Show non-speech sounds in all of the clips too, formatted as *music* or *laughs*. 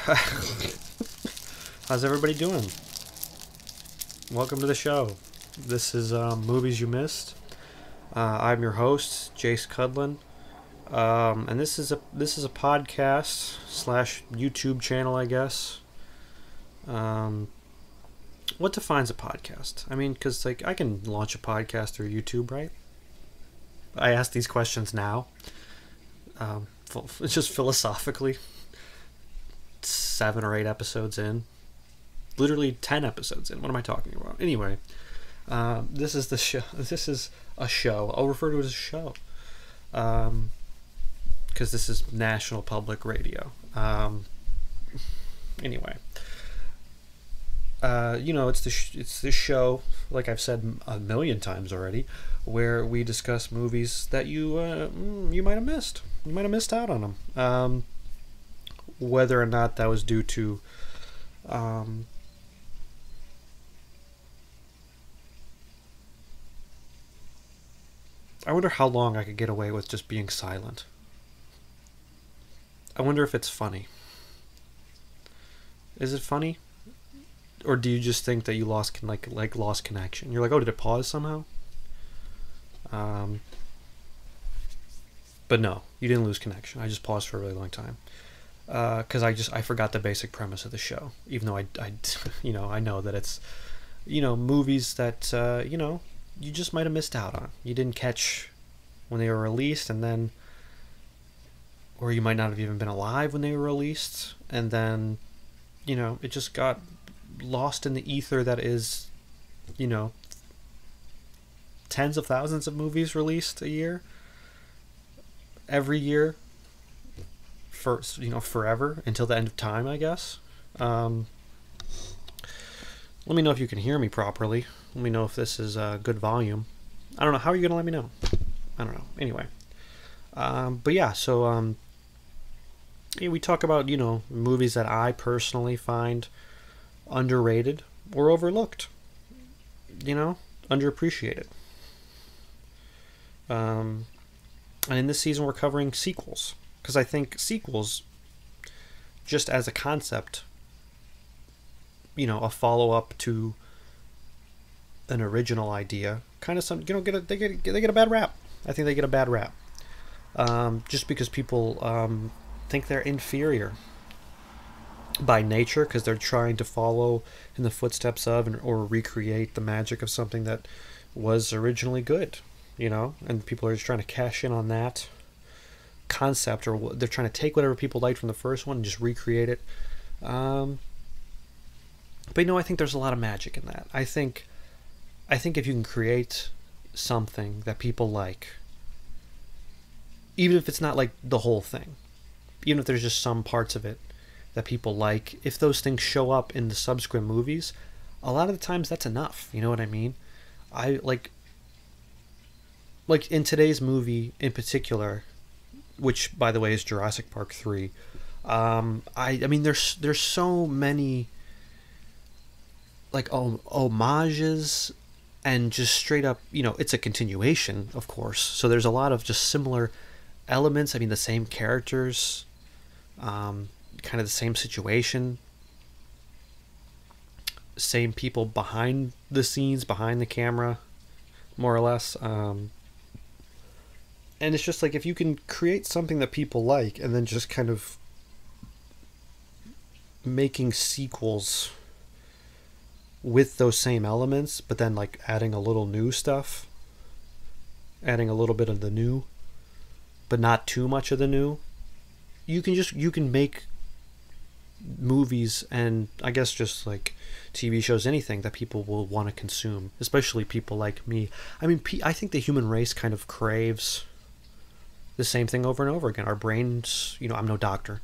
*laughs* How's everybody doing? Welcome to the show. This is um, Movies You Missed. Uh, I'm your host, Jace Cudlin, um, and this is a this is a podcast slash YouTube channel, I guess. Um, what defines a podcast? I mean, because like I can launch a podcast through YouTube, right? I ask these questions now. Um, just philosophically seven or eight episodes in. Literally ten episodes in. What am I talking about? Anyway, uh, this is the show. *laughs* This is a show. I'll refer to it as a show, because um, this is National Public Radio. Um, anyway, uh, you know, it's the it's this show, like I've said a million times already, where we discuss movies that you uh, mm, you might have missed. You might have missed out on them. Um, whether or not that was due to um, I wonder how long I could get away with just being silent. I wonder if it's funny. Is it funny? Or do you just think that you lost like like lost connection? You're like, "Oh, did it pause somehow?" Um But no, you didn't lose connection. I just paused for a really long time because uh, I just I forgot the basic premise of the show. Even though I, I *laughs* you know I know that it's you know movies that uh, you know you just might have missed out on. You didn't catch when they were released, and then or you might not have even been alive when they were released, and then you know it just got lost in the ether that is you know tens of thousands of movies released a year every year for you know forever until the end of time, I guess. Um, let me know if you can hear me properly. Let me know if this is a good volume. I don't know. How are you gonna let me know? I don't know. Anyway, um, but yeah. So um, yeah, we talk about you know movies that I personally find underrated or overlooked. You know, underappreciated. Um, and in this season, we're covering sequels because I think sequels, just as a concept, you know, a follow up to an original idea, kind of some you know get a, they get they get a bad rap. I think they get a bad rap, um, just because people um, think they're inferior by nature because they're trying to follow in the footsteps of and, or recreate the magic of something that was originally good, you know, and people are just trying to cash in on that concept or they're trying to take whatever people liked from the first one and just recreate it. Um, but you know, I think there's a lot of magic in that. I think, I think if you can create something that people like, even if it's not like the whole thing, even if there's just some parts of it that people like, if those things show up in the subsequent movies, a lot of the times that's enough. You know what I mean? I like like in today's movie in particular, which by the way is Jurassic Park three. Um, I I mean there's there's so many like oh, homages and just straight up you know it's a continuation of course. So there's a lot of just similar elements. I mean the same characters um, kind of the same situation. Same people behind the scenes behind the camera more or less. Um, and it's just like if you can create something that people like and then just kind of making sequels with those same elements but then like adding a little new stuff adding a little bit of the new but not too much of the new you can just you can make movies and i guess just like tv shows anything that people will want to consume especially people like me. I mean i think the human race kind of craves the same thing over and over again. Our brains, you know, I'm no doctor,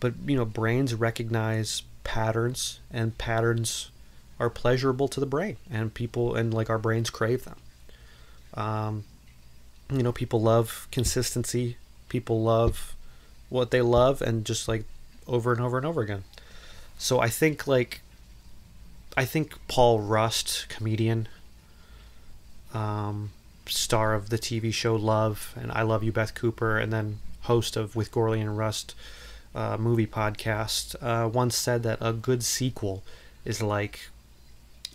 but you know, brains recognize patterns, and patterns are pleasurable to the brain, and people and like our brains crave them. Um, you know, people love consistency. People love what they love, and just like over and over and over again. So I think like I think Paul Rust, comedian, um, star of the TV show Love and I Love You, Beth Cooper, and then host of With Gourley and Rust, uh, movie podcast, uh, once said that a good sequel is like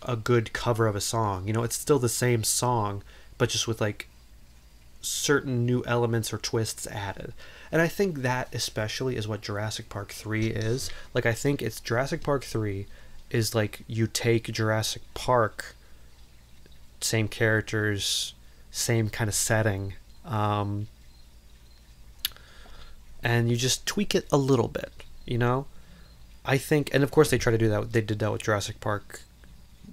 a good cover of a song. You know, it's still the same song, but just with like certain new elements or twists added. And I think that especially is what Jurassic Park 3 is. Like I think it's Jurassic Park 3 is like you take Jurassic Park same characters, same kind of setting um, and you just tweak it a little bit, you know? I think and of course they try to do that they did that with Jurassic Park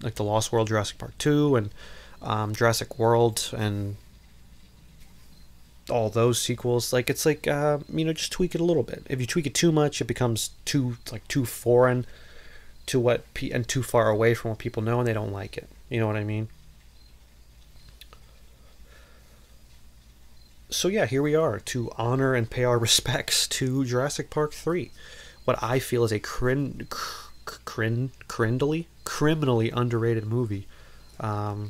like the Lost World Jurassic Park 2 and um, Jurassic World and all those sequels. Like it's like uh, you know just tweak it a little bit. If you tweak it too much it becomes too like too foreign to what pe- and too far away from what people know and they don't like it. You know what i mean so yeah here we are to honor and pay our *laughs* respects to jurassic park 3 what i feel is a crin, crin, crindly, criminally underrated movie um,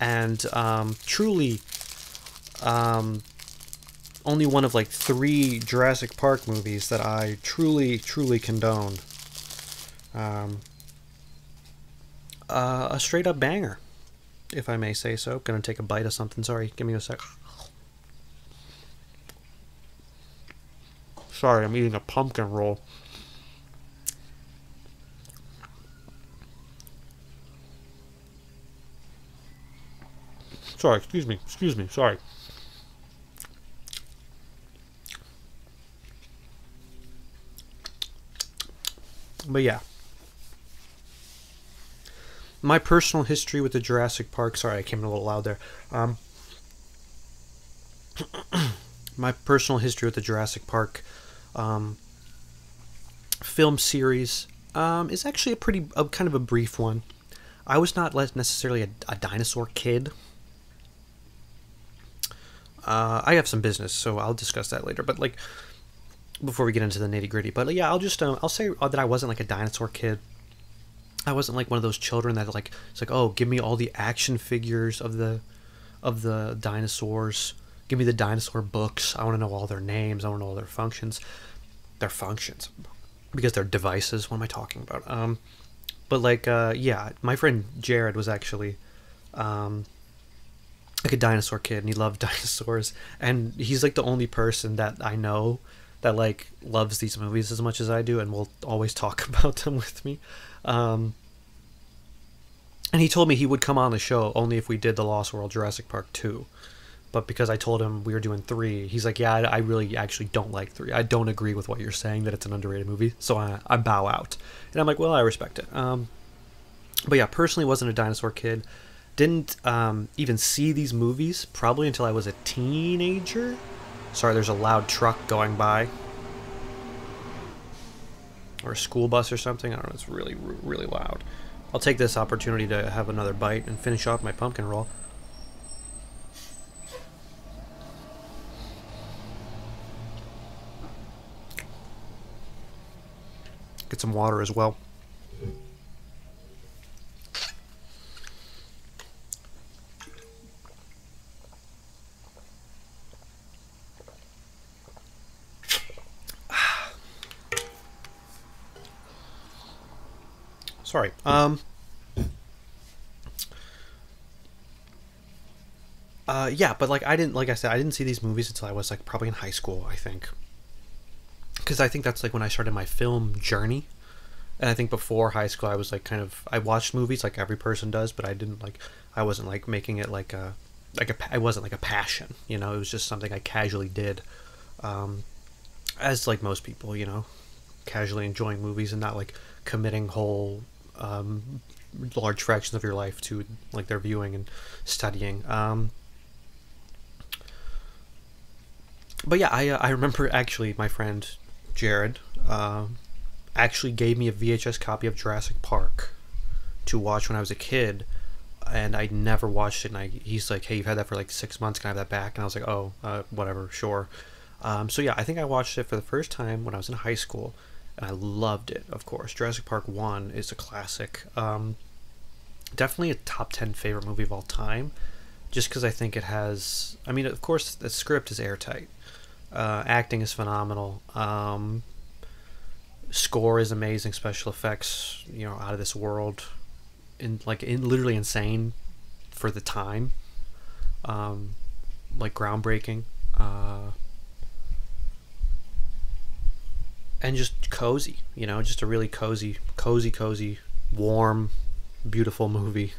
and um, truly um, only one of like three Jurassic Park movies that I truly, truly condone. Um, uh, a straight up banger, if I may say so. Gonna take a bite of something. Sorry, give me a sec. Sorry, I'm eating a pumpkin roll. Sorry, excuse me, excuse me, sorry. But yeah. My personal history with the Jurassic Park. Sorry, I came in a little loud there. Um, *clears throat* my personal history with the Jurassic Park um, film series um, is actually a pretty, a, kind of a brief one. I was not necessarily a, a dinosaur kid. Uh, I have some business, so I'll discuss that later. But like, before we get into the nitty gritty. But yeah, I'll just um, I'll say that I wasn't like a dinosaur kid. I wasn't like one of those children that like it's like oh give me all the action figures of the of the dinosaurs. Give me the dinosaur books. I want to know all their names. I want to know all their functions. Their functions, because they're devices. What am I talking about? Um, but like uh, yeah, my friend Jared was actually um, like a dinosaur kid, and he loved *laughs* dinosaurs. And he's like the only person that I know that like loves these movies as much as I do and will always talk *laughs* about them with me. Um, and he told me he would come on the show only if we did the Lost World Jurassic Park 2. But because I told him we were doing 3, he's like, "Yeah, I, really actually don't like 3. I don't agree with what you're saying that it's an underrated movie." So I, I bow out. And I'm like, "Well, I respect it." Um, but yeah, personally wasn't a dinosaur kid. Didn't um, even see these movies probably until I was a teenager Sorry, there's a loud truck going by. Or a school bus or something. I don't know, it's really, really loud. I'll take this opportunity to have another bite and finish off my pumpkin roll. Get some water as well. *sighs* Sorry. Um. Uh, yeah, but like I didn't, like I said, I didn't see these movies until I was like probably in high school. I think, because I think that's like when I started my film journey. And I think before high school, I was like kind of I watched movies like every person does, but I didn't like I wasn't like making it like a like a I wasn't like a passion, you know. It was just something I casually did, um, as like most people, you know, casually enjoying movies and not like committing whole um, large fractions of your life to like their viewing and studying. Um, but yeah, I uh, I remember actually my friend Jared uh, actually gave me a VHS copy of Jurassic Park to watch when I was a kid, and I never watched it. And I, he's like, "Hey, you've had that for like six months. Can I have that back?" And I was like, "Oh, uh, whatever, sure." Um, so yeah, I think I watched it for the first time when I was in high school and I loved it. Of course, Jurassic Park One is a classic. Um, definitely a top ten favorite movie of all time, just because I think it has. I mean, of course, the script is airtight. Uh, acting is phenomenal. Um, Score is amazing. Special effects, you know, out of this world, in like in literally insane for the time. Um, like groundbreaking. Uh, and just cozy, you know, just a really cozy, cozy, cozy, warm, beautiful movie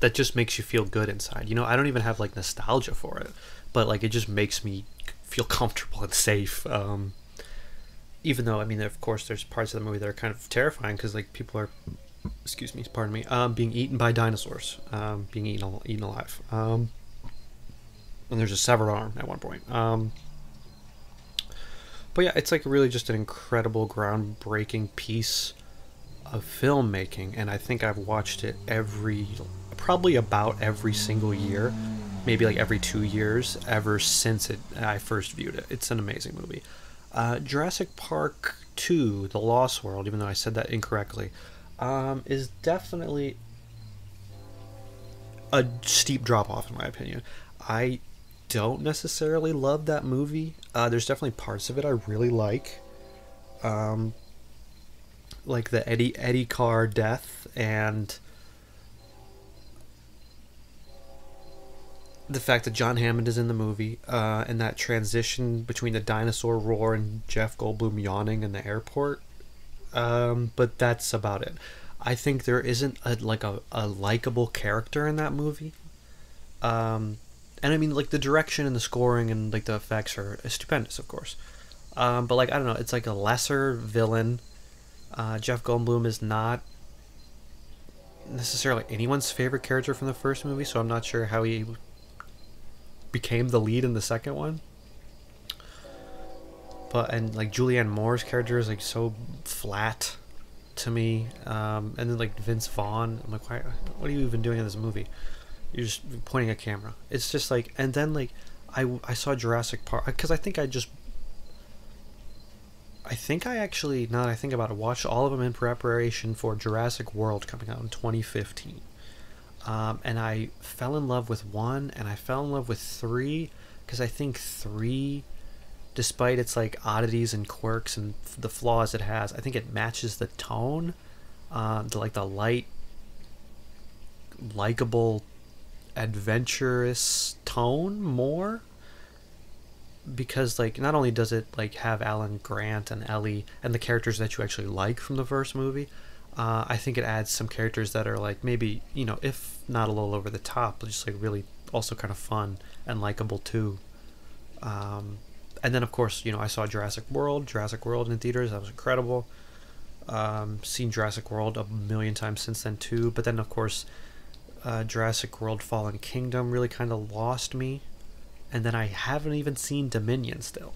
that just makes you feel good inside. You know, I don't even have like nostalgia for it, but like it just makes me feel comfortable and safe. Um, even though, I mean, of course, there's parts of the movie that are kind of terrifying because like people are, excuse me, pardon me, um, being eaten by dinosaurs, um, being eaten eaten alive. Um, and there's a severed arm at one point. Um, but yeah, it's like really just an incredible, groundbreaking piece of filmmaking, and I think I've watched it every, probably about every single year, maybe like every two years, ever since it I first viewed it. It's an amazing movie. Uh, Jurassic Park 2, The Lost World, even though I said that incorrectly, um, is definitely a steep drop off in my opinion. I don't necessarily love that movie. Uh, there's definitely parts of it I really like. Um, like the Eddie Eddie Carr death and the fact that John Hammond is in the movie uh, and that transition between the dinosaur roar and Jeff Goldblum yawning in the airport. Um, but that's about it. I think there isn't a, like a, a likable character in that movie. Um, and I mean like the direction and the scoring and like the effects are stupendous, of course. Um, but like I don't know, it's like a lesser villain. Uh, Jeff Goldblum is not necessarily anyone's favorite character from the first movie, so I'm not sure how he became the lead in the second one. But and like Julianne Moore's character is like so flat to me, um, and then like Vince Vaughn, I'm like, why, what are you even doing in this movie? You're just pointing a camera. It's just like, and then like, I I saw Jurassic Park because I think I just. I think I actually, now that I think about it, watched all of them in preparation for Jurassic World coming out in 2015. Um, and I fell in love with one, and I fell in love with three, because I think three, despite its like oddities and quirks and the flaws it has, I think it matches the tone, uh, the like the light, likable adventurous tone more. Because like not only does it like have Alan Grant and Ellie and the characters that you actually like from the first movie, uh, I think it adds some characters that are like maybe you know if not a little over the top, just like really also kind of fun and likable too. Um, and then of course you know I saw Jurassic World, Jurassic World in theaters. That was incredible. Um, seen Jurassic World a million times since then too. But then of course uh, Jurassic World Fallen Kingdom really kind of lost me. And then I haven't even seen Dominion still.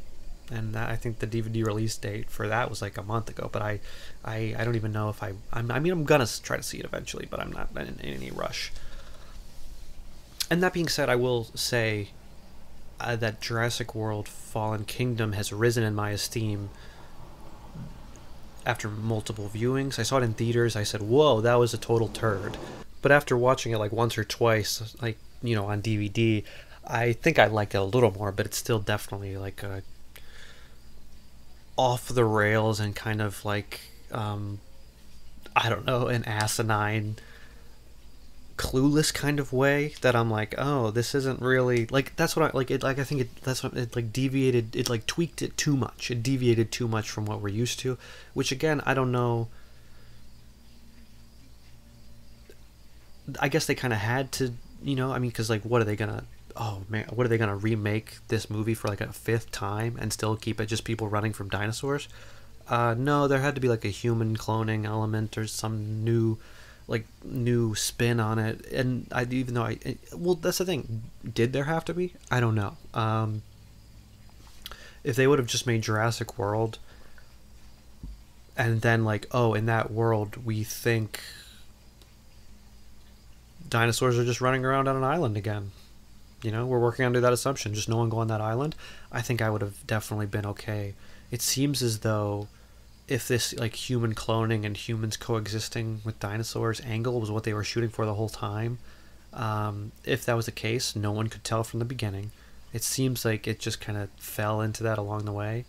And that, I think the DVD release date for that was like a month ago. But I, I, I don't even know if I. I'm, i mean, I'm gonna try to see it eventually, but I'm not in, in any rush. And that being said, I will say uh, that Jurassic World Fallen Kingdom has risen in my esteem after multiple viewings. I saw it in theaters. I said, "Whoa, that was a total turd." But after watching it like once or twice, like you know on DVD, I think I like it a little more. But it's still definitely like a off the rails and kind of like um, I don't know an asinine clueless kind of way that I'm like, oh, this isn't really like that's what I like. It like I think it that's what it like deviated. It like tweaked it too much. It deviated too much from what we're used to, which again I don't know I guess they kind of had to, you know, I mean, because like, what are they gonna? Oh man, what are they gonna remake this movie for like a fifth time and still keep it just people running from dinosaurs? Uh, no, there had to be like a human cloning element or some new, like new spin on it. And I even though I, well, that's the thing. Did there have to be? I don't know. Um, if they would have just made Jurassic World, and then like, oh, in that world we think dinosaurs are just running around on an island again. You know, we're working under that assumption. Just no one go on that island. I think I would have definitely been okay. It seems as though if this like human cloning and humans coexisting with dinosaurs angle was what they were shooting for the whole time, um, if that was the case, no one could tell from the beginning. It seems like it just kind of fell into that along the way,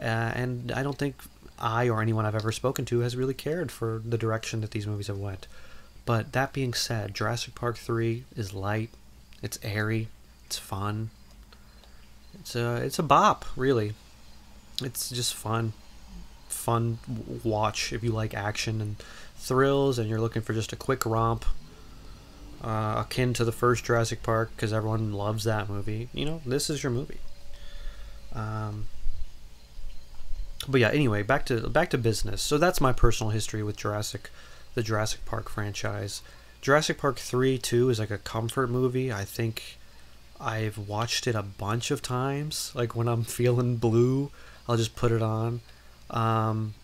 uh, and I don't think I or anyone I've ever spoken to has really cared for the direction that these movies have went. But that being said, Jurassic Park 3 is light, it's airy, it's fun. It's a it's a bop, really. It's just fun. Fun watch if you like action and thrills and you're looking for just a quick romp uh, akin to the first Jurassic Park because everyone loves that movie. You know, this is your movie. Um, but yeah, anyway, back to back to business. So that's my personal history with Jurassic, the Jurassic Park franchise. Jurassic Park three two is like a comfort movie. I think I've watched it a bunch of times. Like when I'm feeling blue, I'll just put it on. Um,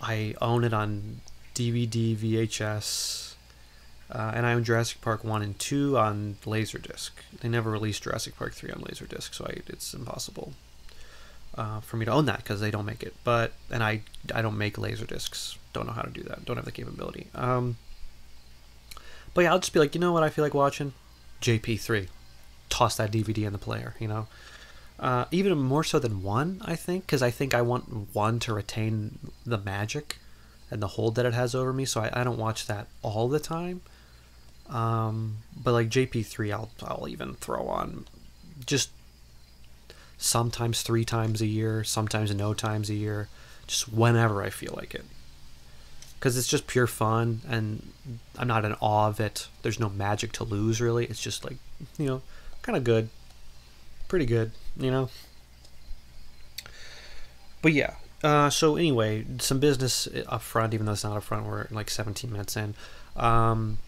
I own it on DVD, VHS, uh, and I own Jurassic Park 1 and 2 on Laserdisc. They never released Jurassic Park 3 on Laserdisc, so I, it's impossible uh, for me to own that because they don't make it. But and I I don't make Laserdiscs. Don't know how to do that. Don't have the capability. Um, but yeah, I'll just be like, you know what I feel like watching? JP3. Toss that DVD in the player, you know? Uh, even more so than one, I think, because I think I want one to retain the magic and the hold that it has over me, so I, I don't watch that all the time. Um, but like JP3, I'll I'll even throw on, just sometimes three times a year, sometimes no times a year, just whenever I feel like it. Because it's just pure fun, and I'm not in awe of it. There's no magic to lose, really. It's just like, you know, kind of good. Pretty good, you know? But yeah, uh, so anyway, some business up front, even though it's not up front, we're like 17 minutes in. Um,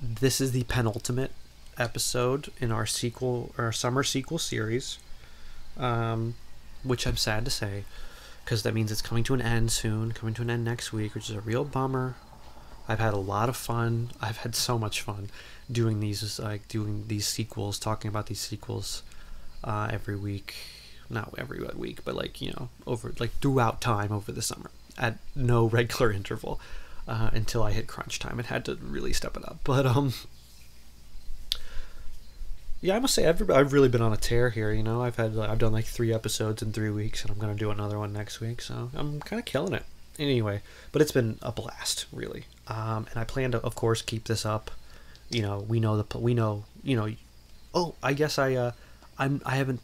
this is the penultimate episode in our sequel, our summer sequel series um, which I'm sad to say, because that means it's coming to an end soon, coming to an end next week, which is a real bummer. I've had a lot of fun. I've had so much fun doing these, like doing these sequels, talking about these sequels uh, every week. Not every week, but like you know, over like throughout time over the summer at no *laughs* regular interval uh, until I hit crunch time and had to really step it up. But um, yeah, I must say I've I've really been on a tear here. You know, I've had I've done like three episodes in three weeks, and I'm gonna do another one next week. So I'm kind of killing it. Anyway, but it's been a blast, really. Um, and I plan to, of course, keep this up. You know, we know the we know you know. Oh, I guess I uh, I'm I haven't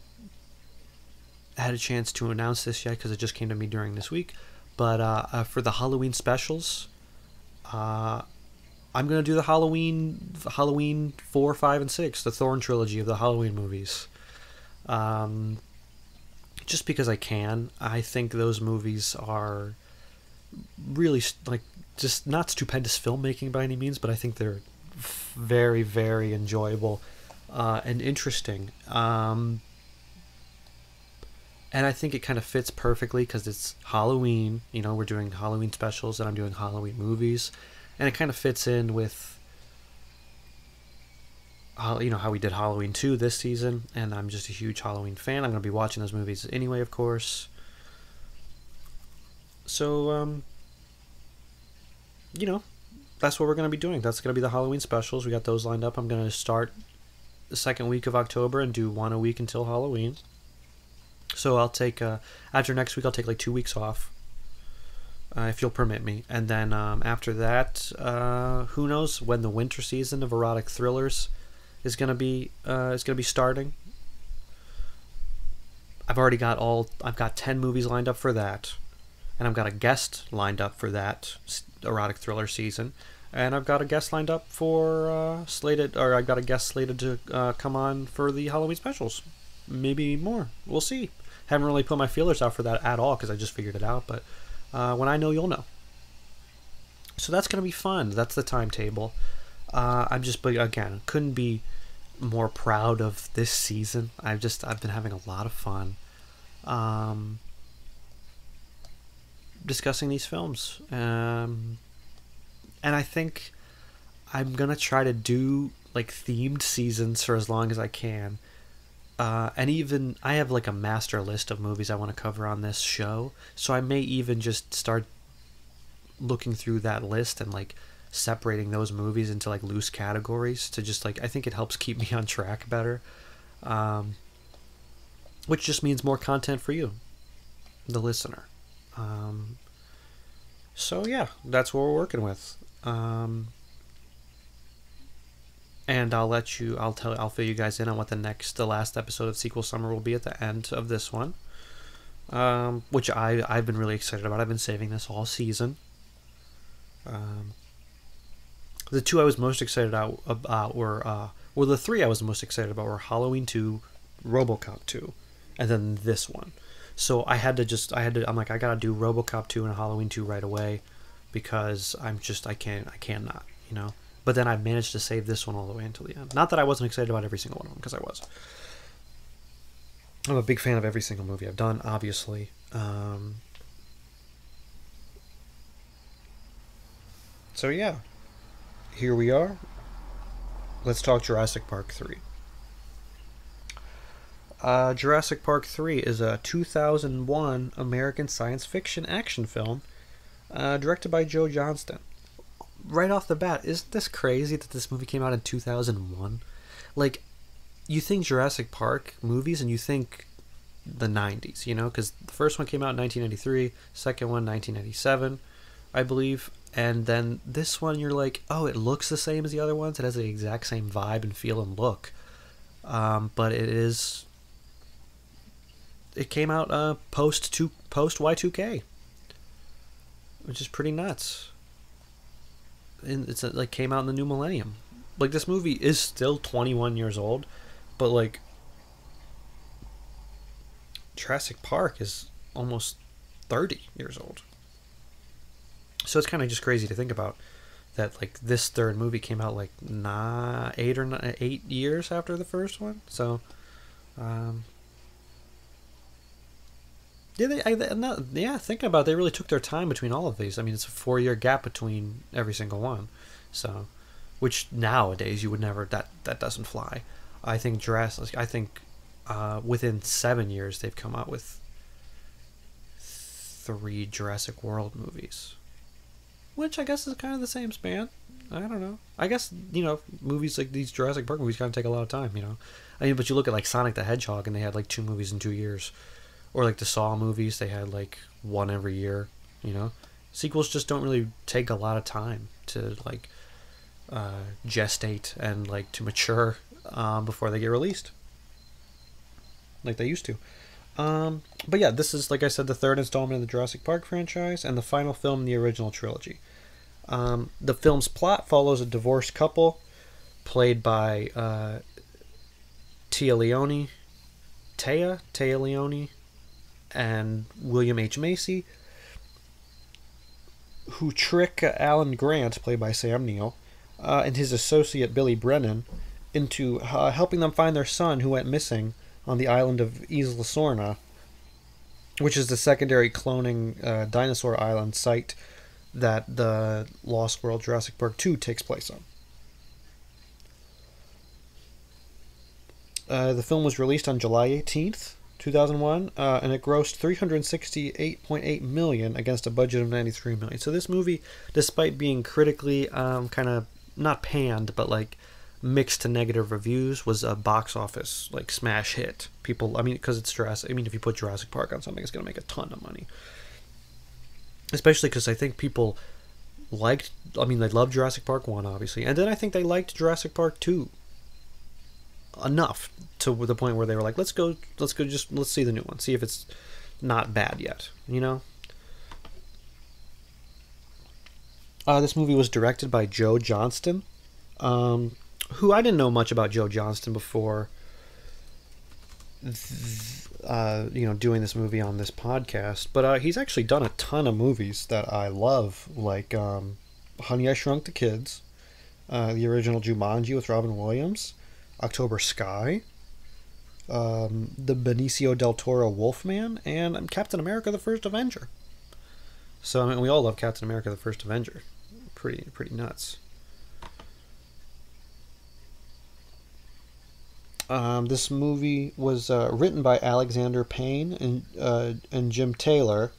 had a chance to announce this yet because it just came to me during this week. But uh, uh, for the Halloween specials, uh, I'm gonna do the Halloween, Halloween four, five, and six, the Thorn trilogy of the Halloween movies. Um, just because I can, I think those movies are really like just not stupendous filmmaking by any means, but I think they're very, very enjoyable uh, and interesting. Um, and I think it kind of fits perfectly because it's Halloween. You know, we're doing Halloween specials, and I'm doing Halloween movies and it kind of fits in with you know how we did Halloween 2 this season and I'm just a huge Halloween fan. I'm going to be watching those movies anyway, of course. So um you know, that's what we're going to be doing. That's going to be the Halloween specials. We got those lined up. I'm going to start the second week of October and do one a week until Halloween. So I'll take uh after next week I'll take like 2 weeks off uh, if you'll permit me. And then um, after that, uh, who knows when the winter season of erotic thrillers is gonna be uh, is gonna be starting. I've already got all. I've got ten movies lined up for that, and I've got a guest lined up for that erotic thriller season, and I've got a guest lined up for uh, slated, or I've got a guest slated to uh, come on for the Halloween specials. Maybe more. We'll see. Haven't really put my feelers out for that at all because I just figured it out, but uh, when I know, you'll know. So that's going to be fun. That's the timetable. Uh, I'm just, but again, couldn't be more proud of this season. I've just, I've been having a lot of fun um, discussing these films. Um, and I think I'm going to try to do like themed seasons for as long as I can uh, and even I have like a master list of movies I want to cover on this show, so I may even just start looking through that list and like separating those movies into like loose categories to just like I think it helps keep *laughs* me on track better, um, which just means more content for you. the listener. Um, so yeah, that's what we're working with. Um, and I'll let you. I'll tell. I'll fill you guys in on what the next, the last episode of Sequel Summer will be at the end of this one, um, which I I've been really excited about. I've been saving this all season. Um, the two I was most excited out about were uh, well, the three I was most excited about were Halloween two, RoboCop two, and then this one. So I had to just I had to I'm like I gotta do RoboCop two and Halloween two right away, because I'm just I can't I cannot you know. But then I managed to save this one all the way until the end. Not that I wasn't excited about every single one of them, because I was. I'm a big fan of every single movie I've done, obviously. Um, so yeah, here we are. Let's talk Jurassic Park 3. Uh, Jurassic Park 3 is a 2001 American science fiction action film uh, directed by Joe Johnston right off the bat, isn't this crazy that this movie came out in 2001? Like, you think Jurassic Park movies and you think the 90s, you know? Because the first one came out in 1993, second one 1997, I believe. And then this one, you're like, oh, it looks the same as the other ones. It has the exact same vibe and feel and look. Um, but it is. It came out uh, post two post Y two K, which is pretty nuts it's like came out in the new millennium. Like this movie is still 21 years old, but like Jurassic Park is almost 30 years old. So it's kind of just crazy to think about that like this third movie came out like nah, eight or nine, eight years after the first one. So um, yeah, they, I, not, yeah, thinking about it, they really took their time between all of these. I mean, it's a four year gap between every single one. So, which nowadays you would never, that, that doesn't fly. I think Jurassic, I think uh, within seven years they've come out with three Jurassic World movies. Which I guess is kind of the same span. I don't know. I guess, you know, movies like these Jurassic Park movies kind of take a lot of time, you know. I mean, but you look at like Sonic the Hedgehog and they had like two movies in two years or like the Saw movies, they had like one every year. You know, sequels just don't really take a lot of time to like uh, gestate and like to mature um, before they get released, like they used to. Um, but yeah, this is like I said, the third installment of the Jurassic Park franchise and the final film in the original trilogy. Um, the film's plot follows a divorced couple, played by uh, Tia Leone, Taya Taya Leone, and William H. Macy, who trick Alan Grant, played by Sam Neill, uh, and his associate Billy Brennan into uh, helping them find their son who went missing on the island of Isla Sorna, which is the secondary cloning uh, dinosaur island site that the Lost World Jurassic Park 2 takes place on. Uh, the film was released on July 18th, 2001, uh, and it grossed 368.8 million against a budget of 93 million. So this movie, despite being critically um, kind of not panned, but like mixed to negative reviews, was a box office like smash hit. People, I mean, because it's Jurassic. I mean, if you put Jurassic Park on something, it's going to make a ton of money. Especially because I think people liked. I mean, they loved Jurassic Park one, obviously, and then I think they liked Jurassic Park two enough to the point where they were like, let's go, let's go, just let's see the new one, see if it's not bad yet, you know. Uh, this movie was directed by Joe Johnston, um, who I didn't know much about Joe Johnston before. Uh, you know, doing this movie on this podcast, but uh, he's actually done a ton of movies that I love, like um, Honey, I Shrunk the Kids, uh, the original Jumanji with Robin Williams, October Sky, um, the Benicio del Toro Wolfman, and Captain America: The First Avenger. So I mean, we all love Captain America: The First Avenger. Pretty pretty nuts. Um, this movie was uh, written by Alexander Payne and uh, and Jim Taylor,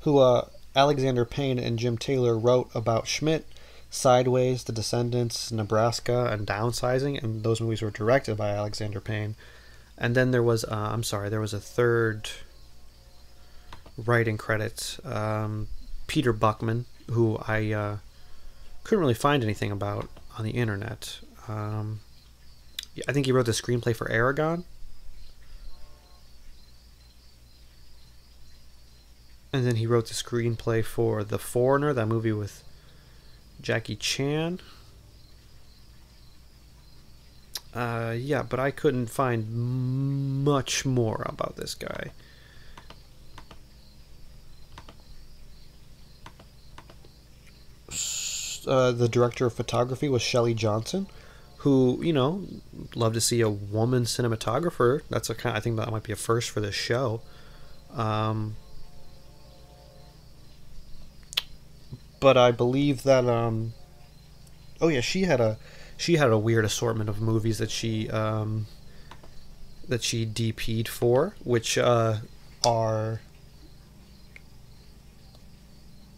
who uh, Alexander Payne and Jim Taylor wrote about Schmidt Sideways, The Descendants, Nebraska, and Downsizing, and those movies were directed by Alexander Payne. And then there was, uh, I'm sorry, there was a third writing credits. Um, Peter Buchman, who I uh, couldn't really find anything about on the internet. Um, I think he wrote the screenplay for Eragon. And then he wrote the screenplay for The Foreigner, that movie with Jackie Chan. Uh, yeah, but I couldn't find much more about this guy. Uh, the director of photography was Shelly Johnson, who you know love to see a woman cinematographer. That's a kind. I think that might be a first for this show. Um, but I believe that um, oh yeah, she had a she had a weird assortment of movies that she um, that she DP'd for, which uh, are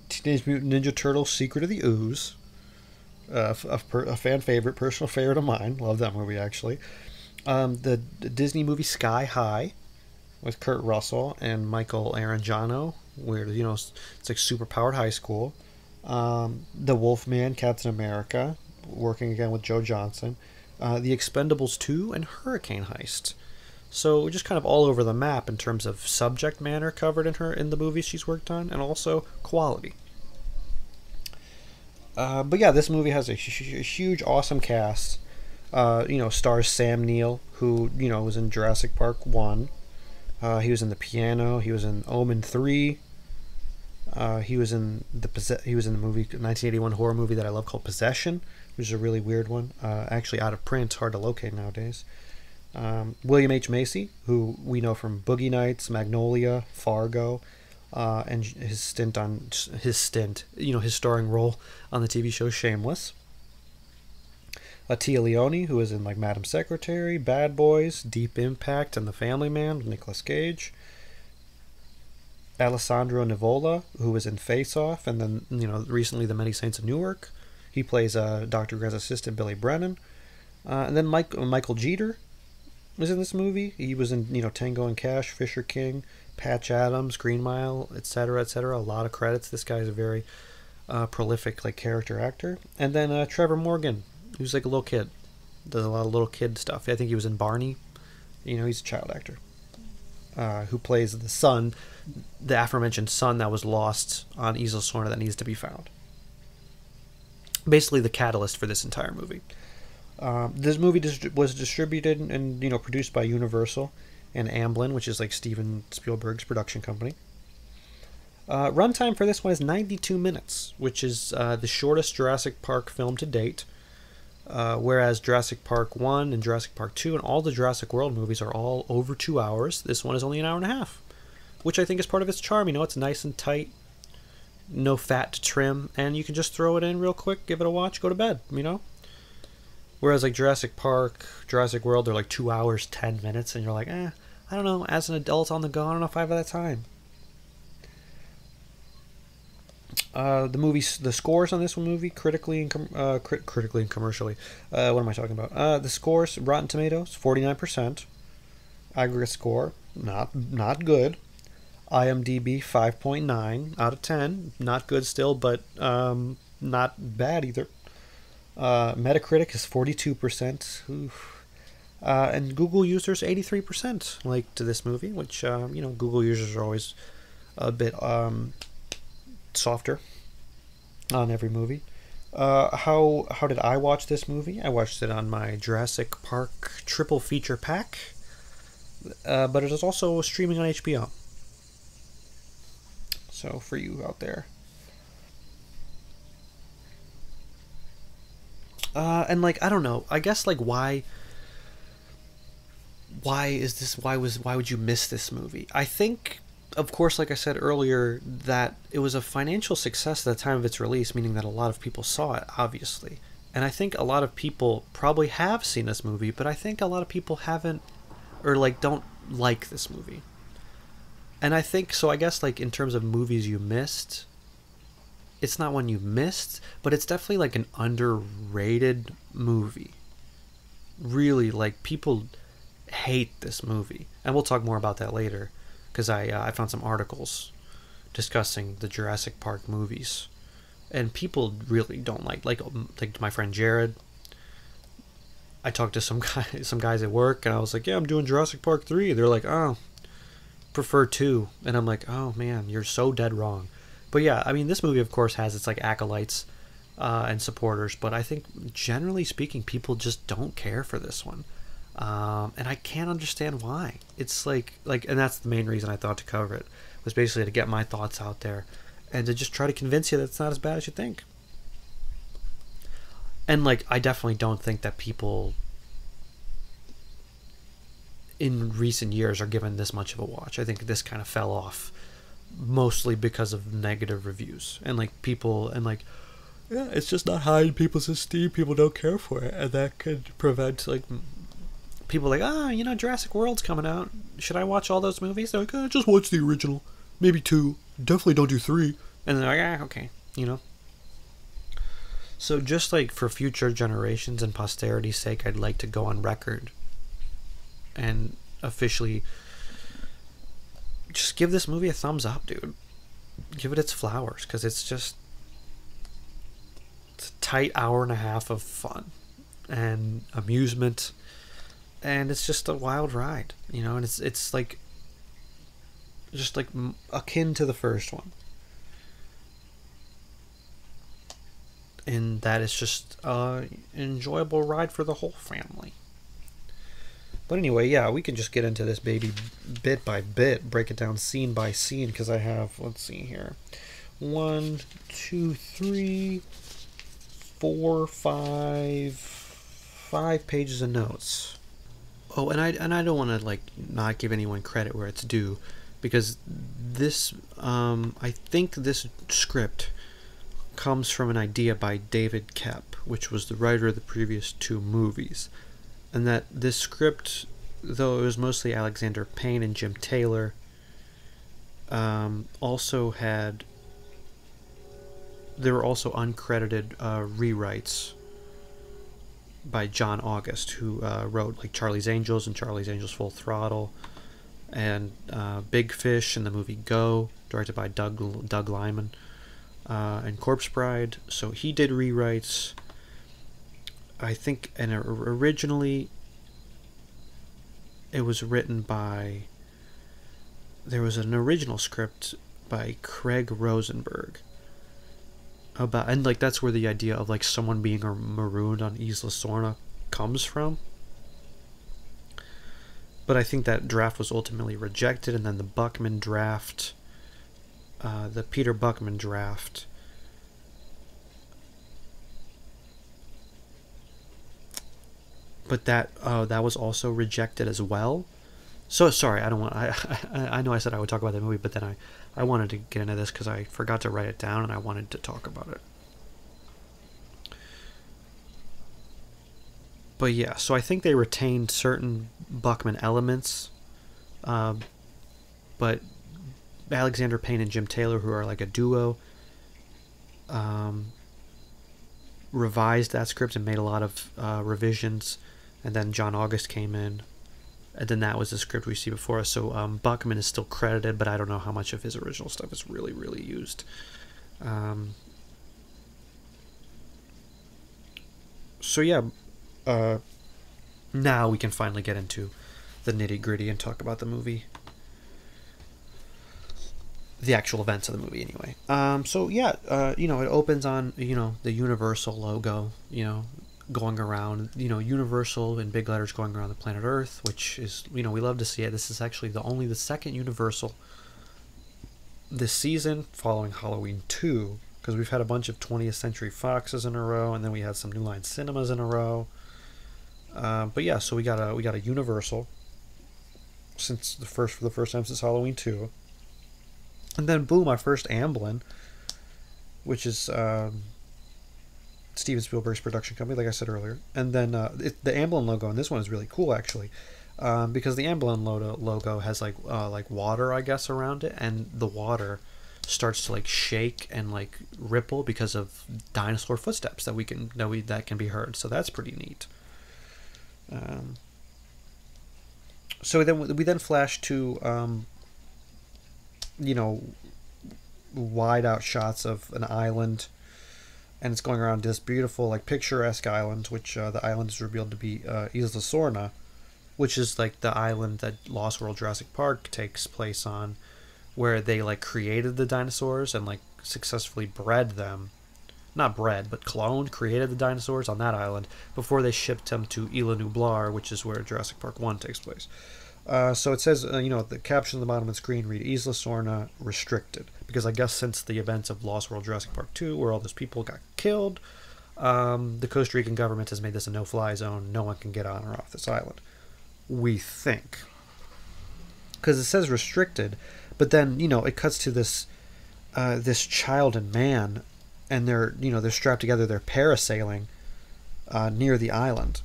Teenage Mutant Ninja Turtles: Secret of the Ooze, uh, a, a, fan favorite, personal favorite of mine. Love that movie actually. Um, the, the, Disney movie Sky High with Kurt Russell and Michael Angarano, where you know it's like super powered high school. Um, the Wolfman, Captain America, working again with Joe Johnston, Uh, the Expendables 2 and Hurricane Heist. So just kind of all over the map in terms of subject matter covered in her in the movies she's worked on, and also quality. Uh, but yeah, this movie has a, hu- huge, awesome cast. Uh, you know, stars Sam Neill, who you know was in Jurassic Park one. Uh, he was in The Piano. He was in Omen three. Uh, he was in the he was in the movie 1981 horror movie that I love called Possession, which is a really weird one. Uh, actually out of print, hard to locate nowadays. Um, William H Macy, who we know from Boogie Nights, Magnolia, Fargo, uh, and his stint on his stint, you know, his starring role on the TV show Shameless. Téa Leoni, who is in like Madam Secretary, Bad Boys, Deep Impact, and The Family Man with Nicolas Cage. Alessandro Nivola, who was in Face Off, and then you know recently The Many Saints of Newark. He plays uh, Dr. Grant's assistant Billy Brennan, uh, and then Mike Michael Jeter was in this movie. He was in you know Tango and Cash, Fisher King, Patch Adams, Green Mile, etc., etc. A lot of credits. This guy is a very uh, prolific like character actor. And then uh, Trevor Morgan, who's like a little kid, does a lot of little kid stuff. I think he was in Barney. You know, he's a child actor uh, who plays the son, the aforementioned son that was lost on Isla Sorna that needs to be found. Basically, the catalyst for this entire movie. Um, this movie was distributed and you know produced by Universal and Amblin, which is like Steven Spielberg's production company. Uh, runtime for this one is 92 minutes, which is uh, the shortest Jurassic Park film to date. Uh, whereas Jurassic Park 1 and Jurassic Park 2 and all the Jurassic World movies are all over two hours, this one is only an hour and a half, which I think is part of its charm. You know, it's nice and tight, no fat to trim, and you can just throw it in real quick, give it a watch, go to bed, you know? Whereas like Jurassic Park, Jurassic World, they're like two hours, 10 minutes, and you're like, eh, I don't know, as an adult on the go, I don't know if I have that time. Uh, the movie, the scores on this movie, critically and com- uh, crit- critically and commercially. Uh, what am I talking about? Uh, the scores, Rotten Tomatoes, forty nine percent. Aggregate score, not not good. IMDb five point nine out of ten. Not good still, but um, not bad either. Uh, Metacritic is forty two percent. And Google users eighty three percent like to this movie, which um, you know Google users are always a bit um, softer on every movie. Uh, how how did I watch this movie? I watched it on my Jurassic Park triple feature pack, uh, but it is also streaming on HBO. So for you out there. Uh, and like I don't know, I guess like why why is this why was why would you miss this movie? I think of course, like I said earlier, that it was a financial success at the time of its release, meaning that a lot of people saw it, obviously. And I think a lot of people probably have seen this movie, but I think a lot of people haven't, or like don't like this movie. And I think, so I guess, like, in terms of movies you missed, it's not one you missed, but it's definitely like an underrated movie. Really, like, people hate this movie. And we'll talk more about that later because I uh, I found some articles discussing the Jurassic Park movies, and people really don't like like um, like my friend Jared. I talked to some *laughs* guy, some guys at work, and I was like, "Yeah, I'm doing Jurassic Park 3. They're like, "Oh, prefer two. and I'm like, "Oh man, you're so dead wrong." But yeah, I mean, this movie, of course, has its like acolytes uh, and supporters, but I think generally speaking, people just don't care for this one, um, and I can't understand why. It's like like, and that's the main reason I thought to cover it was basically to get my thoughts out there, and to just try to convince you that it's not as bad as you think. And like, I definitely don't think that people in recent years are given this much of a watch. I think this kind of fell off mostly because of negative reviews and like people and like yeah, it's just not high in people's esteem. People don't care for it, and that could prevent like people like ah, oh, you know, Jurassic World's coming out. Should I watch all those movies? They're like, oh, just watch the original, maybe two. Definitely don't do three. And they're like, ah, okay, you know. So just like for future generations and posterity's sake, I'd like to go on record and officially just give this movie a thumbs up, dude. Give it its flowers because it's just it's a tight hour and a half of fun and amusement, and it's just a wild ride, you know. And it's it's like just like akin to the first one, and that is just a enjoyable ride for the whole family. But anyway, yeah, we can just get into this baby bit by bit, break it down scene by scene, because I have, let's see here, one, two, three, four, five, five pages of notes. Oh, and I and I don't want to like not give anyone credit where it's due, because this, um, I think this script comes from an idea by David Koepp, which was the writer of the previous two movies. And that this script, though it was mostly Alexander Payne and Jim Taylor, um, also had there were also uncredited uh, rewrites by John August, who uh, wrote like Charlie's Angels and Charlie's Angels Full Throttle, and uh, Big Fish and the movie Go, directed by Doug Doug Liman, uh, and Corpse Bride. So he did rewrites. I think, and originally it was written by. There was an original script by Craig Rosenberg about, and like that's where the idea of like someone being marooned on Isla Sorna comes from. But I think that draft was ultimately rejected, and then the Buchman draft, uh, the Peter Buchman draft, but that uh, that was also rejected as well. So sorry, I don't want. I, *laughs* I I know I said I would talk about the movie, but then I I wanted to get into this because I forgot to write it down and I wanted to talk about it. But yeah, so I think they retained certain Buchman elements, um, but Alexander Payne and Jim Taylor, who are like a duo, um, revised that script and made a lot of uh, revisions and then John August came in, and then that was the script we see before us. So um, Buchman is still credited, but I don't know how much of his original stuff is really, really used. Um, so yeah, uh, now we can finally get into the nitty gritty and talk about the movie. The actual events of the movie, anyway. Um, so yeah, uh, you know, it opens on you know the Universal logo, you know, going around, you know, Universal in big letters going around the planet Earth, which is, you know, we love to see it. This is actually the only the second Universal this season following Halloween 2 because we've had a bunch of 20th Century Foxes in a row and then we had some New Line Cinemas in a row. Uh, but yeah, so we got a we got a Universal since the first for the first time since Halloween 2. And then boom, our first Amblin which is um, Steven Spielberg's production company, like I said earlier. And then uh, it, the Amblin logo, and this one is really cool actually, um, because the Amblin logo, logo has like uh, like water, I guess, around it, and the water starts to like shake and like ripple because of dinosaur footsteps that we can that we that can be heard. So that's pretty neat. Um, so then we then flash to um, you know wide out shots of an island, and it's going around this beautiful, like picturesque island, which uh, the island is revealed to be uh, Isla Sorna, which is like the island that Lost World Jurassic Park takes place on, where they like created the dinosaurs and like successfully bred them. Not bred, but cloned, created the dinosaurs on that island before they shipped them to Isla Nublar, which is where Jurassic Park 1 takes place. Uh, so it says, uh, you know, the caption on the bottom of the screen read Isla Sorna restricted. Because I guess since the events of Lost World Jurassic Park 2, where all those people got killed, um, the Costa Rican government has made this a no fly zone. No one can get on or off this island. We think. Because it says restricted, but then, you know, it cuts to this. Uh, this child and man, and they're you know they're strapped together. They're parasailing uh, near the island,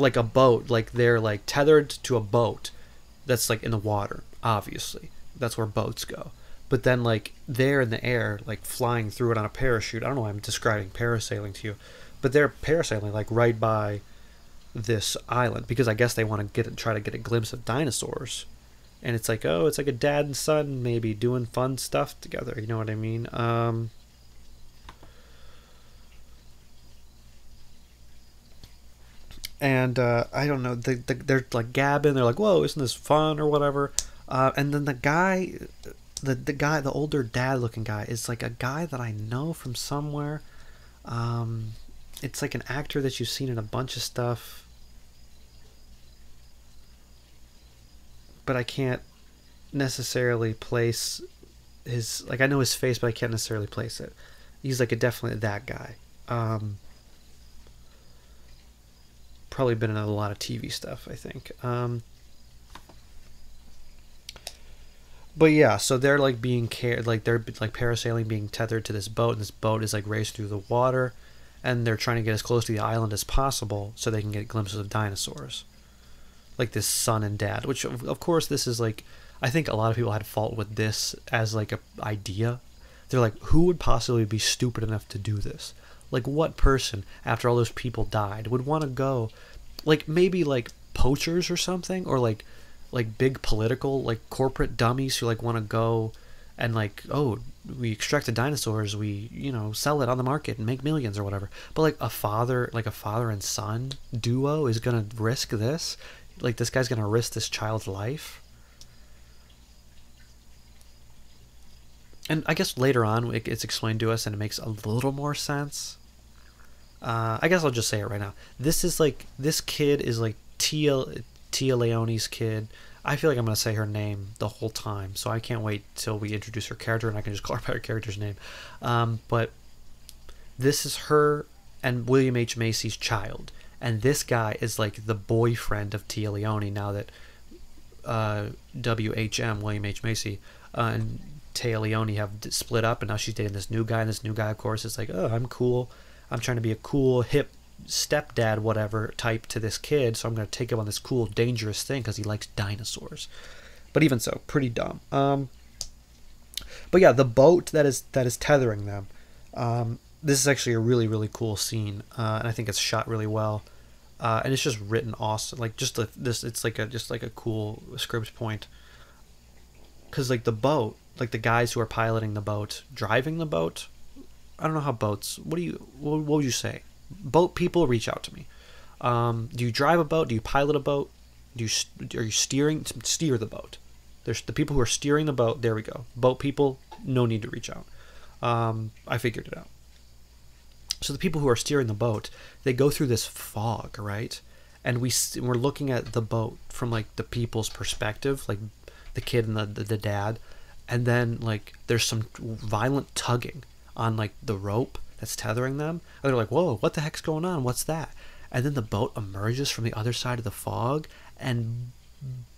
like a boat like they're like tethered to a boat that's like in the water obviously. That's where boats go. But then like they're in the air like flying through it on a parachute. I don't know why i'm describing parasailing to you but they're parasailing like right by this island because i guess they want to get try to get a glimpse of dinosaurs. And it's like oh it's like a dad and son maybe doing fun stuff together you know what i mean? Um and uh, I don't know, they, they, they're like gabbing. They're like, "Whoa, isn't this fun?" or whatever. Uh, and then the guy, the the guy, the older dad-looking guy, is like a guy that I know from somewhere. Um, it's like an actor that you've seen in a bunch of stuff, but I can't necessarily place his like I know his face, but I can't necessarily place it. He's like a definitely that guy. Um, probably been in a lot of TV stuff, I think. Um, but yeah, so they're like being cared, like they're like parasailing, being tethered to this boat, and this boat is like raced through the water, and they're trying to get as close to the island as possible so they can get glimpses of dinosaurs, like this son and dad. Which of, of course this is like, I think a lot of people had fault with this as like a idea. They're like, who would possibly be stupid enough to do this? Like, what person, after all those people died, would want to go, like maybe like poachers or something, or like like big political like corporate dummies who like want to go and like oh we extract the dinosaurs we you know sell it on the market and make millions or whatever. But like a father like a father and son duo is gonna risk this? Like this guy's gonna risk this child's life? And i guess later on it's explained to us and it makes a little more sense uh, I guess I'll just say it right now. This is like this kid is like Téa Téa Leoni's kid. I feel like I'm gonna say her name the whole time, so I can't wait till we introduce her character and I can just *laughs* call her by her character's name. Um, but this is her and William H Macy's child, and this guy is like the boyfriend of Téa Leoni now that uh, WHM William H Macy uh, and Téa Leoni have split up, and now she's dating this new guy, and this new guy, of course, is like, oh, I'm cool I'm trying to be a cool, hip stepdad, whatever type to this kid, so I'm going to take him on this cool, dangerous thing because he likes dinosaurs. But even so, pretty dumb. Um, but yeah, the boat that is that is tethering them. Um, this is actually a really really cool scene, uh, and I think it's shot really well. Uh, and it's just written awesome. Like just this, it's like a just like a cool script point. Cause like the boat, like the guys who are piloting the boat, driving the boat, I don't know how boats. What do you? What, would you say? Boat people reach out to me. Um, do you drive a boat? Do you pilot a boat? Do you are you steering steer the boat? There's the people who are steering the boat. There we go. Boat people, no need to reach out. Um, I figured it out. So the people who are steering the boat, they go through this fog, right? And we we're looking at the boat from like the people's perspective, like the kid and the, the, the dad, and then like there's some violent tugging on like the rope that's tethering them. And they're like, whoa, what the heck's going on? What's that? And then the boat emerges from the other side of the fog, and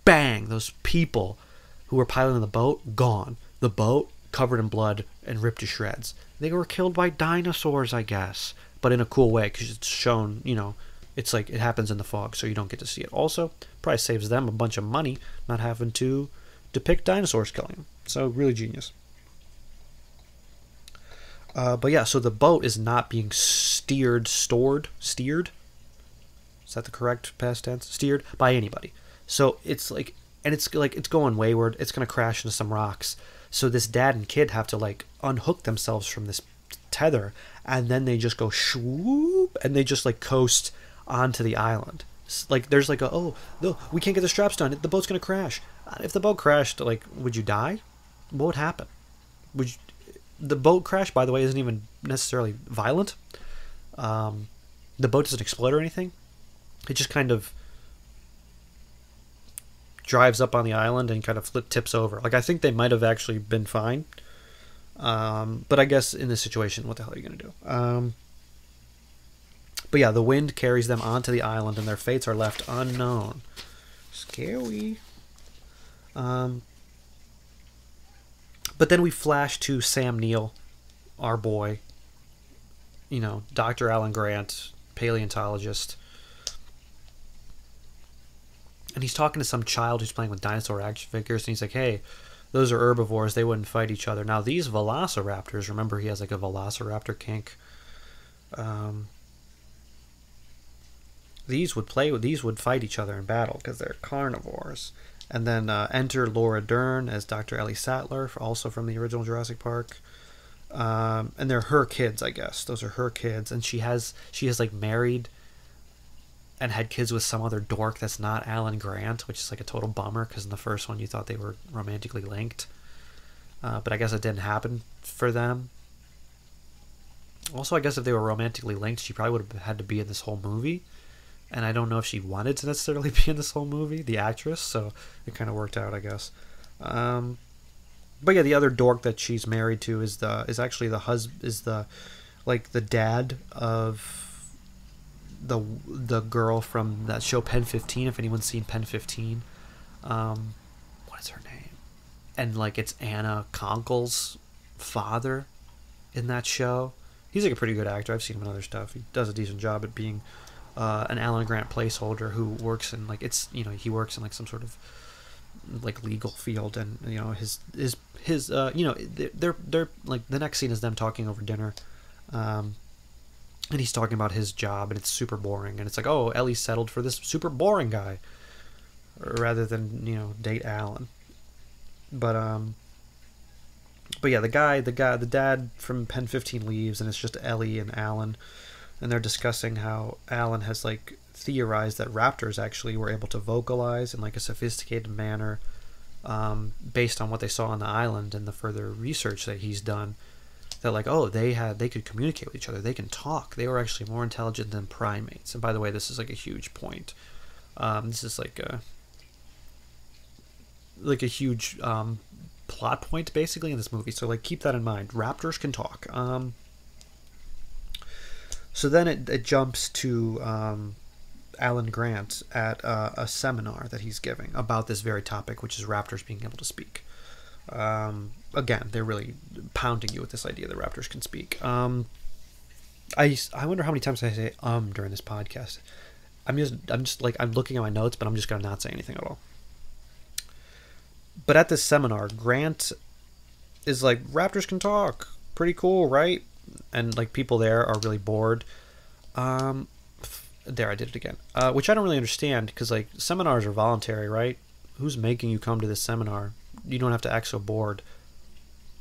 bang, those people who were piloting the boat gone. The boat covered in blood and ripped to shreds. They were killed by dinosaurs, I guess, but in a cool way because it's shown, you know, it's like it happens in the fog, so you don't get to see it. Also, probably saves them a bunch of money not having to depict dinosaurs killing them. So, really genius. Uh, but yeah, so the boat is not being steered, stored, steered. Is that the correct past tense? Steered by anybody. So it's like and it's like it's going wayward. It's gonna crash into some rocks. So this dad and kid have to like unhook themselves from this tether, and then they just go swoop, and they just like coast onto the island. Like there's like a oh no we can't get the straps done. The boat's gonna crash. Uh, if the boat crashed, like would you die? What would happen? Would you, the boat crash? By the way, isn't even necessarily violent. Um, the boat doesn't explode or anything. It just kind of drives up on the island and kind of flip tips over. Like I think they might have actually been fine. Um, but I guess in this situation, what the hell are you gonna do? Um, but yeah, the wind carries them onto the island, and their fates are left unknown. Scary. Um, but then we flash to Sam Neill, our boy. You know, Dr. Alan Grant, paleontologist and he's talking to some child who's playing with dinosaur action figures, and he's like, "Hey, those are herbivores. They wouldn't fight each other." Now these velociraptors, remember, he has like a velociraptor kink. Um, these would play with these would fight each other in battle because they're carnivores. And then uh, enter Laura Dern as Dr. Ellie Sattler, also from the original Jurassic Park. Um, and they're her kids, I guess. Those are her kids, and she has she has like married and had kids with some other dork that's not Alan Grant, which is like a total bummer because in the first one you thought they were romantically linked. Uh, but I guess it didn't happen for them. Also, I guess if they were romantically linked, she probably would have had to be in this whole movie. And I don't know if she wanted to necessarily *laughs* be in this whole movie, the actress, so it kind of worked out, I guess. Um, but yeah, the other dork that she's married to is the is actually the hus is the like the dad of the the girl from that show Pen 15 if anyone's seen Pen 15 um what is her name? And like it's Anna Konkle's father in that show. He's like a pretty good actor. I've seen him in other stuff. He does a decent job at being uh, an Alan Grant placeholder who works in like it's you know he works in like some sort of like legal field and you know his his his uh you know they're they're like the next scene is them talking over dinner um and he's talking about his job and it's super boring and it's like oh ellie settled for this super boring guy rather than you know date alan. But um but yeah the guy the guy the dad from pen 15 leaves and it's just ellie and alan and they're discussing how alan has like theorized that raptors actually were able to vocalize in like a sophisticated manner um, based on what they saw on the island and the further research that he's done that like oh they had they could communicate with each other. They can talk. They were actually more intelligent than primates. And by the way this is like a huge point. Um, this is like a like a huge um, plot point basically in this movie. So like keep that in mind. Raptors can talk. Um, so then it, it jumps to um, alan grant at uh, a seminar that he's giving about this very topic which is raptors being able to speak um, again, they're really pounding you with this idea that raptors can speak. Um, I I wonder how many times I say um during this podcast. I'm just I'm just like I'm looking at my notes, but I'm just gonna not say anything at all. But at this seminar, Grant is like raptors can talk, pretty cool, right? And like people there are really bored. Um, there I did it again. Uh, which I don't really understand because like seminars are voluntary, right? Who's making you come to this seminar? You don't have to act so bored.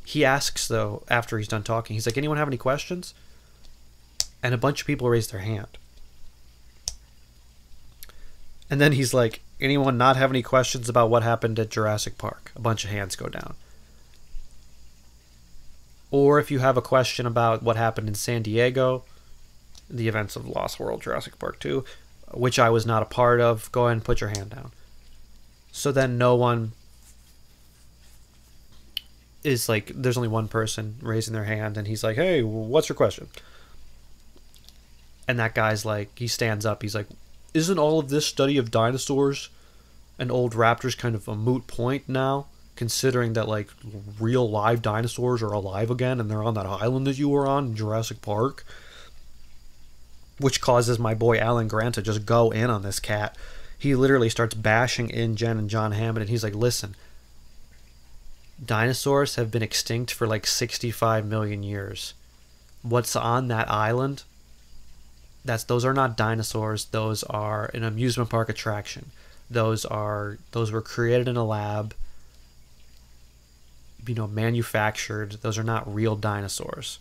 He asks though after he's done talking. He's like, "Anyone have any questions?" And a bunch of people raise their hand. And then he's like, "Anyone not have any questions about what happened at Jurassic Park?" A bunch of hands go down. Or if you have a question about what happened in San Diego, the events of Lost World Jurassic Park 2, which I was not a part of, go ahead and put your hand down. So then no one is like there's only one person raising their hand and he's like hey what's your question and that guy's like he stands up he's like isn't all of this study of dinosaurs and old raptors kind of a moot point now considering that like real live dinosaurs are alive again and they're on that island that you were on in Jurassic Park which causes my boy Alan Grant to just go in on this cat he literally starts bashing InGen and John Hammond and he's like listen dinosaurs have been extinct for like 65 million years. What's on that island? That's those are not dinosaurs, those are an amusement park attraction. those are those were created in a lab you know manufactured those are not real dinosaurs.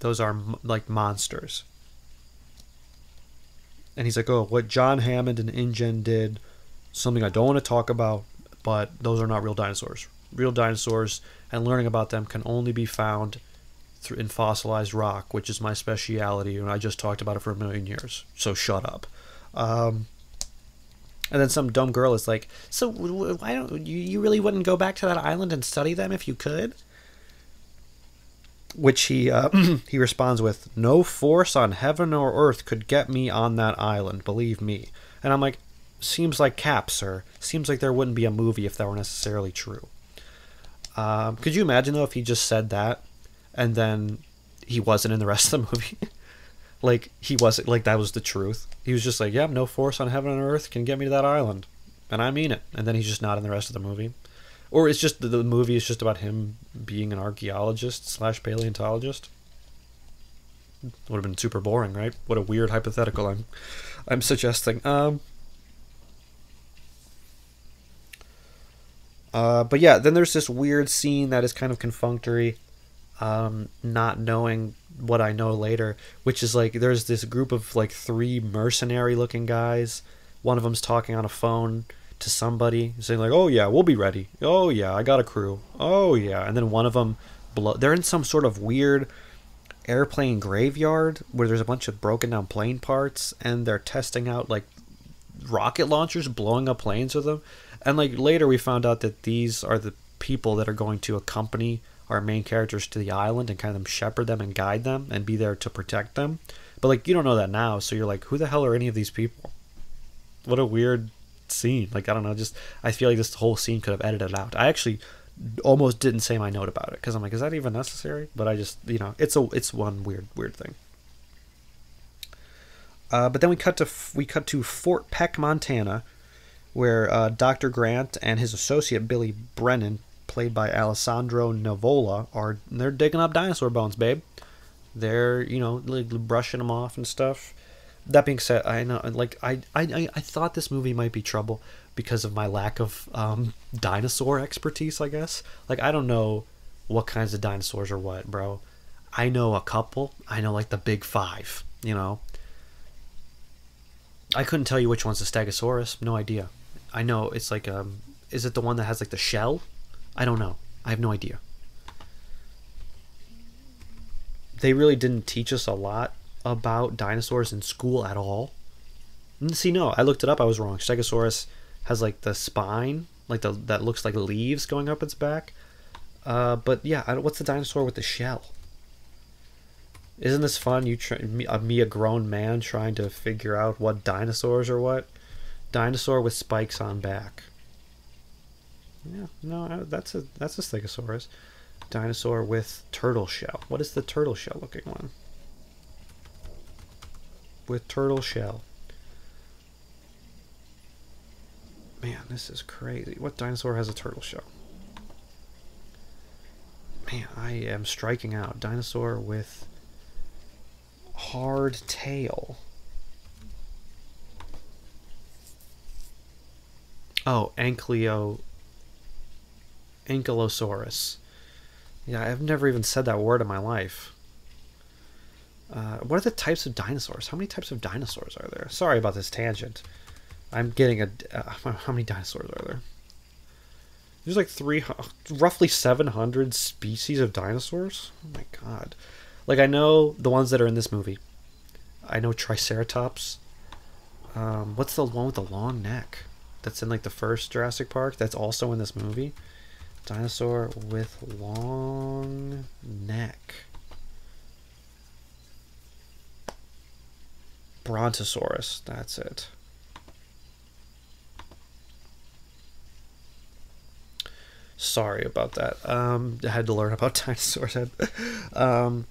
Those are like monsters. And he's like oh what john hammond and InGen did something i don't want to talk about but those are not real dinosaurs. Real dinosaurs and learning about them can only be found through in fossilized rock which is my speciality and i just talked about it for a million years. So shut up. Um, and then some dumb girl is like, "So why don't you? You really wouldn't go back to that island and study them if you could?" Which he uh, *clears throat* he responds with, "No force on heaven or earth could get me on that island. Believe me." And I'm like, "Seems like cap, sir. Seems like there wouldn't be a movie if that were necessarily true." Um, could you imagine though if he just said that, and then he wasn't in the rest of the *laughs* movie? Like he wasn't like that was the truth. He was just like, "Yeah, no force on heaven and earth can get me to that island," and I mean it. And then he's just not in the rest of the movie, or it's just the movie is just about him being an archaeologist slash paleontologist. Would have been super boring, right? What a weird hypothetical I'm, I'm suggesting. Um. Uh, but yeah, then there's this weird scene that is kind of confunctory um, not knowing what I know later, which is like there's this group of like three mercenary looking guys. One of them's talking on a phone to somebody, saying like, "Oh yeah, we'll be ready. Oh yeah, I got a crew. Oh yeah," and then one of them, blow- they're in some sort of weird airplane graveyard where there's a bunch of broken down plane parts, and they're testing out like rocket launchers, blowing up planes with them. And like later, we found out that these are the people that are going to accompany our main characters to the island and kind of shepherd them and guide them and be there to protect them. But like you don't know that now, so you're like, who the hell are any of these people? What a weird scene. Like I don't know, just I feel like this whole scene could have edited out. I actually almost didn't say my note about it because I'm like, is that even necessary? But I just you know, it's a it's one weird weird thing. Uh, but then we cut to we cut to Fort Peck, Montana, where uh, Dr. Grant and his associate Billy Brennan played by Alessandro Nivola, are they're digging up dinosaur bones, babe. They're you know like brushing them off and stuff. That being said, I know like I I I thought this movie might be trouble because of my lack of um, dinosaur expertise. I guess like I don't know what kinds of dinosaurs are what, bro. I know a couple. I know like the big five. You know. I couldn't tell you which one's a Stegosaurus. No idea. I know it's like um. Is it the one that has like the shell? I don't know. I have no idea. They really didn't teach us a lot about dinosaurs in school at all. See, no, I looked it up. I was wrong. Stegosaurus has like the spine, like the that looks like leaves going up its back. Uh, but yeah, what's the dinosaur with the shell? Isn't this fun? You try, me, uh, me, a grown man, trying to figure out what dinosaurs are what. Dinosaur with spikes on back. Yeah, no, uh, that's a that's a Stegosaurus. Dinosaur with turtle shell. What is the turtle shell looking one? With turtle shell. Man, this is crazy. What dinosaur has a turtle shell? Man, I am striking out. Dinosaur with hard tail. Oh, Ankylo Ankylosaurus. Yeah, I've never even said that word in my life. Uh, what are the types of dinosaurs? How many types of dinosaurs are there? Sorry about this tangent. I'm getting a. Uh, *laughs* how many dinosaurs are there? There's like three, roughly 700 species of dinosaurs. Oh my god! Like I know the ones that are in this movie. I know Triceratops. Um, what's the one with the long neck? That's in like the first Jurassic Park. That's also in this movie. Dinosaur with long neck. Brontosaurus, that's it. Sorry about that. Um, I had to learn *laughs* about dinosaurs. um,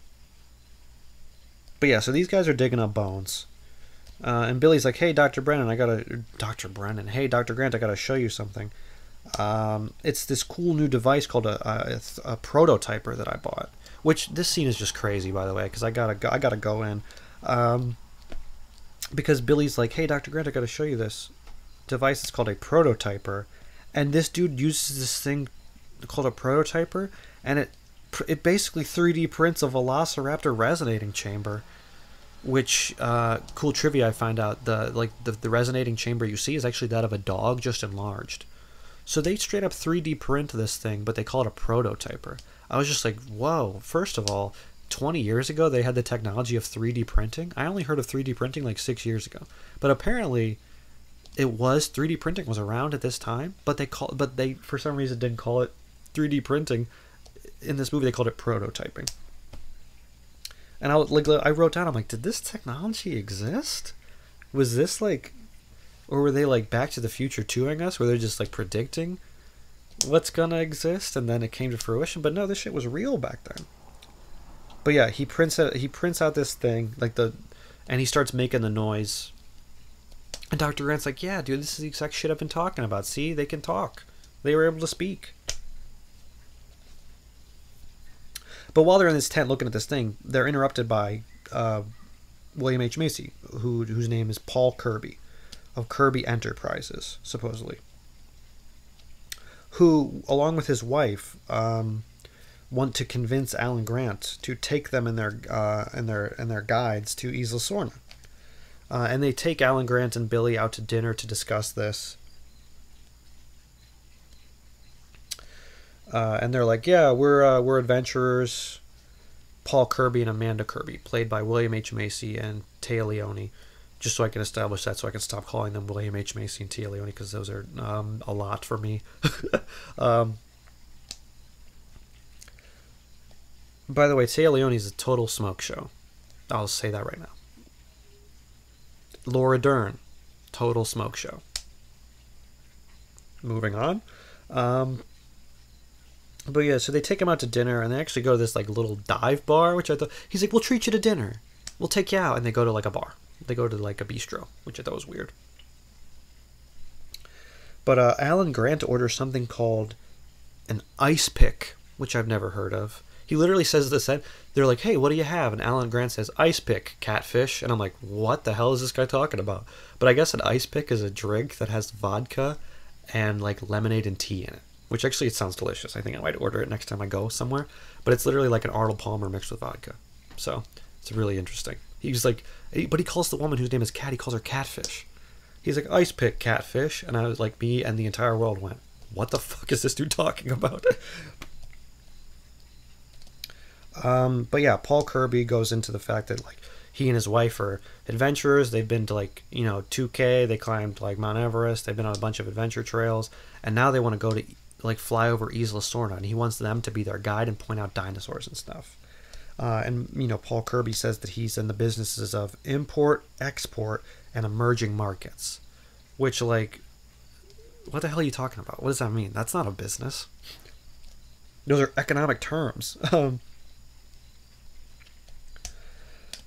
but yeah, so these guys are digging up bones. Uh, and Billy's like, "Hey, Doctor Brennan, I gotta, Doctor Brennan. Hey, Doctor Grant, I gotta show you something." Um, it's this cool new device called a, a, a, prototyper that I bought. Which this scene is just crazy, by the way, because I gotta go, I gotta go in. Um, because Billy's like, "Hey, Doctor Grant, I got to show you this device. It's called a prototyper," and this dude uses this thing called a prototyper, and it it basically 3D prints a Velociraptor resonating chamber. Which uh, cool trivia I find out the like the, the resonating chamber you see is actually that of a dog just enlarged. So they straight up 3D print this thing, but they call it a prototyper. I was just like, whoa! First of all, 20 years ago they had the technology of 3D printing. I only heard of 3D printing like six years ago, but apparently it was 3D printing was around at this time. But they call but they for some reason didn't call it 3D printing. In this movie, they called it prototyping. And I was like I wrote down, I'm like, did this technology exist? Was this like, or were they like Back to the Future 2ing us? Where they're just like predicting what's gonna exist, and then it came to fruition? But no, this shit was real back then. But yeah, he prints out he prints out this thing like the, and he starts making the noise. And Dr. Grant's like, yeah, dude, this is the exact shit I've been talking about. See, they can talk. They were able to speak. But while they're in this tent looking at this thing, they're interrupted by uh, William H. Macy, who, whose name is Paul Kirby of Kirby Enterprises, supposedly. Who, along with his wife, um, want to convince Alan Grant to take them in their uh, their in their guides to Isla Sorna. Uh, and they take Alan Grant and Billy out to dinner to discuss this. Uh, and they're like, "Yeah, we're uh, we're adventurers." Paul Kirby and Amanda Kirby, played by William H Macy and Téa Leoni, just so I can establish that, so I can stop calling them William H Macy and Téa Leoni because those are um, a lot for me. *laughs* um, by the way, Téa Leoni is a total smoke show. I'll say that right now. Laura Dern, total smoke show. Moving on. Um, but yeah, so they take him out to dinner, and they actually go to this like little dive bar, which I thought he's like, "We'll treat you to dinner. We'll take you out," and they go to like a bar. They go to like a bistro, which I thought was weird. But uh, Alan Grant orders something called an ice pick, which I've never heard of. He literally says this. They're like, "Hey, what do you have?" And Alan Grant says, "Ice pick, catfish." And I'm like, "What the hell is this guy talking about?" But I guess an ice pick is a drink that has vodka and like lemonade and tea in it which actually it sounds delicious. I think I might order it next time I go somewhere. But it's literally like an Arnold Palmer mixed with vodka. So it's really interesting. He's like, but he calls the woman whose name is Cat, he calls her Catfish. He's like, ice pick catfish. And I was like, me and the entire world went, what the fuck is this dude talking about? *laughs* um, but yeah, Paul Kirby goes into the fact that like he and his wife are adventurers. They've been to like, you know, 2K. They climbed like Mount Everest. They've been on a bunch of adventure trails. And now they want to go to like fly over Isla Sorna, and he wants them to be their guide and point out dinosaurs and stuff. Uh, and you know, Paul Kirby says that he's in the businesses of import, export, and emerging markets. Which, like, what the hell are you talking about? What does that mean? That's not a business. Those are economic terms. *laughs* Um,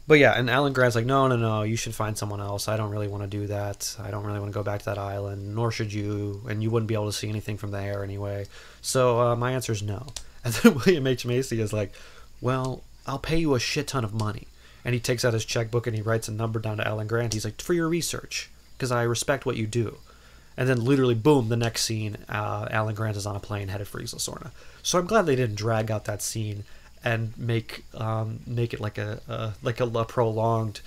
but yeah, and Alan Grant's like, no, no, no, you should find someone else. I don't really want to do that. I don't really want to go back to that island, nor should you, and you wouldn't be able to see anything from there anyway. So uh, my answer is no. *laughs* And then William H. Macy is like, well, I'll pay you a shit ton of money. And he takes out his checkbook and he writes a number down to Alan Grant. He's like, for your research, because I respect what you do. And then literally, boom, the next scene, uh, Alan Grant is on a plane headed for Isla Sorna. So I'm glad they didn't drag out that scene and make um, make it like a, a like a, a prolonged.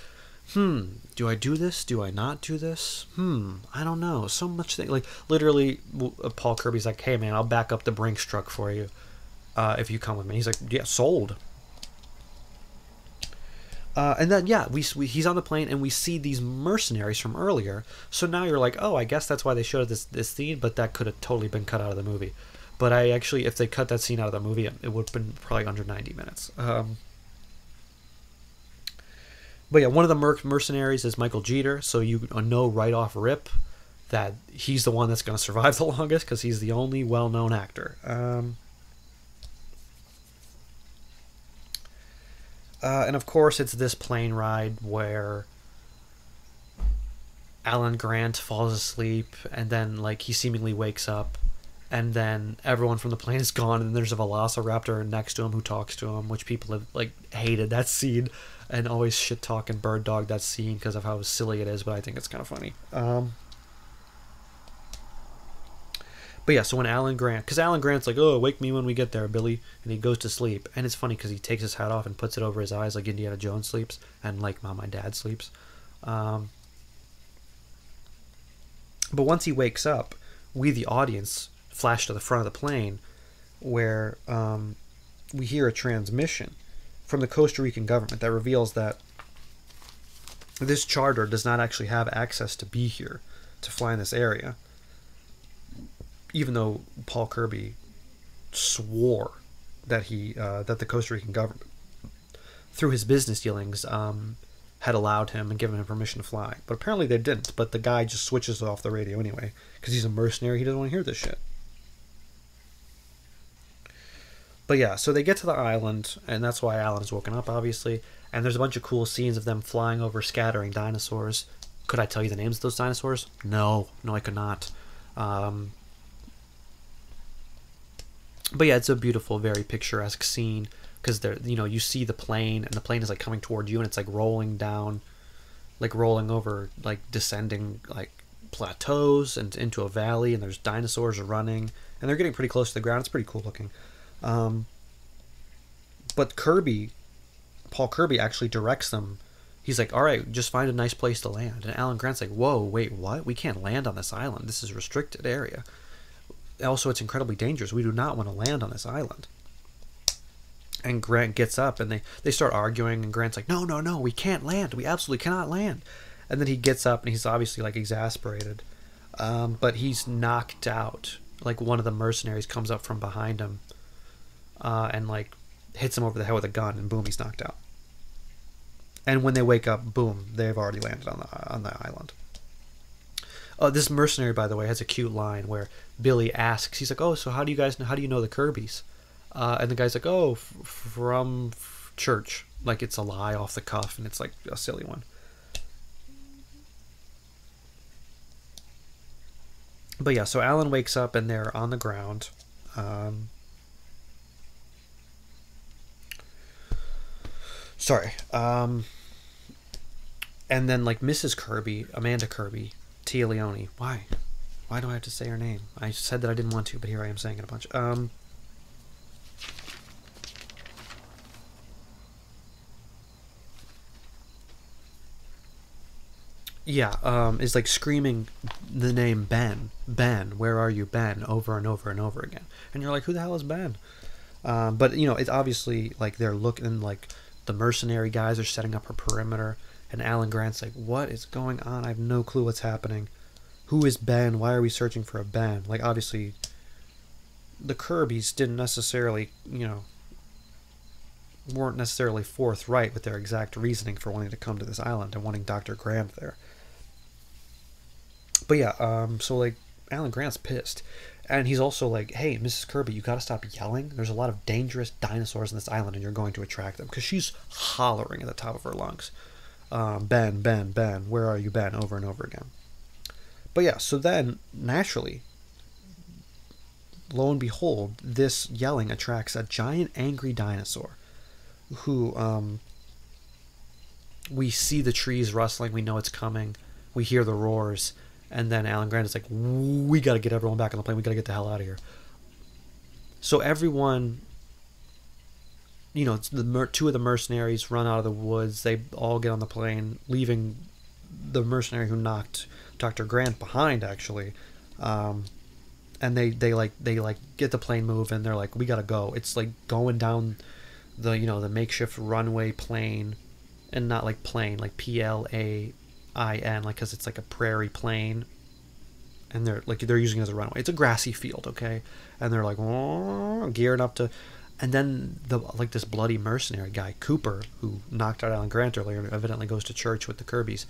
Hmm. Do I do this? Do I not do this? Hmm. I don't know. So much thing. Like literally, uh, Paul Kirby's like, "Hey man, I'll back up the Brinks truck for you uh, if you come with me." He's like, "Yeah, sold." Uh, and then yeah, we, we, he's on the plane and we see these mercenaries from earlier. So now you're like, oh, I guess that's why they showed this this scene, but that could have totally been cut out of the movie. But I actually, if they cut that scene out of the movie, it would have been probably under 90 minutes. Um, but yeah, one of the merc- mercenaries is Michael Jeter, so you know right off rip that he's the one that's going *laughs* to survive the longest because he's the only well-known actor. Um, uh, and of course, it's this plane ride where Alan Grant falls asleep, and then like he seemingly wakes up and then everyone from the plane is gone, and there's a velociraptor next to him who talks to him, which people have like hated that scene and always shit talking bird dog that scene because of how silly it is, but I think it's kind of funny. Um, but yeah, so when Alan Grant, because Alan Grant's like, "Oh, wake me when we get there, Billy," and he goes to sleep, and it's funny because he takes his hat off and puts it over his eyes like Indiana Jones sleeps, and like my my dad sleeps. Um, but once he wakes up, we the audience flash to the front of the plane, where um, we hear a transmission from the Costa Rican government that reveals that this charter does not actually have access to be here to fly in this area even though Paul Kirby swore that he uh, that the Costa Rican government, through his business dealings, um, had allowed him and given him permission to fly, but apparently they didn't. But the guy just switches off the radio anyway because he's a mercenary. He doesn't want to hear this shit. But yeah, so they get to the island, and that's why Alan is woken up, obviously. And there's a bunch of cool scenes of them flying over scattering dinosaurs. Could I tell you the names of those dinosaurs? No, no, I could not. Um, but yeah, it's a beautiful, very picturesque scene because there, you know, you see the plane and the plane is like coming toward you and it's like rolling down, like rolling over, like descending like plateaus and into a valley and there's dinosaurs running and they're getting pretty close to the ground. It's pretty cool looking. Um, but Kirby, Paul Kirby actually directs them. He's like, all right, just find a nice place to land. And Alan Grant's like, whoa, wait, what? We can't land on this island. This is a restricted area also it's incredibly dangerous. We do not want to land on this island. And Grant gets up and they, they start arguing and Grant's like, No, no, no, we can't land. We absolutely cannot land. And then he gets up and he's obviously like exasperated. Um, but he's knocked out. Like one of the mercenaries comes up from behind him uh, and like hits him over the head with a gun and boom, he's knocked out. And when they wake up, boom, they've already landed on the on the island. Oh, this mercenary, by the way, has a cute line where Billy asks, he's like, "Oh, so how do you guys know? How do you know the Kirbys?" Uh, and the guy's like, "Oh, f- from f- church." Like it's a lie off the cuff, and it's like a silly one. But yeah, so Alan wakes up and they're on the ground. Um, sorry. Um, and then like Mrs. Kirby, Amanda Kirby, Téa Leoni. Why? Why do I have to say her name? I said that I didn't want to, but here I am saying it a bunch. Um. Yeah, um, is like screaming the name Ben. Ben, where are you, Ben? Over and over and over again. And you're like, who the hell is Ben? Um, but, you know, it's obviously like they're looking like the mercenary guys are setting up her perimeter and Alan Grant's like, "What is going on? I have no clue what's happening. Who is Ben? Why are we searching for a Ben?" Like obviously the Kirbys didn't necessarily, you know, weren't necessarily forthright with their exact reasoning for wanting to come to this island and wanting Dr. Grant there. But yeah, um, so like Alan Grant's pissed. And he's also like, hey, Mrs. Kirby, you gotta stop yelling. There's a lot of dangerous dinosaurs on this island and you're going to attract them. Because she's hollering at the top of her lungs um, Ben, Ben, Ben, where are you, Ben, over and over again. But yeah, so then naturally, lo and behold, this yelling attracts a giant angry dinosaur who um, we see the trees rustling, we know it's coming, we hear the roars, and then Alan Grant is like, we got to get everyone back on the plane, we got to get the hell out of here. So everyone you know, it's the two of the mercenaries run out of the woods. They all get on the plane, leaving the mercenary who knocked Doctor Grant behind, actually. Um, and they they like they like get the plane moving. They're like, we gotta go. It's like going down the you know the makeshift runway plane, and not like plane like P L A I N like because it's like a prairie plane. And they're like they're using it as a runway. It's a grassy field, okay. And they're like gearing up to and then the like this bloody mercenary guy Cooper, who knocked out Alan Grant earlier, and evidently goes to church with the Kirbys.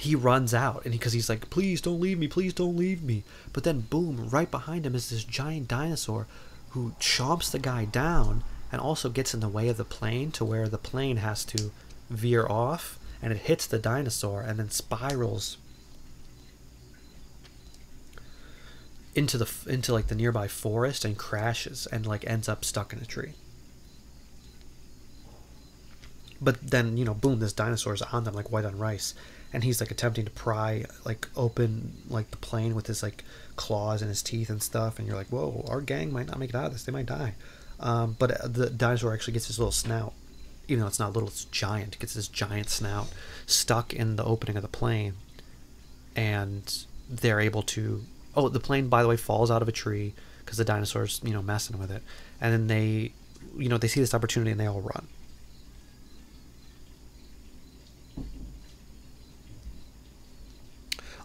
He runs out, and because he, he's like, "Please don't leave me! Please don't leave me!" But then, boom! Right behind him is this giant dinosaur, who chomps the guy down, and also gets in the way of the plane to where the plane has to veer off, and it hits the dinosaur, and then spirals into the into like the nearby forest and crashes and like ends up stuck in a tree. But then you know, boom, this dinosaur is on them like white on rice, and he's like attempting to pry like open like the plane with his like claws and his teeth and stuff, and you're like, whoa, our gang might not make it out of this; they might die. Um, but uh, the dinosaur actually gets his little snout, even though it's not little, it's giant. Gets this giant snout stuck in the opening of the plane, and they're able to. Oh, the plane, by the way, falls out of a tree because the dinosaurs, you know, messing with it, and then they, you know, they see this opportunity and they all run.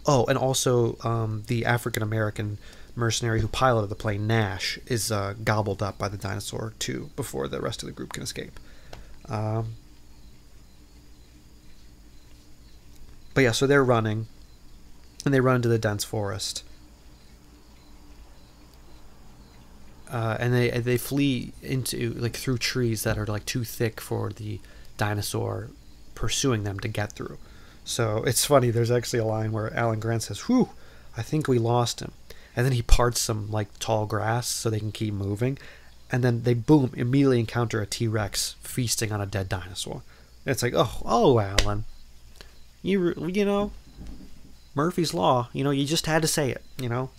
Oh, and also um, the African American mercenary who piloted the plane, Nash, is uh, gobbled up by the dinosaur too before the rest of the group can escape. Um, but yeah, so they're running, and they run into the dense forest. Uh, and they they flee into like through trees that are like too thick for the dinosaur pursuing them to get through. So it's funny. There's actually a line where Alan Grant says, "Whew, I think we lost him," and then he parts some like tall grass so they can keep moving, and then they boom immediately encounter a T Rex feasting on a dead dinosaur. It's like, oh, oh, Alan, you you know, Murphy's Law. You know, you just had to say it. You know.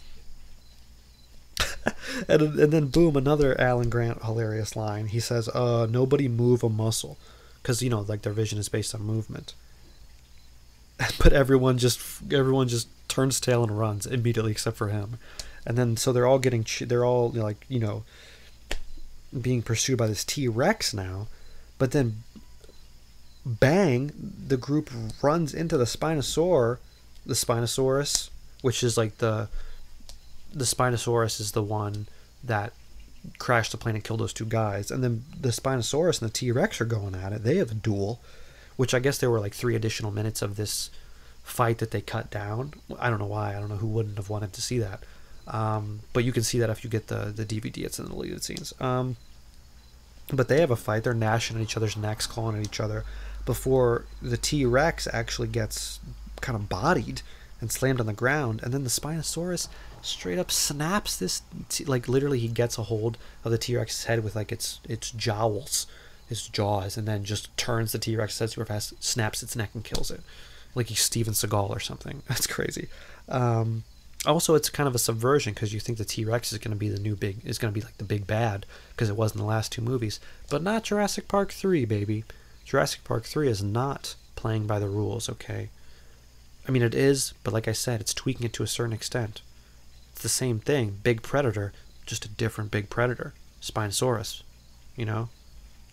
*laughs* and, and then boom, another Alan Grant hilarious line. He says, "Uh, nobody move a muscle," because you know, like their vision is based on movement. *laughs* but everyone just everyone just turns tail and runs immediately except for him and then so they're all getting they're all like you know being pursued by this t-rex now but then bang the group runs into the spinosaur the spinosaurus which is like the the spinosaurus is the one that crashed the plane and killed those two guys and then the spinosaurus and the t-rex are going at it they have a duel which I guess there were like three additional minutes of this fight that they cut down. I don't know why. I don't know who wouldn't have wanted to see that. Um, but you can see that if you get the the DVD. It's in the deleted scenes. Um, but they have a fight. They're gnashing at each other's necks, clawing at each other, before the T Rex actually gets kind of bodied and slammed on the ground, and then the Spinosaurus straight up snaps this. Like literally, he gets a hold of the T Rex's head with like its its jowls its jaws and then just turns the T Rex head super fast, snaps its neck and kills it, like he's Steven Seagal or something. *laughs* That's crazy. Um, also, it's kind of a subversion because you think the T Rex is going to be the new big, is going to be like the big bad because it was in the last two movies, but not Jurassic Park three, baby. Jurassic Park three is not playing by the rules. Okay. I mean, it is, but like I said, it's tweaking it to a certain extent. It's the same thing, big predator, just a different big predator, Spinosaurus. You know,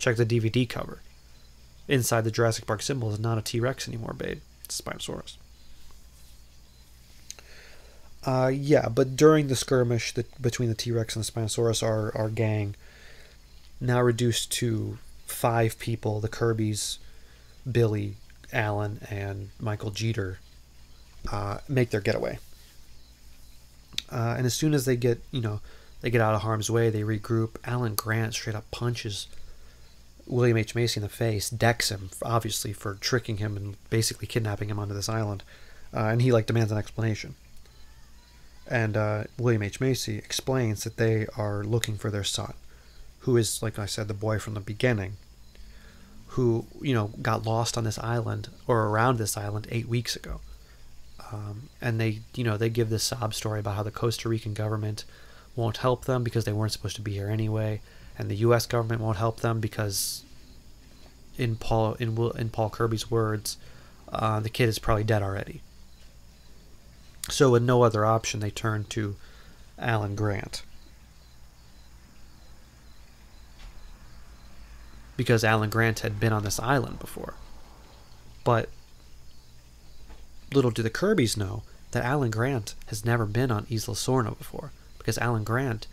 Check the DVD cover. Inside the Jurassic Park symbol is not a T Rex anymore, babe. It's Spinosaurus. Uh, yeah, but during the skirmish the, between the T Rex and the Spinosaurus, our, our gang, now reduced to five people the Kirbys, Billy, Alan, and Michael Jeter, uh, make their getaway. Uh, and as soon as they get, you know, they get out of harm's way, they regroup. Alan Grant straight up punches William H. Macy in the face, decks him, obviously, for tricking him and basically kidnapping him onto this island. Uh, and he, like, demands an explanation. And uh, William H. Macy explains that they are looking for their son, who is, like I said, the boy from the beginning, who, you know, got lost on this island or around this island eight weeks ago. Um, and they, you know, they give this sob story about how the Costa Rican government won't help them because they weren't supposed to be here anyway and the U.S. government won't help them because, in Paul in in Paul Kirby's words, uh, the kid is probably dead already. So, with no other option, they turn to Alan Grant. Because Alan Grant had been on this island before. But little do the Kirbys know that Alan Grant has never been on Isla Sorna before. Because Alan Grant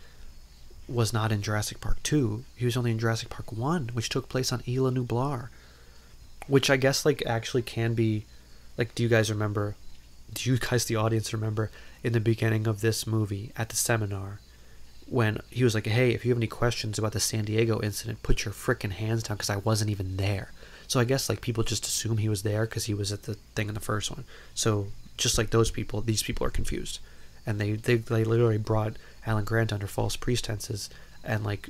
was not in Jurassic Park 2. He was only in Jurassic Park 1, which took place on Isla Nublar. Which I guess like actually can be like do you guys remember do you guys the audience remember in the beginning of this movie at the seminar when he was like, "Hey, if you have any questions about the San Diego incident, put your freaking hands down because I wasn't even there." So I guess like people just assume he was there because he was at the thing in the first one. So just like those people, these people are confused and they they, they literally brought Alan Grant under false pretenses and like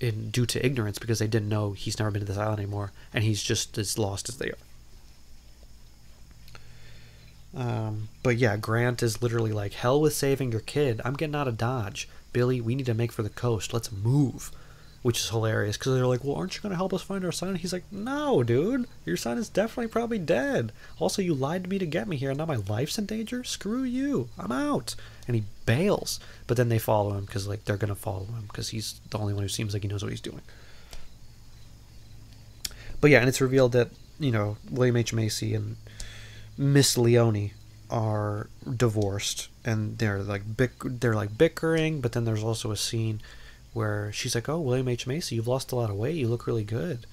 in due to ignorance because they didn't know he's never been to this island anymore and he's just as lost as they are. Um, but yeah, Grant is literally like, hell with saving your kid. I'm getting out of Dodge. Billy, we need to make for the coast. Let's move. Which is hilarious because they're like, well, aren't you going to help us find our son? He's like, no, dude. Your son is definitely probably dead. Also, you lied to me to get me here and now my life's in danger? Screw you. I'm out. And he bails. But then they follow him because, like, they're going to follow him because he's the only one who seems like he knows what he's doing. But yeah, and it's revealed that, you know, William H. Macy and Miss Leoni are divorced and they're like bick- they're like bickering but then there's also a scene where she's like oh william h. Macy you've lost a lot of weight. You look really good.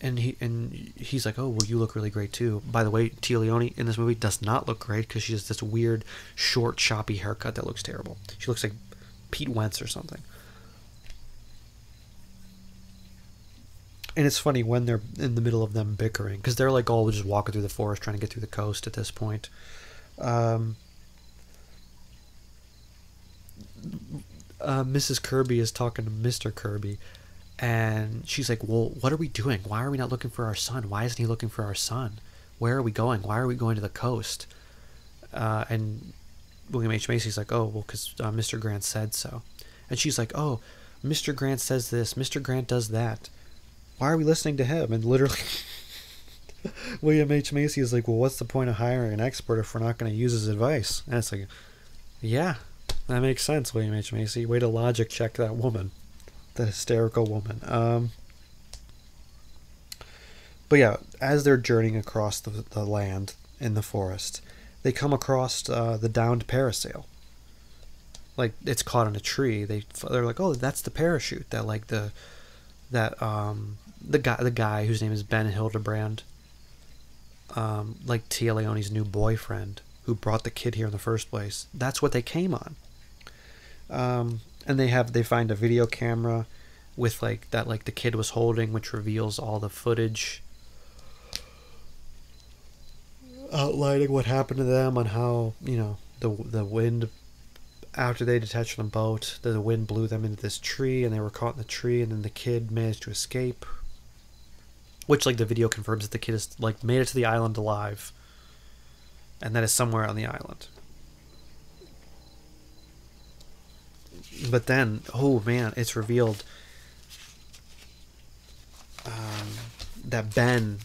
And he and he's like oh well you look really great too. By the way Téa Leoni in this movie does not look great because she has this weird short choppy haircut that looks terrible. She looks like pete wentz or something. And it's funny when they're in the middle of them bickering because they're like all just walking through the forest trying to get through the coast at this point. Um, uh, Mrs. Kirby is talking to Mr. Kirby, and she's like, "Well, what are we doing? Why are we not looking for our son? Why isn't he looking for our son? Where are we going? Why are we going to the coast?" Uh, and William H Macy's like, "Oh, well, because uh, Mr. Grant said so," and she's like, "Oh, Mr. Grant says this. Mr. Grant does that." why are we listening to him? And literally, *laughs* William H. Macy is like, well, what's the point of hiring an expert if we're not going to use his advice? And it's like, yeah, that makes sense, William H. Macy. Way to logic check that woman, the hysterical woman. Um, but yeah, as they're journeying across the, the land in the forest, they come across uh, the downed parasail. Like it's caught in a tree. They they're like, oh, that's the parachute that like the that um the guy the guy whose name is Ben Hildebrand, um, like Téa Leoni's new boyfriend who brought the kid here in the first place. That's what they came on. Um, and they have they find a video camera with like that like the kid was holding, which reveals all the footage outlining what happened to them on how you know the the wind after they detached from the boat, the wind blew them into this tree and they were caught in the tree and then the kid managed to escape. Which like the video confirms that the kid is like made it to the island alive. And that is somewhere on the island. But then, oh man, it's revealed um, that Ben,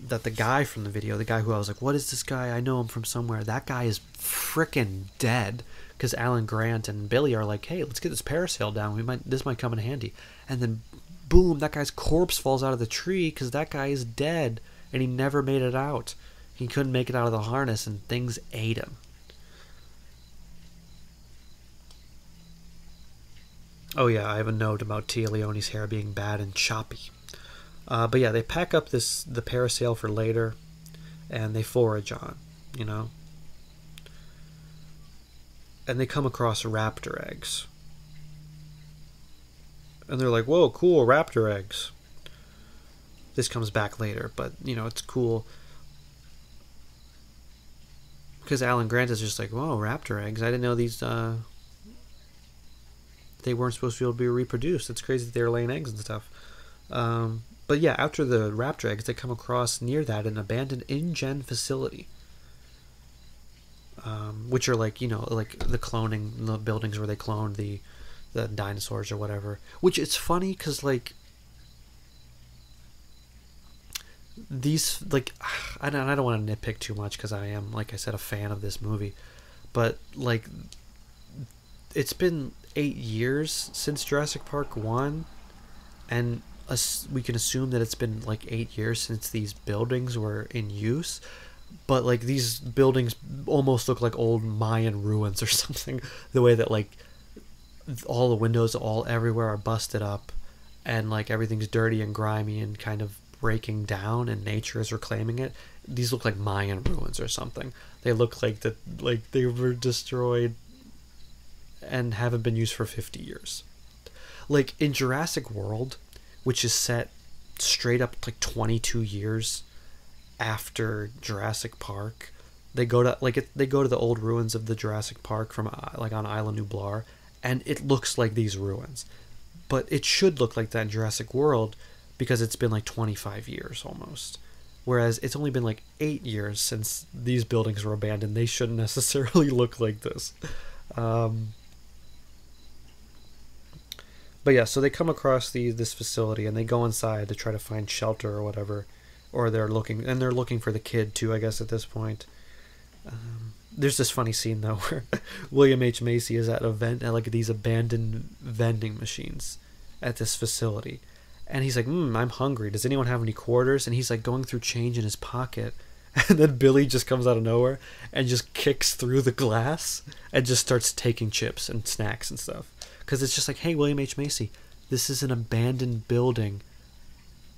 that the guy from the video, the guy who I was like, what is this guy? I know him from somewhere. That guy is freaking dead because Alan Grant and Billy are like, "Hey, let's get this parasail down. We might this might come in handy." And then, boom! That guy's corpse falls out of the tree because that guy is dead and he never made it out. He couldn't make it out of the harness, and things ate him. Oh yeah, I have a note about Téa Leoni's hair being bad and choppy. Uh, but yeah, they pack up this the parasail for later, and they forage on. You know, and they come across raptor eggs. And they're like, whoa, cool, raptor eggs. This comes back later, but, you know, it's cool. Because Alan Grant is just like, whoa, raptor eggs. I didn't know these, uh, they weren't supposed to be able to be reproduced. It's crazy that they were laying eggs and stuff. Um, but yeah, after the raptor eggs, they come across near that an abandoned InGen facility um, which are like you know like the cloning the buildings where they cloned the the dinosaurs or whatever. Which it's funny because like these like *sighs* I don't I don't want to nitpick too much because I am like I said a fan of this movie, but like it's been eight years since Jurassic Park one, and we can assume that it's been like eight years since these buildings were in use but like these buildings almost look like old Mayan ruins or *laughs* something. The way that like all the windows all everywhere are busted up and like everything's dirty and grimy and kind of breaking down and nature is reclaiming it. These look like Mayan ruins or something. They look like that like they were destroyed and haven't been used for 50 years. Like in Jurassic World, which is set straight up like 22 years after Jurassic Park, they go to like it, they go to the old ruins of the Jurassic Park from uh, like on Isla Nublar, and it looks like these ruins, but it should look like that in Jurassic World because it's been like 25 years almost. Whereas it's only been like eight years since these buildings were abandoned. They shouldn't *laughs* necessarily look like this. Um, but yeah, so they come across the this facility and they go inside to try to find shelter or whatever, or they're looking and they're looking for the kid too. I guess at this point. Um, there's this funny scene though *laughs* where William H Macy is at a vent at like these abandoned vending machines at this facility, and he's like, mm, "I'm hungry. Does anyone have any quarters?" And he's like going through change in his pocket, *laughs* and then Billy just comes out of nowhere and just kicks through the glass and just starts taking chips and snacks and stuff because it's just like, "Hey, William H Macy, this is an abandoned building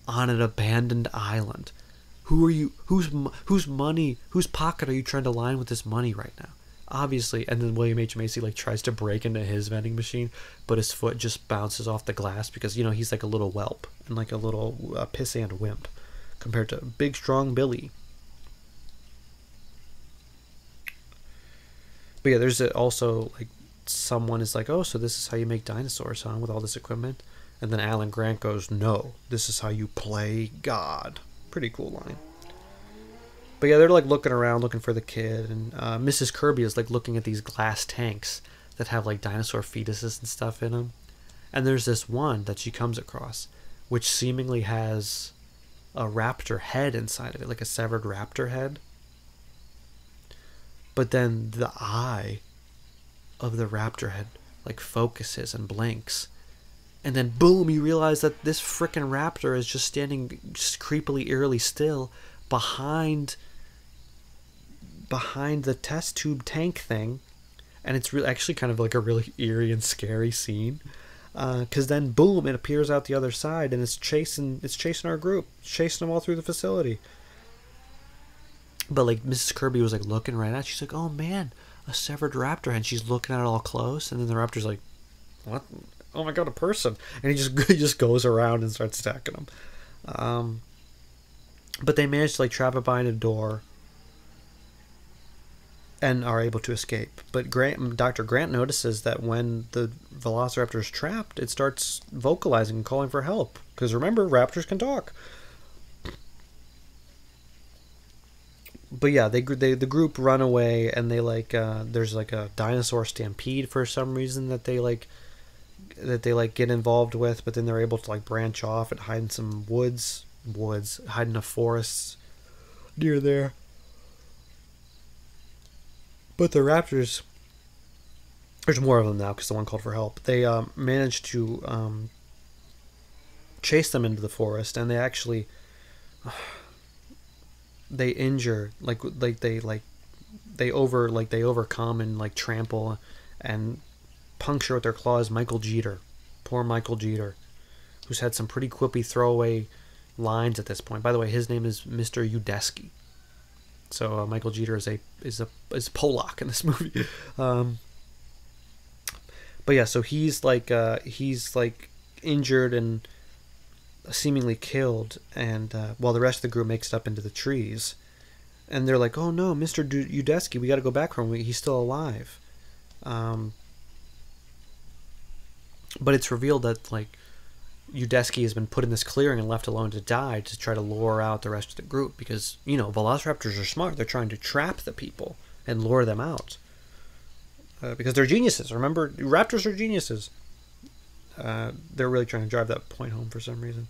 on an abandoned island." Who are you? Whose whose money? Whose pocket are you trying to line with this money right now? Obviously, and then William H Macy like tries to break into his vending machine, but his foot just bounces off the glass because you know he's like a little whelp and like a little uh, pissant wimp compared to big strong Billy. But yeah, there's also like someone is like, oh, so this is how you make dinosaurs, huh? With all this equipment, and then Alan Grant goes, no, this is how you play God pretty cool line. But yeah, they're like looking around, looking for the kid, and uh, Mrs. Kirby is like looking at these glass tanks that have like dinosaur fetuses and stuff in them. And there's this one that she comes across, which seemingly has a raptor head inside of it, like a severed raptor head. But then the eye of the raptor head like focuses and blinks and then boom, you realize that this freaking raptor is just standing creepily, eerily still behind behind the test tube tank thing, and it's really actually kind of like a really eerie and scary scene. Because uh, then boom, it appears out the other side, and it's chasing it's chasing our group, chasing them all through the facility. But like Mrs. Kirby was like looking right at, she's like, "Oh man, a severed raptor," and she's looking at it all close, and then the raptor's like, "What? oh my god, a person, and he just *laughs* he just goes around and starts attacking them. Um, but they manage to like trap it behind a door and are able to escape. But Grant, Dr. Grant notices that when the Velociraptor is trapped, it starts vocalizing and calling for help. Because remember, raptors can talk. But yeah, they they the group run away and they like uh, there's like a dinosaur stampede for some reason that they like that they like get involved with, but then they're able to like branch off and hide in some woods, woods, hide in a forest near there. But the raptors, there's more of them now because the one called for help. They um, managed to um, chase them into the forest, and they actually they injure like like they like they over like they overcome and like trample and puncture with their claws Michael Jeter. Poor Michael Jeter, who's had some pretty quippy throwaway lines at this point. By the way, his name is Mr. Udesky. So uh, Michael Jeter is a is a is Pollock in this *laughs* movie. Um, but yeah, so he's like uh, he's like injured and seemingly killed, and uh, while the rest of the group makes it up into the trees, and they're like, "Oh no, Mister Udesky, we got to go back for him. He's still alive." Um, but it's revealed that like Udesky has been put in this clearing and left alone to die to try to lure out the rest of the group because you know velociraptors are smart. They're trying to trap the people and lure them out uh, because they're geniuses. Remember, raptors are geniuses. Uh, they're really trying to drive that point home for some reason.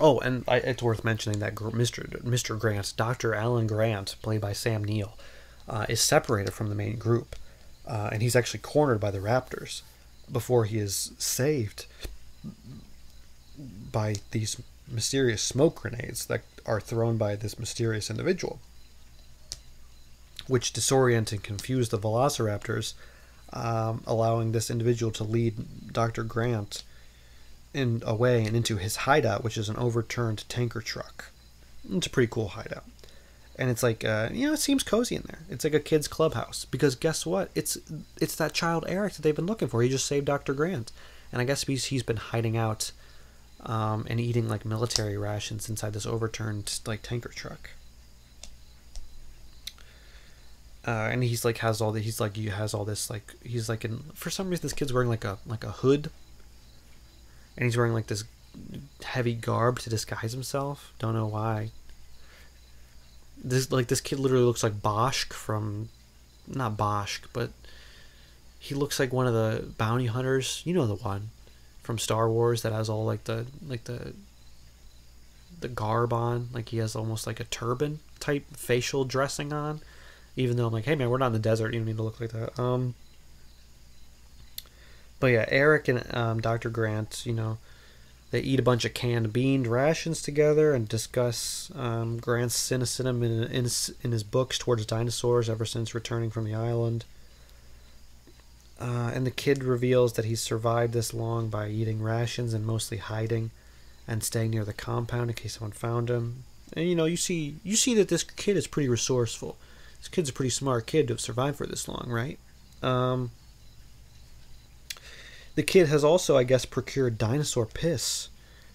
Oh, and I, it's worth mentioning that Mr. Mr. Grant, Dr. Alan Grant, played by Sam Neill, uh, is separated from the main group uh, and he's actually cornered by the Raptors before he is saved by these mysterious smoke grenades that are thrown by this mysterious individual, which disorient and confuse the Velociraptors, um, allowing this individual to lead Dr. Grant in away and into his hideout, which is an overturned tanker truck. It's a pretty cool hideout and it's like uh, you know it seems cozy in there it's like a kid's clubhouse because guess what it's it's that child eric that they've been looking for he just saved dr grant and i guess he's, he's been hiding out um, and eating like military rations inside this overturned like tanker truck. Uh, and he's like has all the he's like he has all this like he's like in for some reason this kid's wearing like a like a hood. And he's wearing like this heavy garb to disguise himself. Don't know why. This like this kid literally looks like Bosch from not Bosch but he looks like one of the bounty hunters. You know the one from Star Wars that has all like the like the the garb on. Like he has almost like a turban type facial dressing on even though I'm like, hey man, we're not in the desert. You don't need to look like that. Um, but yeah, Eric and um, Dr. Grant, you know, they eat a bunch of canned bean rations together and discuss um, Grant's cynicism in, in, his, in his books towards dinosaurs ever since returning from the island. Uh, and the kid reveals that he's survived this long by eating rations and mostly hiding and staying near the compound in case someone found him. And you know, you see you see that this kid is pretty resourceful this kid's a pretty smart kid to have survived for this long, right? Um, the kid has also, I guess, procured dinosaur piss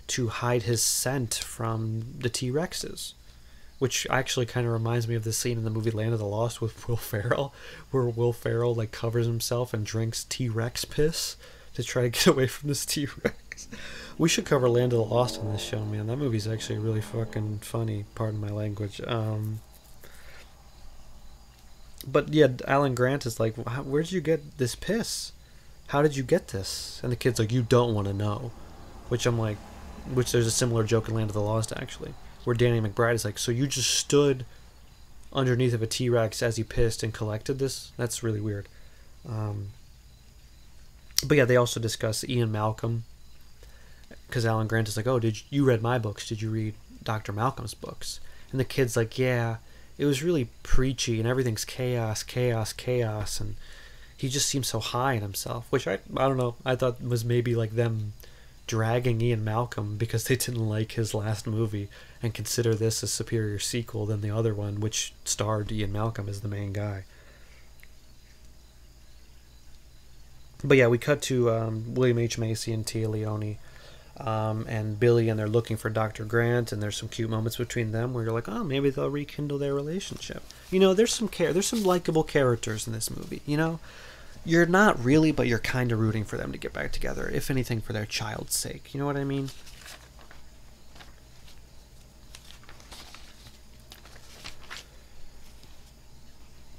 to hide his scent from the T Rexes. Which actually kind of reminds me of the scene in the movie Land of the Lost with *laughs* Will Ferrell, where Will Ferrell like covers himself and drinks T Rex piss to try to get *laughs* away from this T Rex. We should cover Land of the Lost on this show, man. That movie's actually really fucking funny. Pardon my language. Um, but yeah, Alan Grant is like, where did you get this piss? How did you get this? And the kid's like, you don't want to know. Which I'm like, which there's a similar joke in Land of the Lost actually, where Danny McBride is like, so you just stood underneath of a T Rex as he pissed and collected this? That's really weird. Um, but yeah, they also discuss Ian Malcolm because Alan Grant is like, oh, did you, you read my books? Did you read Dr. Malcolm's books? And the kid's like, yeah it was really preachy and everything's chaos, chaos, chaos, and he just seems so high in himself, which I I don't know. I thought was maybe like them dragging Ian Malcolm because they didn't like his last movie and consider this a superior sequel than the other one, which starred Ian Malcolm as the main guy. But yeah, we cut to um, William H Macy and Téa Leoni um, and Billy, and they're looking for Dr. Grant, and there's some cute moments between them where you're like, oh, maybe they'll rekindle their relationship. You know, there's some care, there's some likable characters in this movie. You know, you're not really, but you're kind of rooting for them to get back together, if anything, for their child's sake. You know what I mean?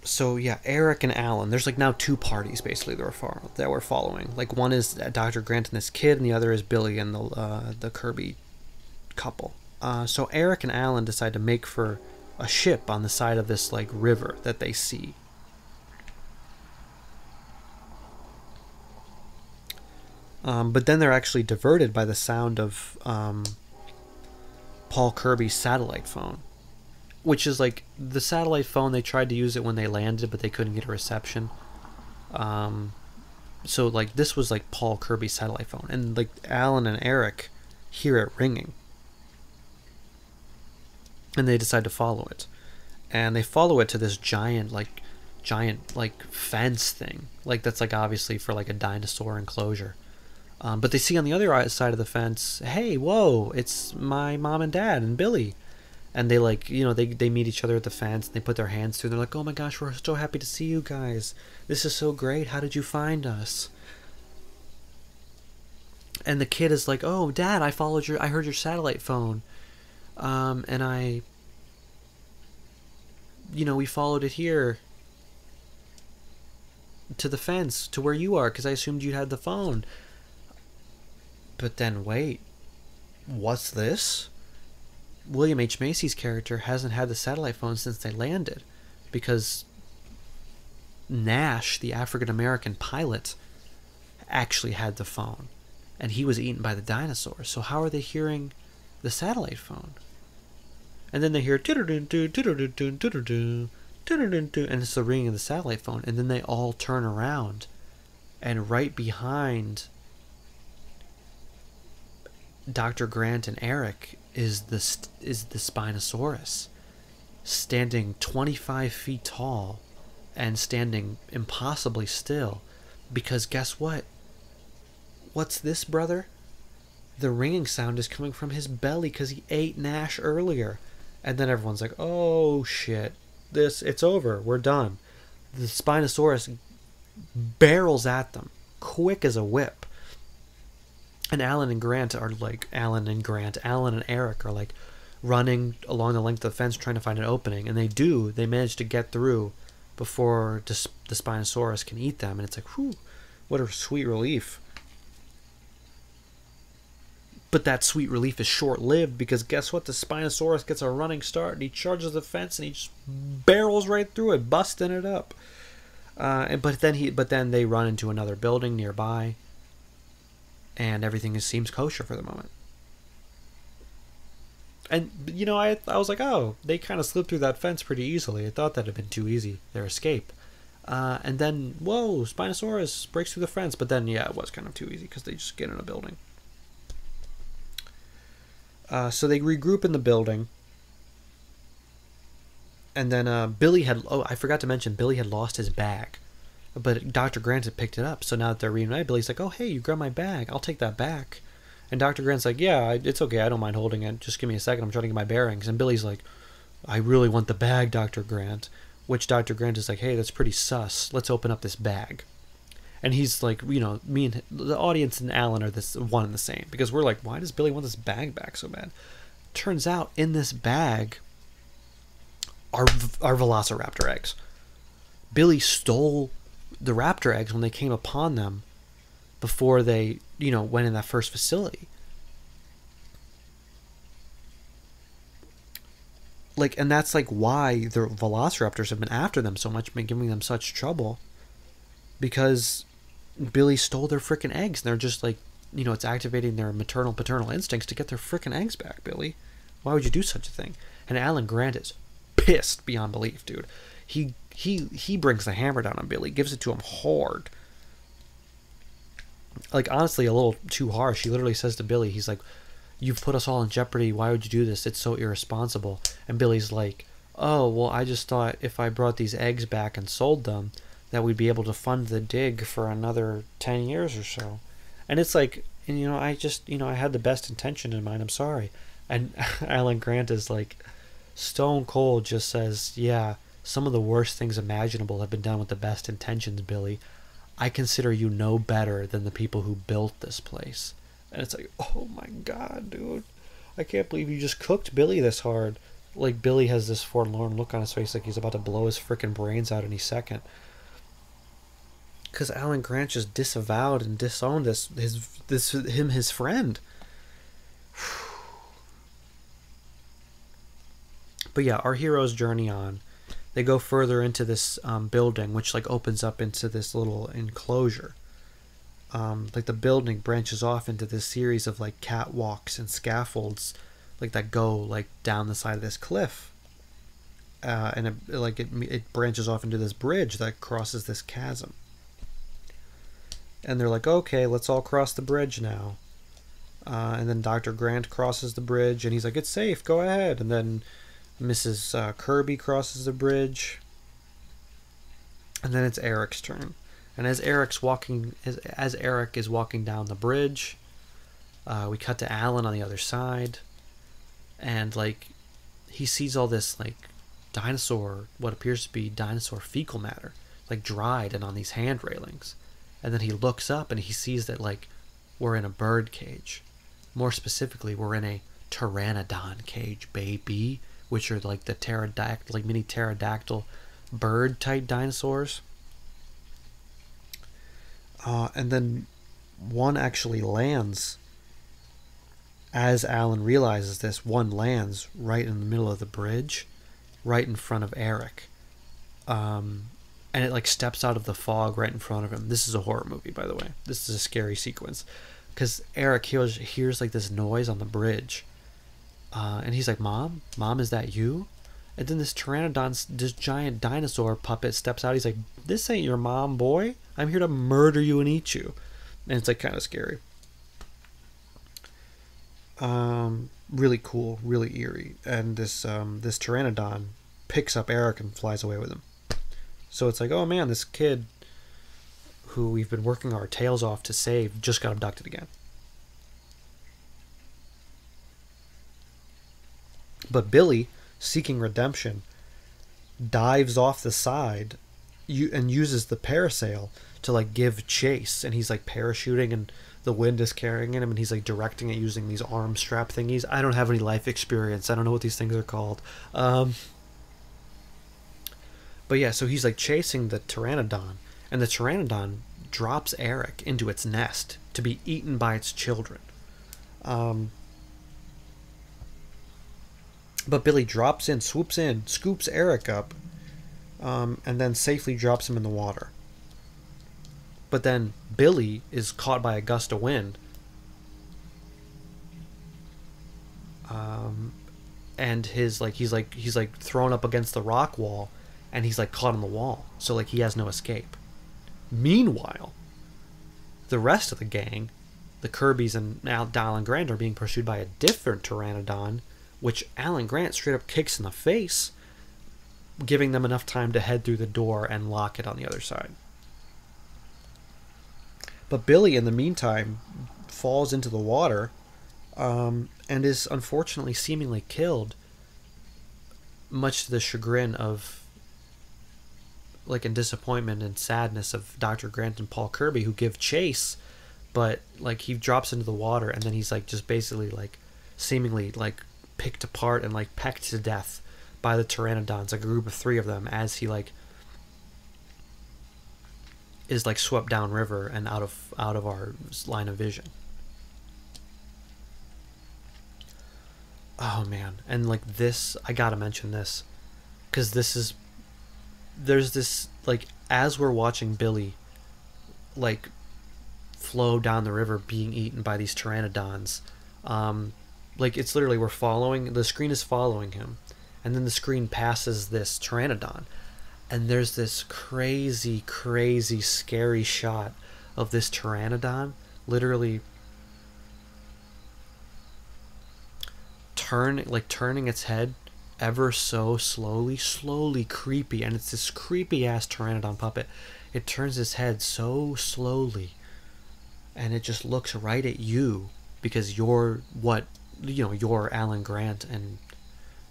So yeah, Eric and Alan. There's like now two parties basically that we're that we're following. Like one is Dr. Grant and this kid, and the other is Billy and the uh, the Kirby couple. Uh, so Eric and Alan decide to make for a ship on the side of this like river that they see. Um, but then they're actually diverted by the sound of um, Paul Kirby's satellite phone which is like the satellite phone. They tried to use it when they landed, but they couldn't get a reception. Um, so like this was like Paul Kirby's satellite phone, and like Alan and Eric hear it ringing, and they decide to follow it, and they follow it to this giant like giant like fence thing, like that's like obviously for like a dinosaur enclosure. Um, but they see on the other side of the fence, hey, whoa, it's my mom and dad and Billy and they like you know they, they meet each other at the fence and they put their hands through. And they're like oh my gosh we're so happy to see you guys. This is so great. How did you find us? And the kid is like oh dad i followed your i heard your satellite phone. Um, and i you know we followed it here to the fence to where you are because i assumed you had the phone. But then wait what's this William H. Macy's character hasn't had the satellite phone since they landed because Nash, the African American pilot, actually had the phone and he was eaten by the dinosaurs. So how are they hearing the satellite phone? And then they hear and it's the ringing of the satellite phone and then they all turn around and right behind Dr. Grant and Eric is the is the Spinosaurus, standing 25 feet tall, and standing impossibly still, because guess what? What's this, brother? the ringing sound is coming from his belly because he ate Nash earlier. And then everyone's like, oh shit, this, it's over, we're done. The Spinosaurus barrels at them, quick as a whip. And Alan and Grant are like, Alan and Grant, Alan and Eric are like running along the length of the fence trying to find an opening. And they do, they manage to get through before the, the Spinosaurus can eat them. And it's like, whew, what a sweet relief. But that sweet relief is short lived because guess what? The Spinosaurus gets a running start and he charges the fence and he just barrels right through it, busting it up. Uh, but then he, but then they run into another building nearby, and everything is, seems kosher for the moment. And you know, I I was like, oh, they kind of slipped through that fence pretty easily. I thought that had been too easy their escape. Uh, and then, whoa, Spinosaurus breaks through the fence. But then, yeah, it was kind of too easy because they just get in a building. Uh, so they regroup in the building. And then uh, Billy had, oh, I forgot to mention, Billy had lost his bag. But Dr. Grant had picked it up. So now that they're reunited, Billy's like, oh, hey, you grabbed my bag. I'll take that back. And Dr. Grant's like, yeah, it's okay. I don't mind holding it. Just give me a second. I'm trying to get my bearings. And Billy's like, I really want the bag, Dr. Grant. Which Dr. Grant is like, hey, that's pretty sus. Let's open up this bag and he's like, you know, me and the audience and Alan are this one and the same because we're like, why does Billy want this bag back so bad? Turns out in this bag are are Velociraptor eggs. Billy stole the raptor eggs when they came upon them before they, you know, went in that first facility. Like, and that's like why the Velociraptors have been after them so much, been giving them such trouble because Billy stole their freaking eggs. And they're just like, you know, it's activating their maternal paternal instincts to get their freaking eggs back, Billy. Why would you do such a thing? And Alan Grant is pissed beyond belief, dude. He he he brings the hammer down on Billy, gives it to him hard. Like honestly, a little too harsh. He literally says to Billy, he's like, "You've put us all in jeopardy. Why would you do this? It's so irresponsible." And Billy's like, "Oh, well, I just thought if I brought these eggs back and sold them, that we'd be able to fund the dig for another 10 years or so. And it's like, and, you know, I just, you know, I had the best intention in mind. I'm sorry. And *laughs* Alan Grant is like, Stone Cold just says, yeah, some of the worst things imaginable have been done with the best intentions, Billy. I consider you no better than the people who built this place. And it's like, oh my god, dude. I can't believe you just cooked Billy this hard. Like, Billy has this forlorn look on his face like he's about to blow his freaking brains out any second because Alan Grant just disavowed and disowned this his this him his friend. *sighs* but yeah, our heroes journey on. They go further into this um, building, which like opens up into this little enclosure. Um, like the building branches off into this series of like catwalks and scaffolds, like that go like down the side of this cliff. Uh, and it, like it, it branches off into this bridge that crosses this chasm and they're like, okay, let's all cross the bridge now. Uh, and then Dr. Grant crosses the bridge, and he's like, it's safe, go ahead. And then Mrs. Uh, Kirby crosses the bridge. And then it's Eric's turn. And as Eric's walking, as, as Eric is walking down the bridge, uh, we cut to Alan on the other side. And, like, he sees all this, like, dinosaur, what appears to be dinosaur fecal matter, like, dried and on these hand railings and then he looks up and he sees that like we're in a bird cage more specifically we're in a pteranodon cage baby which are like the pterodactyl like mini pterodactyl bird type dinosaurs. Uh, and then one actually lands. As alan realizes this one lands right in the middle of the bridge right in front of eric. Um, and it like steps out of the fog right in front of him. This is a horror movie, by the way. This is a scary sequence. Because Eric hears, hears like this noise on the bridge, uh, and he's like, "Mom, mom, is that you?" And then this pteranodon, this giant dinosaur puppet steps out. He's like, "This ain't your mom, boy. I'm here to murder you and eat you." And it's like kind of scary. Um, really cool, really eerie. And this um, this pteranodon picks up Eric and flies away with him. So it's like, oh man, this kid who we've been working our tails off to save just got abducted again. But Billy, seeking redemption, dives off the side and uses the parasail to like give chase. And he's like parachuting and the wind is carrying him and he's like directing it using these arm strap thingies. I don't have any life experience. I don't know what these things are called. Um, but yeah so he's like chasing the pteranodon and the pteranodon drops eric into its nest to be eaten by its children. Um, but billy drops in swoops in scoops eric up um, and then safely drops him in the water but then Billy is caught by a gust of wind. Um, and his like he's like he's like thrown up against the rock wall, and he's like caught on the wall. So like he has no escape. Meanwhile, the rest of the gang, the Kirbys and now Alan Grant are being pursued by a different pteranodon, which Alan Grant straight up kicks in the face, giving them enough time to head through the door and lock it on the other side. But Billy, in the meantime, falls into the water um, and is unfortunately seemingly killed, much to the chagrin of, like, in disappointment and sadness of Dr. Grant and Paul Kirby, who give chase, but, like, he drops into the water and then he's, like, just basically, like, seemingly, like, picked apart and, like, pecked to death by the pteranodons, like a group of three of them, as he, like, is like swept downriver and out of out of our line of vision. Oh man, and like this, I gotta mention this, because this is there's this like as we're watching Billy, like flow down the river being eaten by these pteranodons, um, like it's literally we're following the screen is following him, and then the screen passes this pteranodon, and there's this crazy, crazy, scary shot of this pteranodon literally turn like turning its head ever so slowly, slowly creepy, and it's this creepy ass pteranodon puppet. It turns its head so slowly, and it just looks right at you because you're what you know. You're Alan Grant and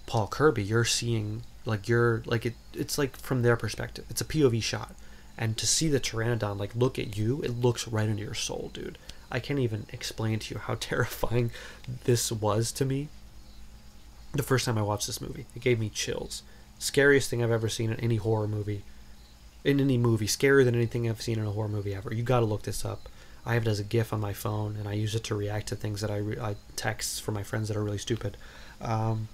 Paul Kirby. You're seeing like you're like it it's like from their perspective it's a pov shot and to see the pteranodon like look at you it looks right into your soul dude i can't even explain to you how *laughs* terrifying this was to me the first time i watched this movie it gave me chills scariest thing i've ever seen in any horror movie in any movie scarier than anything i've seen in a horror movie ever you got to look this up i have it as a gif on my phone and i use it to react to things that i, re- I text for my friends that are really stupid um,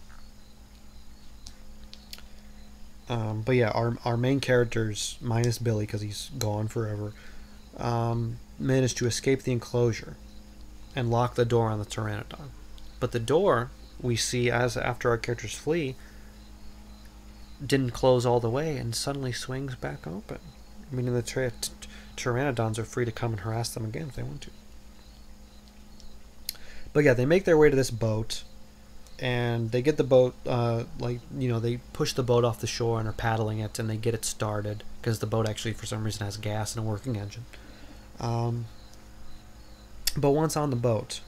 um, but yeah, our, our main characters, minus Billy because he's gone forever, um, managed to escape the enclosure and lock the door on the Pteranodon. But the door we see as after our characters flee didn't close all the way and suddenly swings back open, meaning the tra- Pteranodons are free to come and harass them again if they want to. But yeah, they make their way to this boat and they get the boat uh, like you know they push the boat off the shore and are paddling it and they get it started because the boat actually for some reason has gas and a working engine um, but once on the boat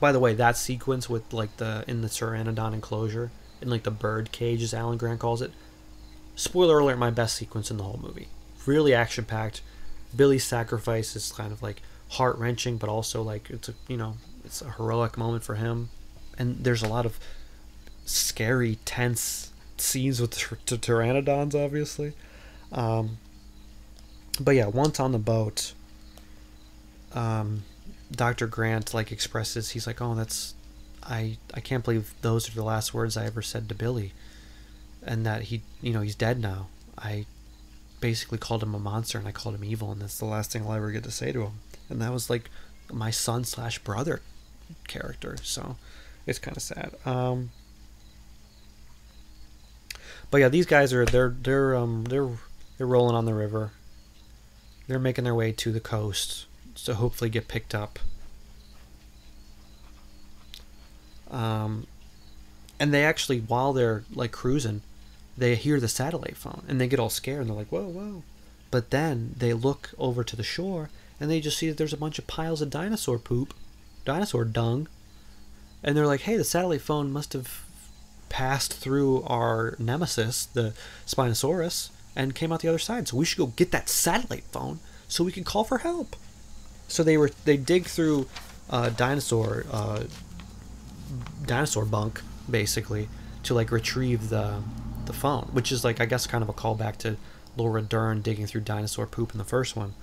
by the way that sequence with like the in the pteranodon enclosure in like the bird cage as alan grant calls it spoiler alert my best sequence in the whole movie really action packed billy's sacrifice is kind of like heart wrenching but also like it's a you know it's a heroic moment for him and there's a lot of scary, tense scenes with the pteranodons, obviously. Um, but yeah, once on the boat, um, Dr. Grant like expresses he's like, "Oh, that's I I can't believe those are the last words I ever said to Billy." And that he, you know, he's dead now. I basically called him a monster and I called him evil and that's the last thing I'll ever get to say to him. And that was like my son slash brother character. So it's kind of sad. Um, but yeah, these guys are they're they're um they're they're rolling on the river. They're making their way to the coast to hopefully get picked up. Um, and they actually while they're like cruising, they hear the satellite phone and they get all scared and they're like, "Whoa, whoa!" But then they look over to the shore and they just see that there's a bunch of piles of dinosaur poop, dinosaur dung, and they're like, "Hey, the satellite phone must have passed through our nemesis, the Spinosaurus, and came out the other side. So we should go get that satellite phone so we can call for help. So they were they dig through uh, dinosaur uh, dinosaur bunk basically to like retrieve the the phone, which is like I guess kind of a callback to Laura Dern digging through dinosaur poop in the first one.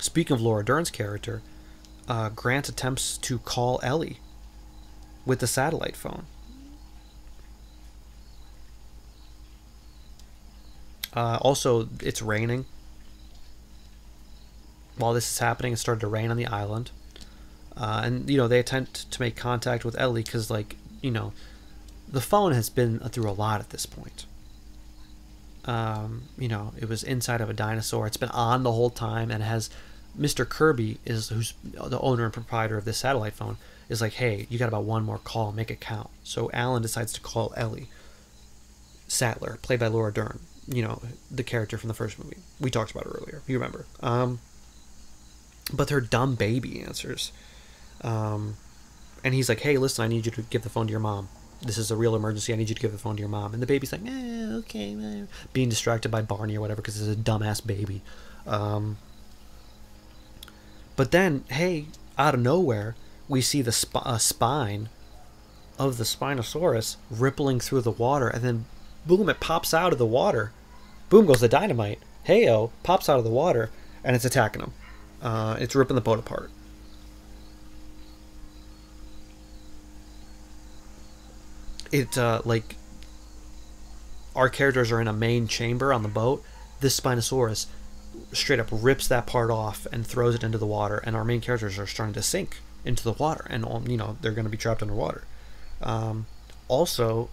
Speaking of Laura Dern's character, uh, Grant attempts to call Ellie with the satellite phone. Uh, also, it's raining. While this is happening, it started to rain on the island. Uh, and, you know, they attempt to make contact with Ellie because, like, you know, the phone has been through a lot at this point. Um, you know, it was inside of a dinosaur. It's been on the whole time and has Mr. Kirby is who's the owner and proprietor of this satellite phone is like, hey, you got about one more call, make it count. So Alan decides to call Ellie Sattler, played by Laura Dern, you know, the character from the first movie. We talked about it earlier. You remember? Um, but her dumb baby answers, um, and he's like, hey, listen, I need you to give the phone to your mom. This is a real emergency. I need you to give the phone to your mom. And the baby's like, eh, okay, being distracted by Barney or whatever because it's a dumbass baby. Um, but then, hey, out of nowhere, we see the sp- uh, spine of the Spinosaurus rippling through the water, and then boom, it pops out of the water. Boom goes the dynamite. Heyo pops out of the water, and it's attacking them. Uh, it's ripping the boat apart. It uh, like our characters are in a main chamber on the boat. This Spinosaurus straight up rips that part off and throws it into the water, and our main characters are starting to sink into the water, and you know they're going to be trapped underwater. Um, also,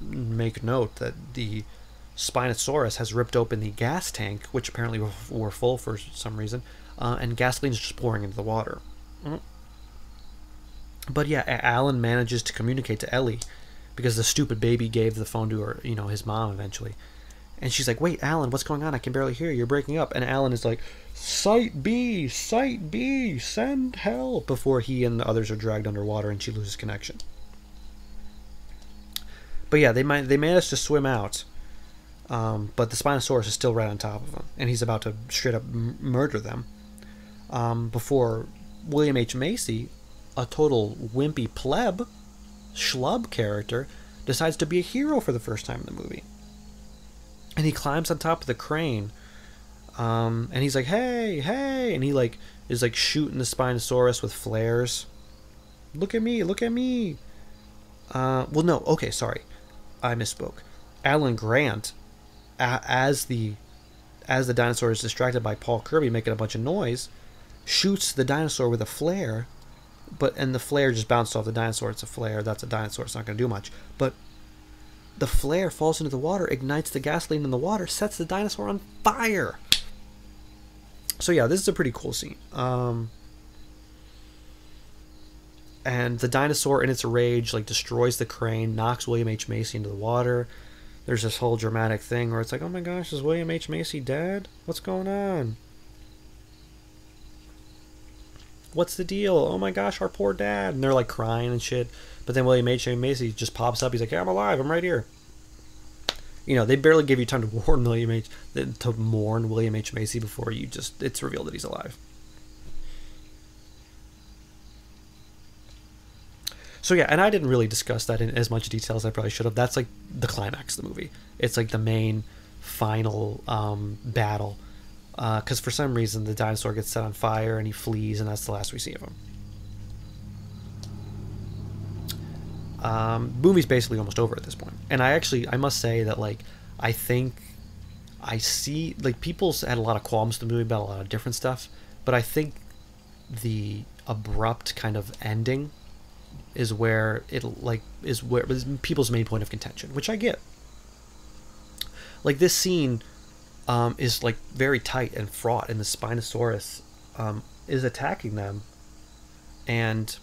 make note that the Spinosaurus has ripped open the gas tank, which apparently were, were full for some reason, uh, and gasoline is just pouring into the water. Mm. But yeah, Alan manages to communicate to Ellie because the stupid baby gave the phone to her, you know, his mom eventually. And she's like, "Wait, Alan, what's going on? I can barely hear you. You're breaking up." And Alan is like, "Site B, Site B, send help!" Before he and the others are dragged underwater and she loses connection. But yeah, they might they managed to swim out, um, but the Spinosaurus is still right on top of them, and he's about to straight up murder them. Um, before William H Macy, a total wimpy pleb, schlub character, decides to be a hero for the first time in the movie. And he climbs on top of the crane um, and he's like hey hey and he like is like shooting the spinosaurus with flares. Look at me look at me. Uh, well no okay sorry. I misspoke. Alan grant a- as the as the dinosaur is distracted by paul kirby making a bunch of noise shoots the dinosaur with a flare but and the flare just bounced off the dinosaur it's a flare that's a dinosaur it's not going to do much but the flare falls into the water, ignites the gasoline in the water, sets the dinosaur on fire. So yeah, this is a pretty cool scene. Um, and the dinosaur, in its rage, like destroys the crane, knocks William H Macy into the water. There's this whole dramatic thing where it's like, oh my gosh, is William H Macy dead? What's going on? What's the deal? Oh my gosh, our poor dad. And they're like crying and shit. But then William H. Macy just pops up. He's like, hey, I'm alive. I'm right here. You know, they barely give you time to *laughs* warn William H. to mourn William H. Macy before you just it's revealed that he's alive. So yeah, and I didn't really discuss that in as much detail as I probably should have. That's like the climax of the movie. It's like the main final um, battle. Because uh, for some reason the dinosaur gets set on fire and he flees, and that's the last we see of him. um, movie's basically almost over at this. And I actually, I must say that like, I think I see like people's had a lot of qualms with the movie about a lot of different stuff, but I think the abrupt kind of ending is where it like is where is people's main point of contention, which I get. Like this scene um, is like very tight and fraught, and the Spinosaurus um, is attacking them, and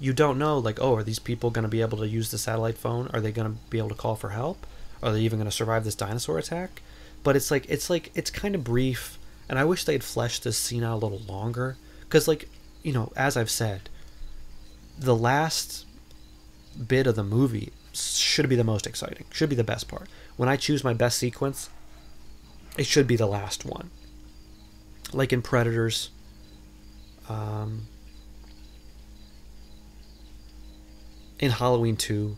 you don't know like oh are these people going to be able to use the satellite phone are they going to be able to call for help are they even going to survive this dinosaur attack but it's like it's like it's kind of brief and i wish they had fleshed this scene out a little longer because like you know as i've said the last bit of the movie should be the most exciting. Should be the best part. When I choose my best sequence, it should be the last one. Like in Predators. Um, in Halloween 2.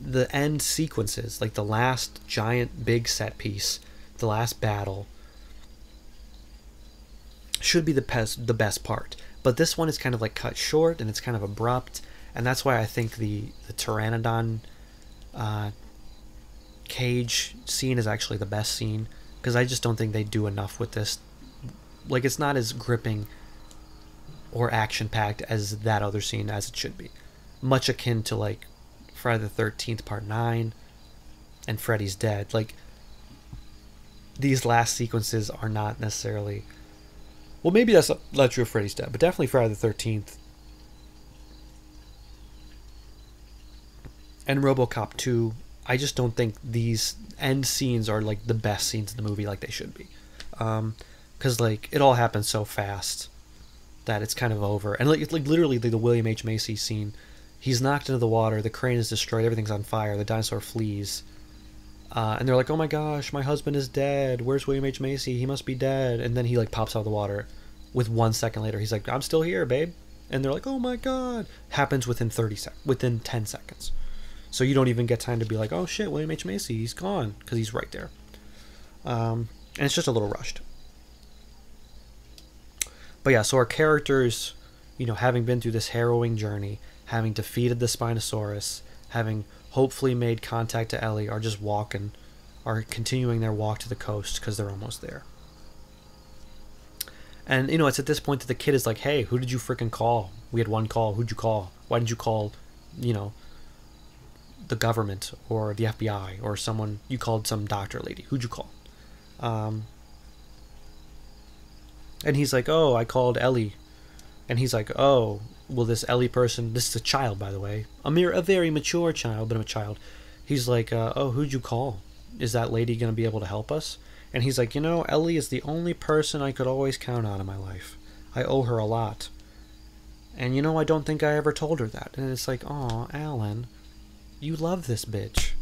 The end sequences, like the last giant big set piece, the last battle, should be the best the best part. But this one is kind of like cut short and it's kind of abrupt, and that's why I think the the pteranodon uh, cage scene is actually the best scene because I just don't think they do enough with this. Like it's not as gripping or action packed as that other scene as it should be. Much akin to like Friday the Thirteenth Part Nine and Freddy's Dead. Like these last sequences are not necessarily well, maybe that's not true of Freddy's Dead, but definitely Friday the Thirteenth and RoboCop Two. I just don't think these end scenes are like the best scenes in the movie, like they should be, because um, like it all happens so fast that it's kind of over. And like, like literally the, the William H Macy scene, he's knocked into the water, the crane is destroyed, everything's on fire, the dinosaur flees. Uh, and they're like, "Oh my gosh, my husband is dead. Where's William H Macy? He must be dead." And then he like pops out of the water. With one second later, he's like, "I'm still here, babe." And they're like, "Oh my god!" Happens within thirty sec, within ten seconds. So you don't even get time to be like, "Oh shit, William H Macy, he's gone," because he's right there. Um, and it's just a little rushed. But yeah, so our characters, you know, having been through this harrowing journey, having defeated the Spinosaurus, having hopefully made contact to Ellie are just walking, are continuing their walk to the coast because they're almost there. And you know, it's at this point that the kid is like, "Hey, who did you freaking call? We had one call. Who'd you call? Why did you call, you know, the government or the FBI or someone? You called some doctor lady. Who'd you call?" Um, and he's like, "Oh, I called Ellie." And he's like, "Oh, will this Ellie person? This is a child, by the way, a mere, a very mature child, but I'm a child." He's like, uh, "Oh, who'd you call? Is that lady gonna be able to help us?" And he's like, "You know, Ellie is the only person I could always count on in my life. I owe her a lot." And you know, I don't think I ever told her that. And it's like, "Oh, Alan, you love this bitch."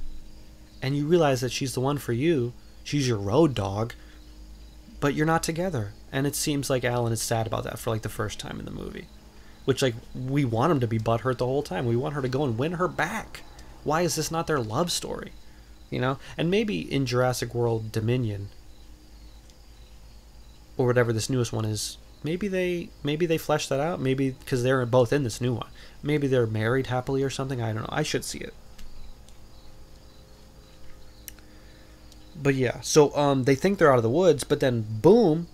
And you realize that she's the one for you. She's your road dog. But you're not together and it seems like Alan is sad about that for like the first time in the movie, which like we want him to be butthurt the whole time. We want her to go and win her back. Why is this not their love story? You know, and maybe in Jurassic World Dominion or whatever this newest one is, maybe they maybe they flesh that out. Maybe because they're both in this new one. Maybe they're married happily or something. I don't know. I should see it. But yeah, so um, they think they're out of the woods, but then boom,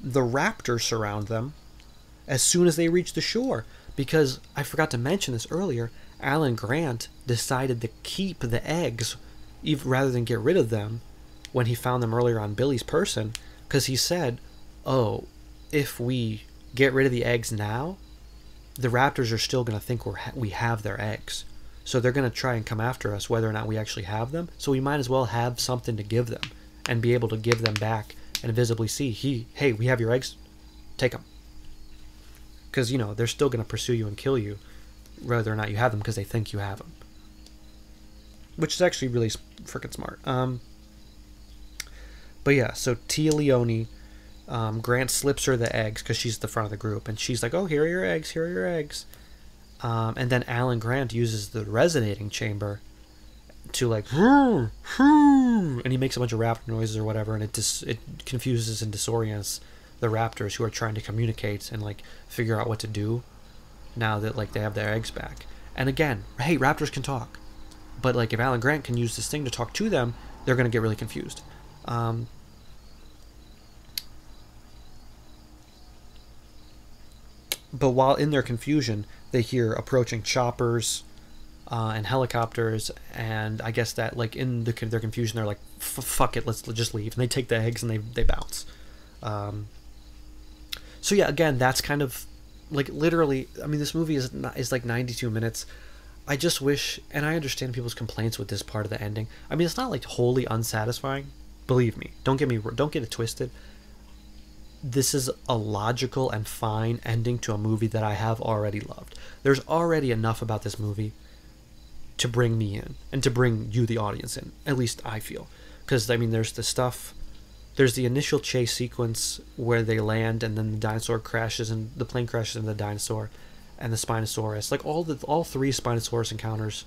the raptors surround them as soon as they reach the shore. Because I forgot to mention this earlier, Alan Grant decided to keep the eggs rather than get rid of them when he found them earlier on Billy's person. Because he said, oh, if we get rid of the eggs now, the raptors are still going to think we're ha- we have their eggs. So they're going to try and come after us whether or not we actually have them. So we might as well have something to give them and be able to give them back and visibly see he hey we have your eggs take them because you know they're still going to pursue you and kill you whether or not you have them because they think you have them which is actually really freaking smart. Um, but yeah so Téa Leoni um, grant slips her the eggs because she's the front of the group and she's like oh here are your eggs here are your eggs. Um, and then alan grant uses the resonating chamber to like and he makes a bunch of raptor noises or whatever and it dis- it confuses and disorients the raptors who are trying to communicate and like figure out what to do now that like they have their eggs back. And again hey raptors can talk. But like if alan grant can use this thing to talk to them they're to get really confused. Um, but while in their confusion they hear approaching choppers uh, and helicopters, and I guess that like in the, their confusion, they're like, "Fuck it, let's just leave," and they take the eggs and they they bounce. Um, so yeah, again, that's kind of like literally. I mean, this movie is not, is like ninety two minutes. I just wish, and I understand people's complaints with this part of the ending. I mean, it's not like wholly unsatisfying. Believe me, don't get me don't get it twisted. this is a logical and fine ending to a movie that I have already loved. There's already enough about this movie to bring me in and to bring you, the audience, in. At least I feel. Because, I mean, there's the stuff. There's the initial chase sequence where they land and then the dinosaur crashes and the plane crashes into the dinosaur and the Spinosaurus. Like all the all three Spinosaurus encounters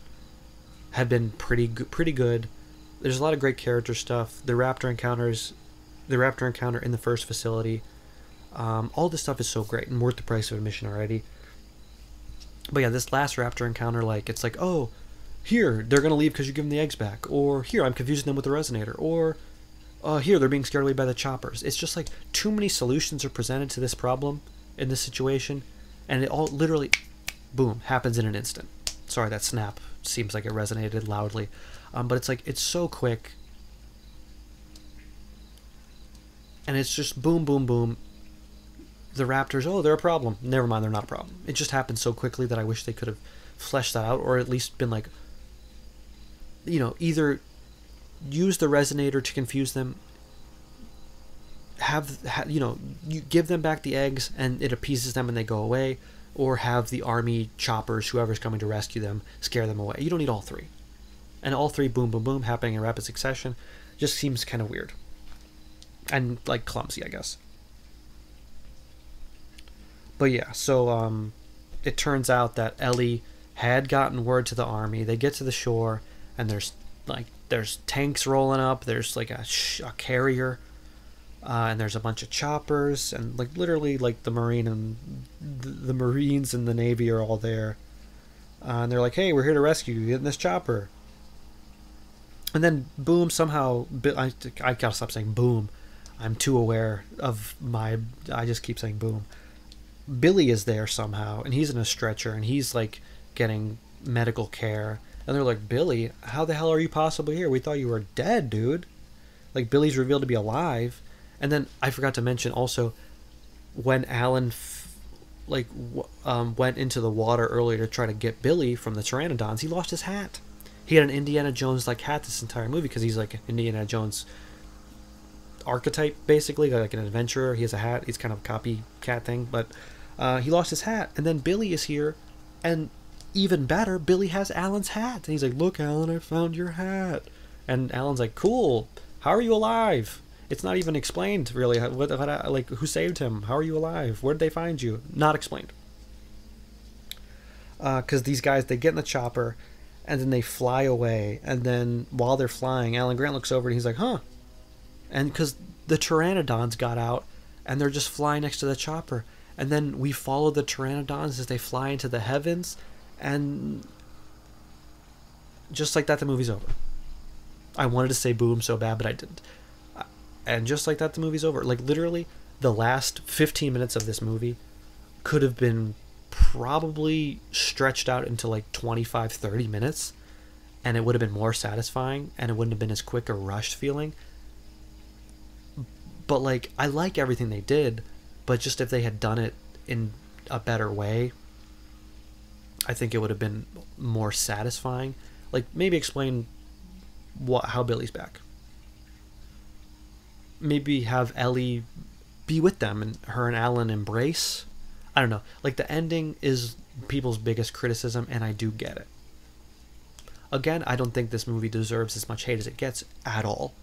have been pretty good, pretty good. There's a lot of great character stuff. The Raptor encounters, the Raptor encounter in the first facility, um, all this stuff is so great and worth the price of admission already. But yeah, this last Raptor encounter, like it's like, oh, here they're gonna leave because you give them the eggs back, or here I'm confusing them with the resonator, or uh, here they're being scared away by the choppers. It's just like too many solutions are presented to this problem in this situation, and it all literally, boom, happens in an instant. Sorry, that snap seems like it resonated loudly, um, but it's like it's so quick, and it's just boom, boom, boom. The Raptors, oh, they're a problem. Never mind, they're not a problem. It just happened so quickly that I wish they could have fleshed that out, or at least been like, you know, either use the resonator to confuse them. Have, you know you give them back the eggs and it appeases them and they go away or have the army choppers whoever's coming to rescue them scare them away. You don't need all three. And all three boom boom boom happening in rapid succession just seems kind of weird. And like clumsy i guess. But yeah so um it turns out that ellie had gotten word to the army. They get to the shore and there's like there's tanks rolling up. There's like a, a carrier, uh, and there's a bunch of choppers, and like literally like the marine and the, the marines and the navy are all there, uh, and they're like, "Hey, we're here to rescue you. In this chopper." And then boom, somehow I I gotta stop saying boom. I'm too aware of my. I just keep saying boom. Billy is there somehow, and he's in a stretcher, and he's like getting medical care and they're like, Billy, how the hell are you possibly here? We thought you were dead, dude. Like, Billy's revealed to be alive. And then I forgot to mention also when Alan, like, um, went into the water earlier to try to get Billy from the Pteranodons, he lost his hat. He had an Indiana Jones like hat this entire movie because he's like an Indiana Jones archetype, basically, like an adventurer. He has a hat. He's kind of a copycat thing, but uh, he lost his hat. And then Billy is here, and even better, Billy has Alan's hat. And he's like, Look, Alan, I found your hat. And Alan's like, Cool. How are you alive? It's not even explained, really. What, what, like, who saved him? How are you alive? Where did they find you? Not explained. Because uh, these guys, they get in the chopper and then they fly away. And then while they're flying, Alan Grant looks over and he's like, Huh. And because the pteranodons got out and they're just flying next to the chopper. And then we follow the pteranodons as they fly into the heavens and just like that, the movie's over. I wanted to say boom so bad, but I didn't. And just like that, the movie's over. Like, literally, the last 15 minutes of this movie could have been probably stretched out into like 25, 30 minutes, and it would have been more satisfying, and it wouldn't have been as quick a rushed feeling. But, like, I like everything they did, but just if they had done it in a better way, I think it would have been more satisfying. Like maybe explain what how Billy's back. Maybe have Ellie be with them and her and Alan embrace. I don't know. Like the ending is people's biggest criticism and I do get it. Again, I don't think this movie deserves as much hate as it gets at all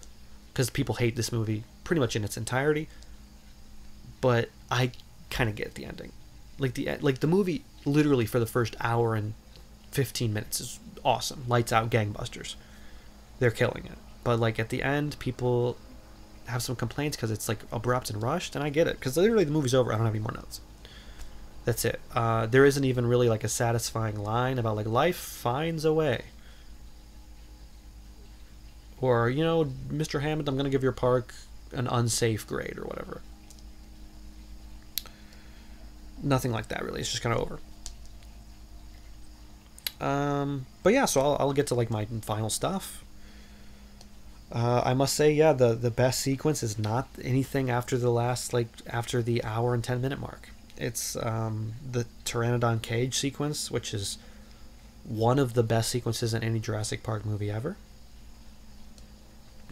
because people hate this movie pretty much in its entirety. But I kind of get the ending. Like the like the movie literally for the first hour and 15 minutes is awesome. Lights out gangbusters. They're killing it. But like at the end, people have some complaints because it's like abrupt and rushed, and I get it because literally the movie's over. I don't have any more notes. That's it. Uh, there isn't even really like a satisfying line about like life finds a way. Or you know, Mr. Hammond, I'm gonna give your park an unsafe grade or whatever. Nothing like that really. It's just kind of over. Um, but yeah, so I'll, I'll get to like my final stuff. Uh, I must say, yeah, the the best sequence is not anything after the last like after the hour and ten minute mark. It's um, the Pteranodon cage sequence, which is one of the best sequences in any Jurassic Park movie ever.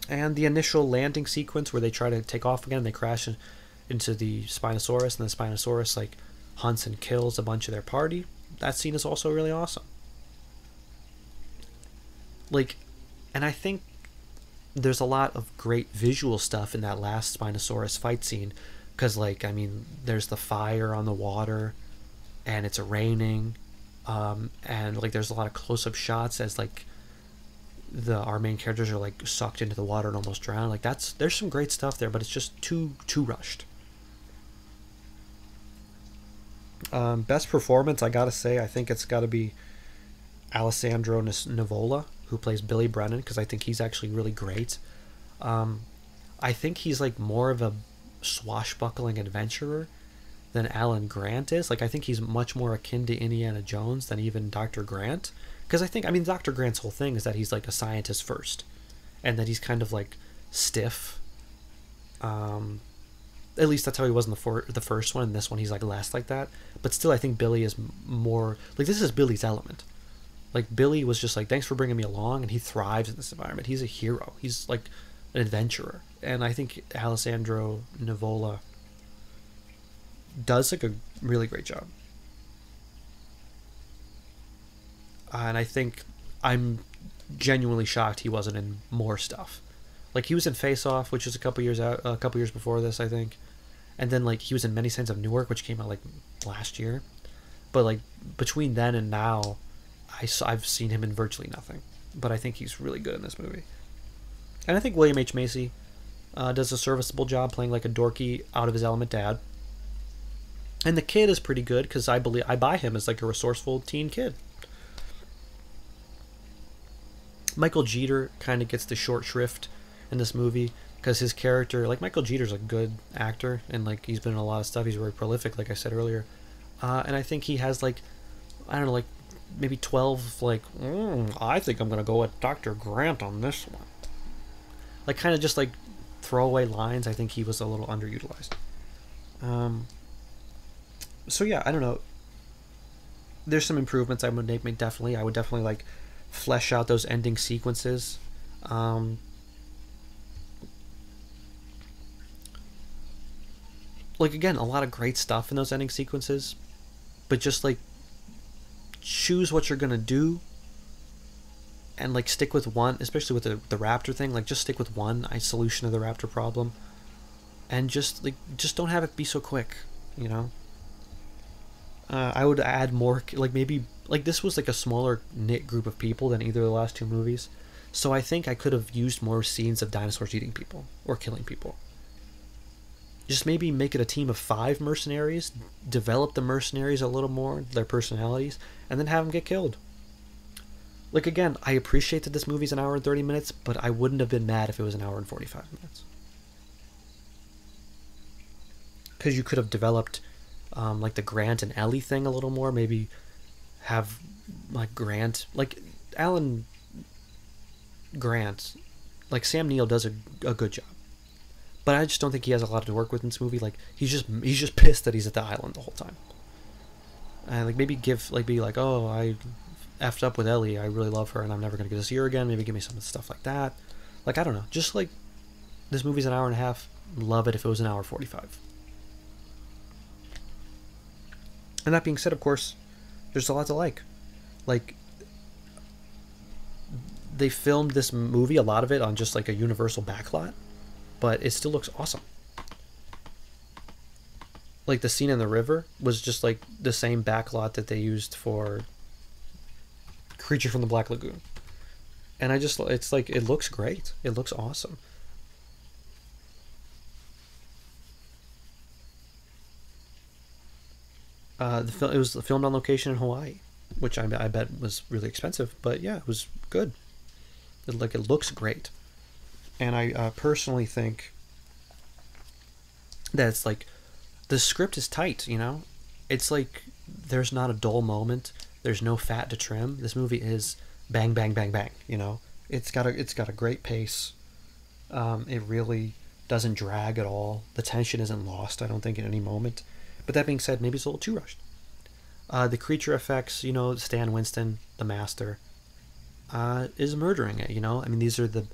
And the initial landing sequence where they try to take off again, they crash into the Spinosaurus, and the Spinosaurus like hunts and kills a bunch of their party. That scene is also really awesome. Like, and I think there's a lot of great visual stuff in that last Spinosaurus fight scene, because like I mean, there's the fire on the water, and it's raining, um, and like there's a lot of close-up shots as like the our main characters are like sucked into the water and almost drown. Like that's there's some great stuff there, but it's just too too rushed. Um, best performance, I gotta say, I think it's got to be Alessandro Nivola, who plays Billy Brennan, because I think he's actually really great. Um, I think he's like more of a swashbuckling adventurer than Alan Grant is. Like I think he's much more akin to Indiana Jones than even Dr. Grant. Because I think I mean Dr. Grant's whole thing is that he's like a scientist first, and that he's kind of like stiff. Um, at least that's how he was in the for- the first one. And this one he's like less like that. But still, I think Billy is more like this is Billy's element. Like Billy was just like, thanks for bringing me along, and he thrives in this environment. He's a hero. He's like an adventurer, and I think Alessandro Nivola does like a really great job. and I think I'm genuinely shocked he wasn't in more stuff. Like he was in Face Off, which was a couple years out, a couple years before this, I think, and then like he was in Many Saints of Newark, which came out like last year. But like between then and now, I I've seen him in virtually nothing. But I think he's really good in this movie, and I think William H Macy uh, does a serviceable job playing like a dorky, out of his element dad. And the kid is pretty good because I believe I buy him as like a resourceful teen kid. Michael Jeter kind of gets the short shrift in this movie because his character, like Michael Jeter's a good actor and like he's been in a lot of stuff. He's very prolific, like I said earlier, uh, and I think he has like I don't know, like maybe twelve. Like mm, I think I'm gonna go with Doctor Grant on this one. Like kind of just like throwaway lines. I think he was a little underutilized. Um. So yeah, I don't know. There's some improvements I would make. Definitely, I would definitely like flesh out those ending sequences. Um, like again, a lot of great stuff in those ending sequences, but just like choose what you're gonna do and like stick with one, especially with the the raptor thing. Like just stick with one solution of the raptor problem, and just like just don't have it be so quick, you know. Uh, I would add more, like maybe like this was like a smaller knit group of people than either of the last two movies. So I think I could have used more scenes of dinosaurs eating people or killing people. Just maybe make it a team of five mercenaries, develop the mercenaries a little more, their personalities, and then have them get killed. Like again, I appreciate that this movie's an hour and 30 minutes, but I wouldn't have been mad if it was an hour and 45 minutes. Because you could have developed um, like the Grant and Ellie thing a little more, maybe have like Grant, like Alan Grant, like Sam Neill does a, a good job, but I just don't think he has a lot to work with in this movie. Like he's just he's just pissed that he's at the island the whole time. And like maybe give like be like oh I effed up with Ellie I really love her and I'm never gonna get to see her again. Maybe give me some stuff like that. Like I don't know, just like this movie's an hour and a half. Love it if it was an hour forty five. And that being said, of course, there's a lot to like. Like they filmed this movie, a lot of it on just like a universal backlot, but it still looks awesome. Like the scene in the river was just like the same backlot that they used for Creature from the Black Lagoon. And I just it's like it looks great. It looks awesome. Uh, the it was filmed on location in Hawaii, which I, I bet was really expensive, but yeah, it was good. It, like it looks great, and I uh, personally think that it's like the script is tight. You know, it's like there's not a dull moment. There's no fat to trim. This movie is bang bang bang bang. You know, it's got a it's got a great pace. Um, it really doesn't drag at all. The tension isn't lost. I don't think at any moment but that being said, maybe it's a little too rushed. Uh, the creature effects, you know, Stan Winston, the master, uh, is murdering it. You know, I mean, these are the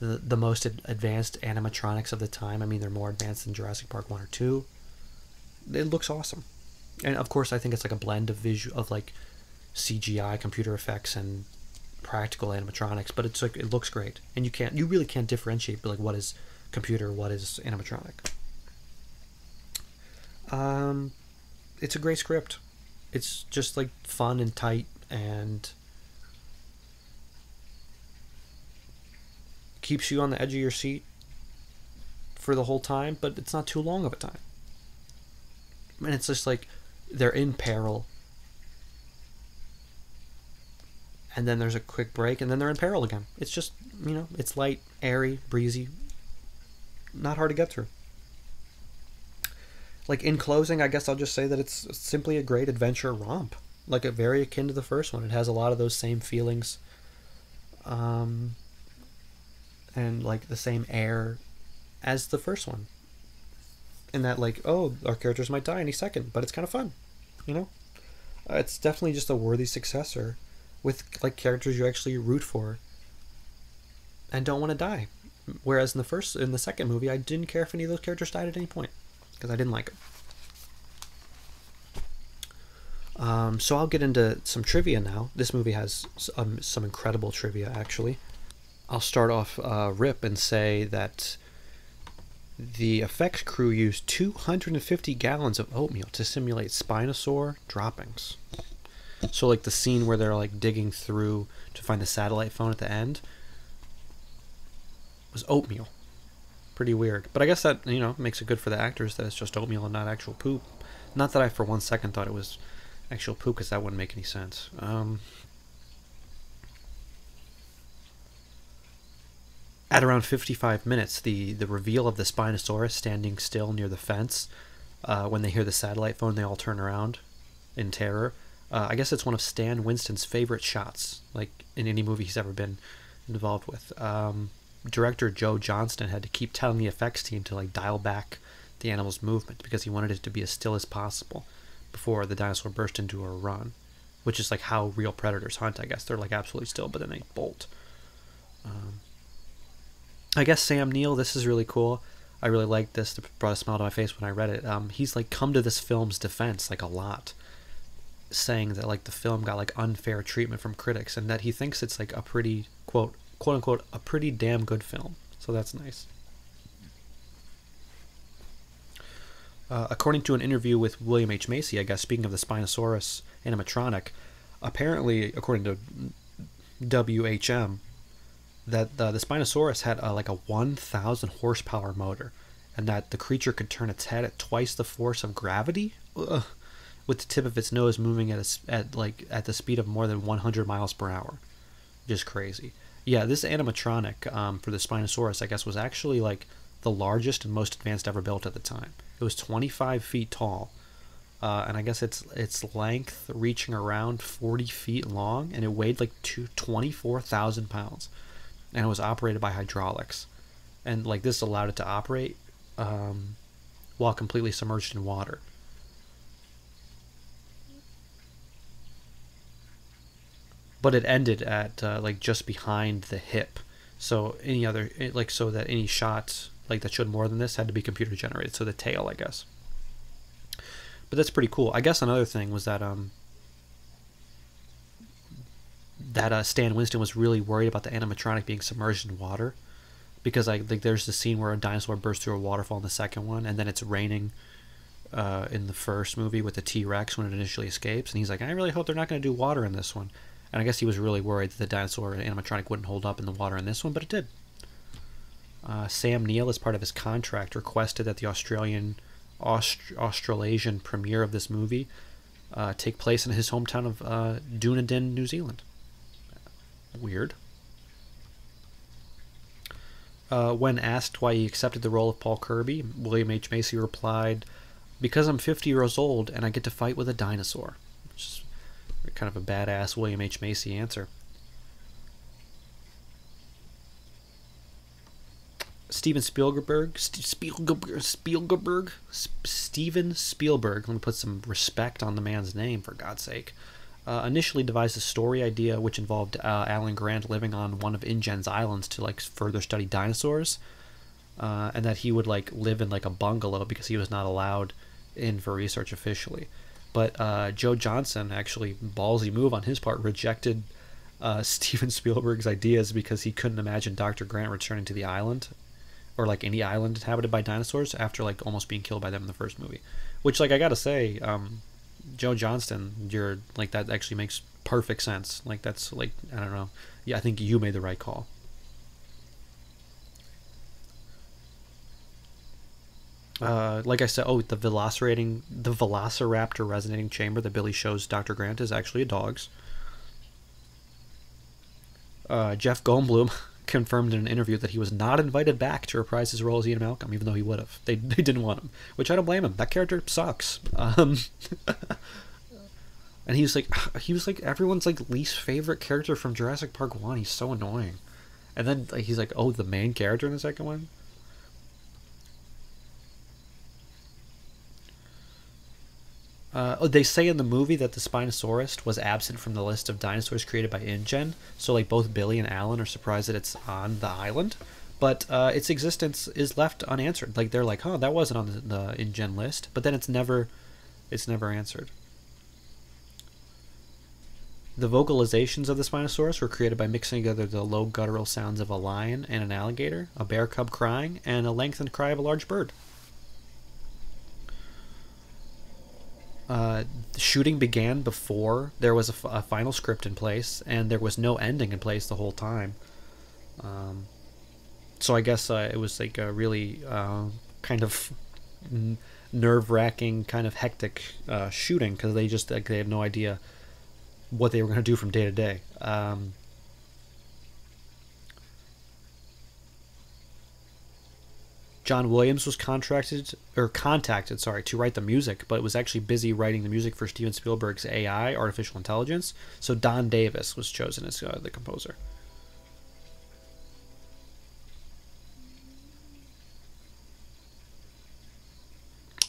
the, most ad- advanced animatronics of the time. I mean, they're more advanced than Jurassic Park 1 or 2. It looks awesome. And of course, I think it's like a blend of visual of like CGI, computer effects, and practical animatronics. But it's like it looks great, and you can't, you really can't differentiate like what is computer, what is animatronic. Um, it's a great script. It's just like fun and tight and keeps you on the edge of your seat for the whole time, but it's not too long of a time. And it's just like they're in peril. And then there's a quick break, and then they're in peril again. It's just, you know, it's light, airy, breezy, not hard to get through. Like in closing, I guess I'll just say that it's simply a great adventure romp, like a very akin to the first one. It has a lot of those same feelings, um, and like the same air as the first one. And that, like, oh, our characters might die any second, but it's kind of fun, you know. Uh, it's definitely just a worthy successor, with like characters you actually root for, and don't want to die. Whereas in the first, in the second movie, I didn't care if any of those characters died at any point because I didn't like them. Um, so I'll get into some trivia now. This movie has some, some incredible trivia, actually. I'll start off uh, rip and say that the effects crew used 250 gallons of oatmeal to simulate Spinosaur droppings. So, like the scene where they're like digging through to find the satellite phone at the end was oatmeal. Pretty weird. But I guess that, you know, makes it good for the actors that it's just oatmeal and not actual poop. Not that I for one second thought it was actual poop because that wouldn't make any sense. Um, at around 55 minutes, the, the reveal of the Spinosaurus standing still near the fence, uh, when they hear the satellite phone, they all turn around in terror. Uh, I guess it's one of Stan Winston's favorite shots, like in any movie he's ever been involved with. Um, director Joe Johnston had to keep telling the effects team to like dial back the animal's movement because he wanted it to be as still as possible before the dinosaur burst into a run, which is like how real predators hunt. I guess they're like absolutely still, but then they bolt. Um, I guess Sam Neill. This is really cool. I really liked this. It brought a smile to my face when I read it. Um, he's like come to this film's defense like a lot, saying that like the film got like unfair treatment from critics and that he thinks it's like a pretty quote quote unquote a pretty damn good film. So that's nice. Uh, according to an interview with William H. Macy, I guess, speaking of the Spinosaurus animatronic, apparently, according to WHM, that uh, the Spinosaurus had uh, like a 1,000 horsepower motor, and that the creature could turn its head at twice the force of gravity, Ugh. with the tip of its nose moving at a, at like at the speed of more than 100 miles per hour. Just crazy. Yeah, this animatronic um, for the Spinosaurus, I guess, was actually like the largest and most advanced ever built at the time. It was 25 feet tall, uh, and I guess its its length reaching around 40 feet long, and it weighed like two, 24,000 pounds, and it was operated by hydraulics, and like this allowed it to operate um, while completely submerged in water. But it ended at uh, like just behind the hip, so any other like so that any shots like that showed more than this had to be computer generated. So the tail, I guess. But that's pretty cool. I guess another thing was that um that uh, Stan Winston was really worried about the animatronic being submerged in water because like, like there's the scene where a dinosaur bursts through a waterfall in the second one and then it's raining uh, in the first movie with the T-Rex when it initially escapes and he's like I really hope they're not going to do water in this one and I guess he was really worried that the dinosaur animatronic wouldn't hold up in the water in this one but it did uh, Sam Neill, as part of his contract, requested that the Australian Aust- Australasian premiere of this movie uh, take place in his hometown of uh, Dunedin, New Zealand. Weird. Uh, when asked why he accepted the role of Paul Kirby, William H. Macy replied, Because I'm 50 years old and I get to fight with a dinosaur. Which is kind of a badass William H. Macy answer. Steven Spielberg, Spielberg, Spielberg, Steven Spielberg. Let me put some respect on the man's name, for God's sake. Uh, initially devised a story idea which involved uh, Alan Grant living on one of InGen's islands to like further study dinosaurs, uh, and that he would like live in like a bungalow because he was not allowed in for research officially. But uh, Joe Johnston actually ballsy move on his part rejected uh, *laughs* Steven Spielberg's ideas because he couldn't imagine Dr. Grant returning to the island or like any island inhabited by dinosaurs after like almost being killed by them in the first movie. Which like I gotta say, um, Joe Johnston, you're like that actually makes perfect sense. Like that's like I don't know. Yeah, I think you made the right call. Uh, like I said, oh, the velocirating, the Velociraptor resonating chamber that Billy shows Dr. Grant is actually a dog's. Uh, Jeff Goldblum *laughs* confirmed in an interview that he was not invited back to reprise his role as Ian Malcolm, even though he would have. They, *laughs* they didn't want him, which I don't blame him. That character sucks. Um, *laughs* and he was like, *sighs* he was like everyone's like least favorite character from Jurassic Park One. He's so annoying. And then he's like, oh, the main character in the second one. Uh, oh, they say in the movie that the Spinosaurus was absent from the list of dinosaurs created by InGen, so like both Billy and Alan are surprised that it's on the island, but uh, its existence is left unanswered. Like they're like, "Huh, that wasn't on the, the InGen list," but then it's never, it's never answered. The vocalizations of the Spinosaurus were created by mixing together the low guttural sounds of a lion and an alligator, a bear cub crying, and a lengthened cry of a large bird. Uh, shooting began before there was a, final script in place, and there was no ending in place the whole time. Um, so I guess uh, it was like a really uh, kind of n- nerve-wracking, kind of hectic uh, shooting because they just like, they had no idea what they were going to do from day to day. Um, John Williams was contracted or contacted, sorry, to write the music, but was actually busy writing the music for Steven Spielberg's AI, artificial intelligence. So Don Davis was chosen as uh, the composer.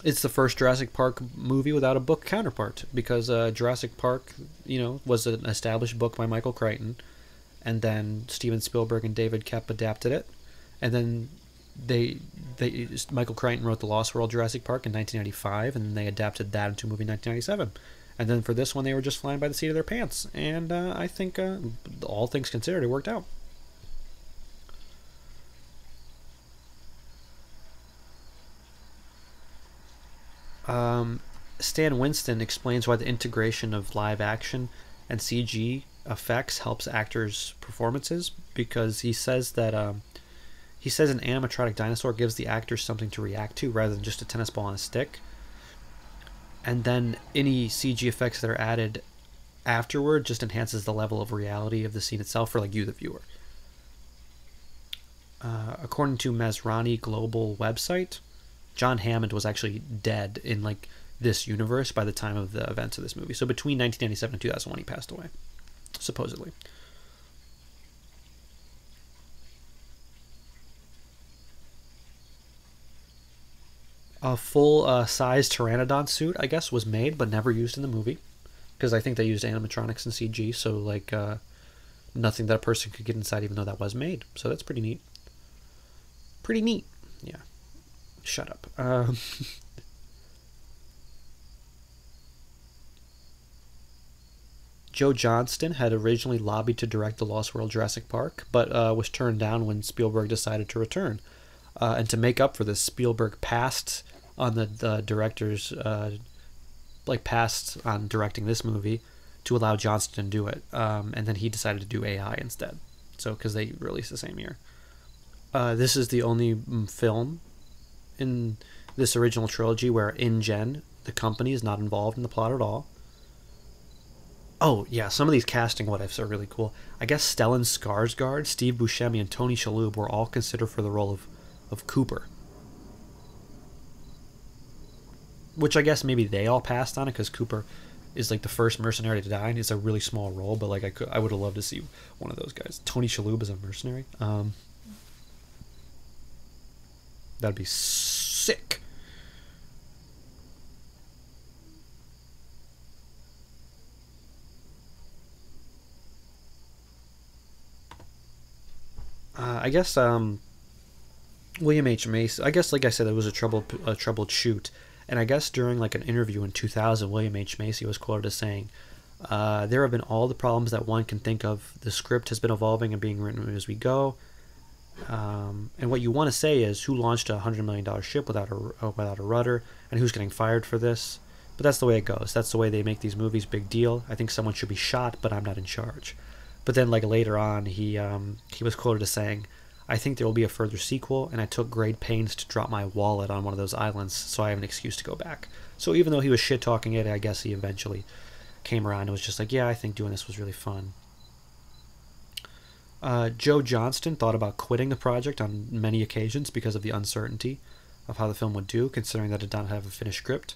It's the first Jurassic Park movie without a book counterpart because uh, Jurassic Park, you know, was an established book by Michael Crichton, and then Steven Spielberg and David Koepp adapted it, and then they they Michael Crichton wrote the Lost World Jurassic Park in 1995, and they adapted that into a movie in 1997. And then for this one, they were just flying by the seat of their pants. And uh, I think, uh, all things considered, it worked out. Um, Stan Winston explains why the integration of live action and CG effects helps actors' performances because he says that um, he says an animatronic dinosaur gives the actors something to react to rather than just a tennis ball on a stick. And then any CG effects that are added afterward just enhances the level of reality of the scene itself for like you, the viewer. Uh, according to Masrani Global website, John Hammond was actually dead in like this universe by the time of the events of this movie. So between 1997 and 2001, he passed away, supposedly. A full uh, size pteranodon suit, I guess, was made but never used in the movie because I think they used animatronics and CG, so like uh, nothing that a person could get inside, even though that was made. So that's pretty neat. Pretty neat. Yeah. Shut up. Um, *laughs* Joe Johnston had originally lobbied to direct the Lost World Jurassic Park, but uh, was turned down when Spielberg decided to return. Uh, and to make up for this, Spielberg passed on the, the director's, uh, like, passed on directing this movie to allow Johnston to do it. Um, and then he decided to do AI instead. So, because they released the same year. Uh, this is the only mm, film in this original trilogy where InGen, the company, is not involved in the plot at all. Oh yeah, some of these casting what ifs are really cool. I guess Stellan Skarsgård, Steve Buscemi, and Tony Shalhoub were all considered for the role of of Cooper. which I guess maybe they all passed on it because Cooper is like the first mercenary to die, and it's a really small role. But like I could, I would have loved to see one of those guys. Tony Shalhoub is a mercenary. Um, that'd be sick. Uh, I guess um, William H Macy. I guess, like I said, it was a troubled a troubled shoot and I guess during like an interview in 2000, William H Macy was quoted as saying. Uh, there have been all the problems that one can think of. The script has been evolving and being written as we go. Um, and what you want to say is who launched a hundred million dollar ship without a uh, without a rudder, and who's getting fired for this. But that's the way it goes. That's the way they make these movies. Big deal. I think someone should be shot, but I'm not in charge. But then, like later on, he um, he was quoted as saying, "I think there will be a further sequel, and I took great pains to drop my wallet on one of those islands, so I have an excuse to go back." So even though he was shit talking it, I guess he eventually came around and was just like, "Yeah, I think doing this was really fun." Uh, Joe Johnston thought about quitting the project on many occasions because of the uncertainty of how the film would do, considering that it did not have a finished script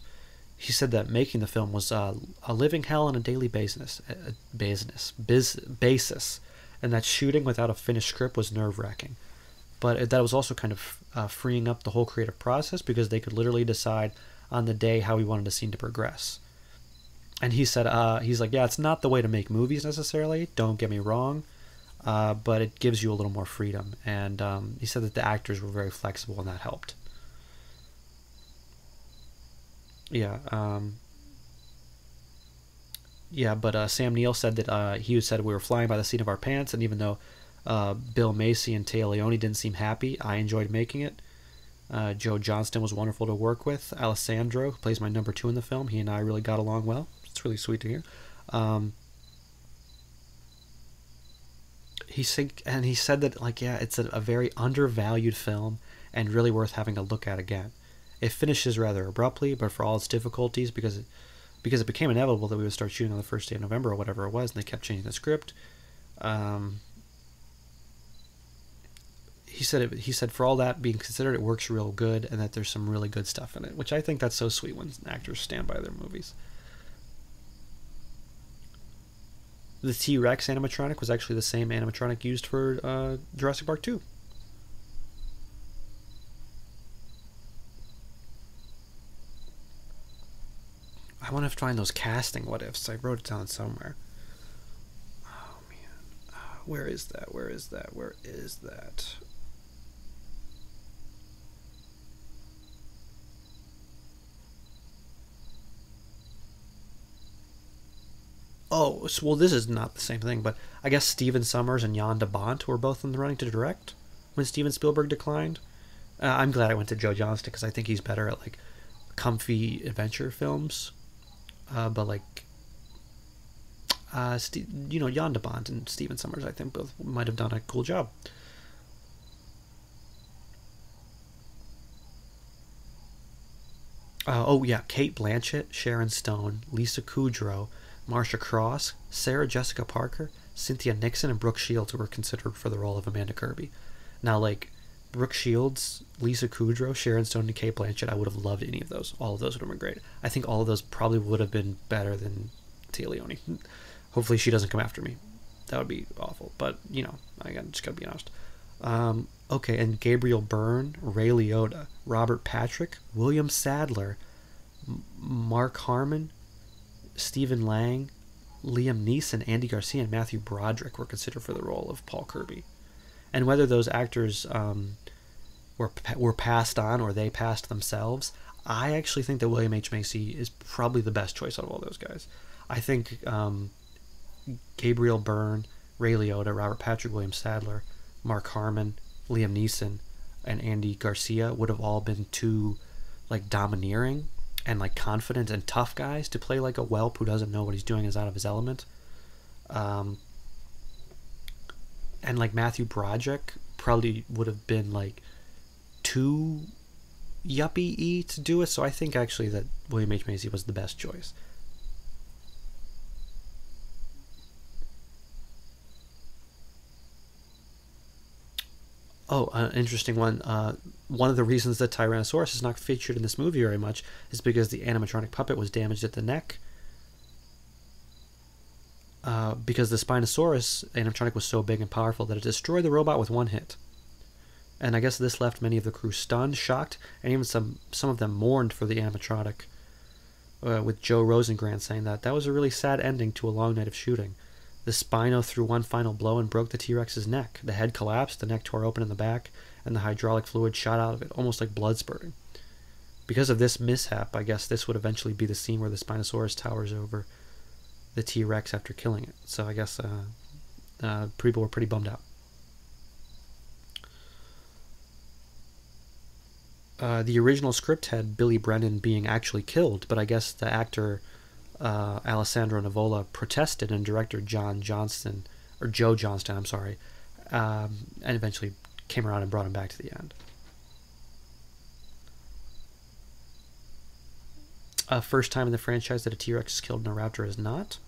he said that making the film was uh, a living hell on a daily basis, a business, biz, basis, and that shooting without a finished script was nerve wracking. But that was also kind of uh, freeing up the whole creative process because they could literally decide on the day how we wanted the scene to progress. And he said, uh, he's like, yeah, it's not the way to make movies necessarily. Don't get me wrong, uh, but it gives you a little more freedom. And um, he said that the actors were very flexible, and that helped. Yeah. Um, yeah, but uh, Sam Neill said that uh, he said we were flying by the seat of our pants, and even though uh, Bill Macy and Téa Leoni didn't seem happy, I enjoyed making it. Uh, Joe Johnston was wonderful to work with. Alessandro, who plays my number two in the film, he and I really got along well. It's really sweet to hear. Um, he said, and he said that like yeah, it's a, a very undervalued film and really worth having a look at again. It finishes rather abruptly, but for all its difficulties, because it, because it became inevitable that we would start shooting on the first day of November or whatever it was, and they kept changing the script. Um, he said it, he said for all that being considered, it works real good, and that there's some really good stuff in it, which I think that's so sweet when actors stand by their movies. The T Rex animatronic was actually the same animatronic used for uh, Jurassic Park 2. I want to find those casting what ifs. I wrote it down somewhere. Oh man, uh, where is that? Where is that? Where is that? Oh, well, this is not the same thing, but I guess Stephen Sommers and Jan de Bont were both in the running to direct when Steven Spielberg declined. Uh, I'm glad I went to Joe Johnston because I think he's better at like comfy adventure films uh, but like, uh, St- you know, Jan de Bont and Stephen Sommers, I think both might have done a cool job. Uh, oh yeah, Cate Blanchett, Sharon Stone, Lisa Kudrow, Marcia Cross, Sarah Jessica Parker, Cynthia Nixon, and Brooke Shields were considered for the role of Amanda Kirby. Now, like Brooke Shields, Lisa Kudrow, Sharon Stone, and Cate Blanchett, I would have loved any of those. All of those would have been great. I think all of those probably would have been better than Téa Leoni. Hopefully, she doesn't come after me. That would be awful. But you know, I just gotta be honest. Um, okay, and Gabriel Byrne, Ray Liotta, Robert Patrick, William Sadler, M- Mark Harmon, Stephen Lang, Liam Neeson, Andy Garcia, and Matthew Broderick were considered for the role of Paul Kirby. And whether those actors um, were were passed on or they passed themselves. I actually think that William H Macy is probably the best choice out of all those guys. I think um, Gabriel Byrne, Ray Liotta, Robert Patrick, William Sadler, Mark Harmon, Liam Neeson, and Andy Garcia would have all been too like domineering and like confident and tough guys to play like a whelp who doesn't know what he's doing is out of his element. Um, and like Matthew Broderick probably would have been like too yuppie y to do it. So I think actually that William H. Macy was the best choice. Oh, an uh, interesting one. Uh, one of the reasons that Tyrannosaurus is not featured in this movie very much is because the animatronic puppet was damaged at the neck. Uh, because the Spinosaurus animatronic was so big and powerful that it destroyed the robot with one hit and I guess this left many of the crew stunned, shocked, and even some some of them mourned for the animatronic. Uh, with Joe Rosengrant saying that that was a really sad ending to a long night of shooting. The Spino threw one final blow and broke the T Rex's neck. The head collapsed, the neck tore open in the back, and the hydraulic fluid shot out of it, almost like blood spurting. Because of this mishap, I guess this would eventually be the scene where the Spinosaurus towers over the T Rex after killing it. So I guess uh, uh, people were pretty bummed out. Uh, the original script had Billy Brennan being actually killed, but I guess the actor uh, Alessandro Nivola protested, and director John Johnston or Joe Johnston, I'm sorry, um, and eventually came around and brought him back to the end. Uh, first time in the franchise that a T Rex is killed and a raptor is not.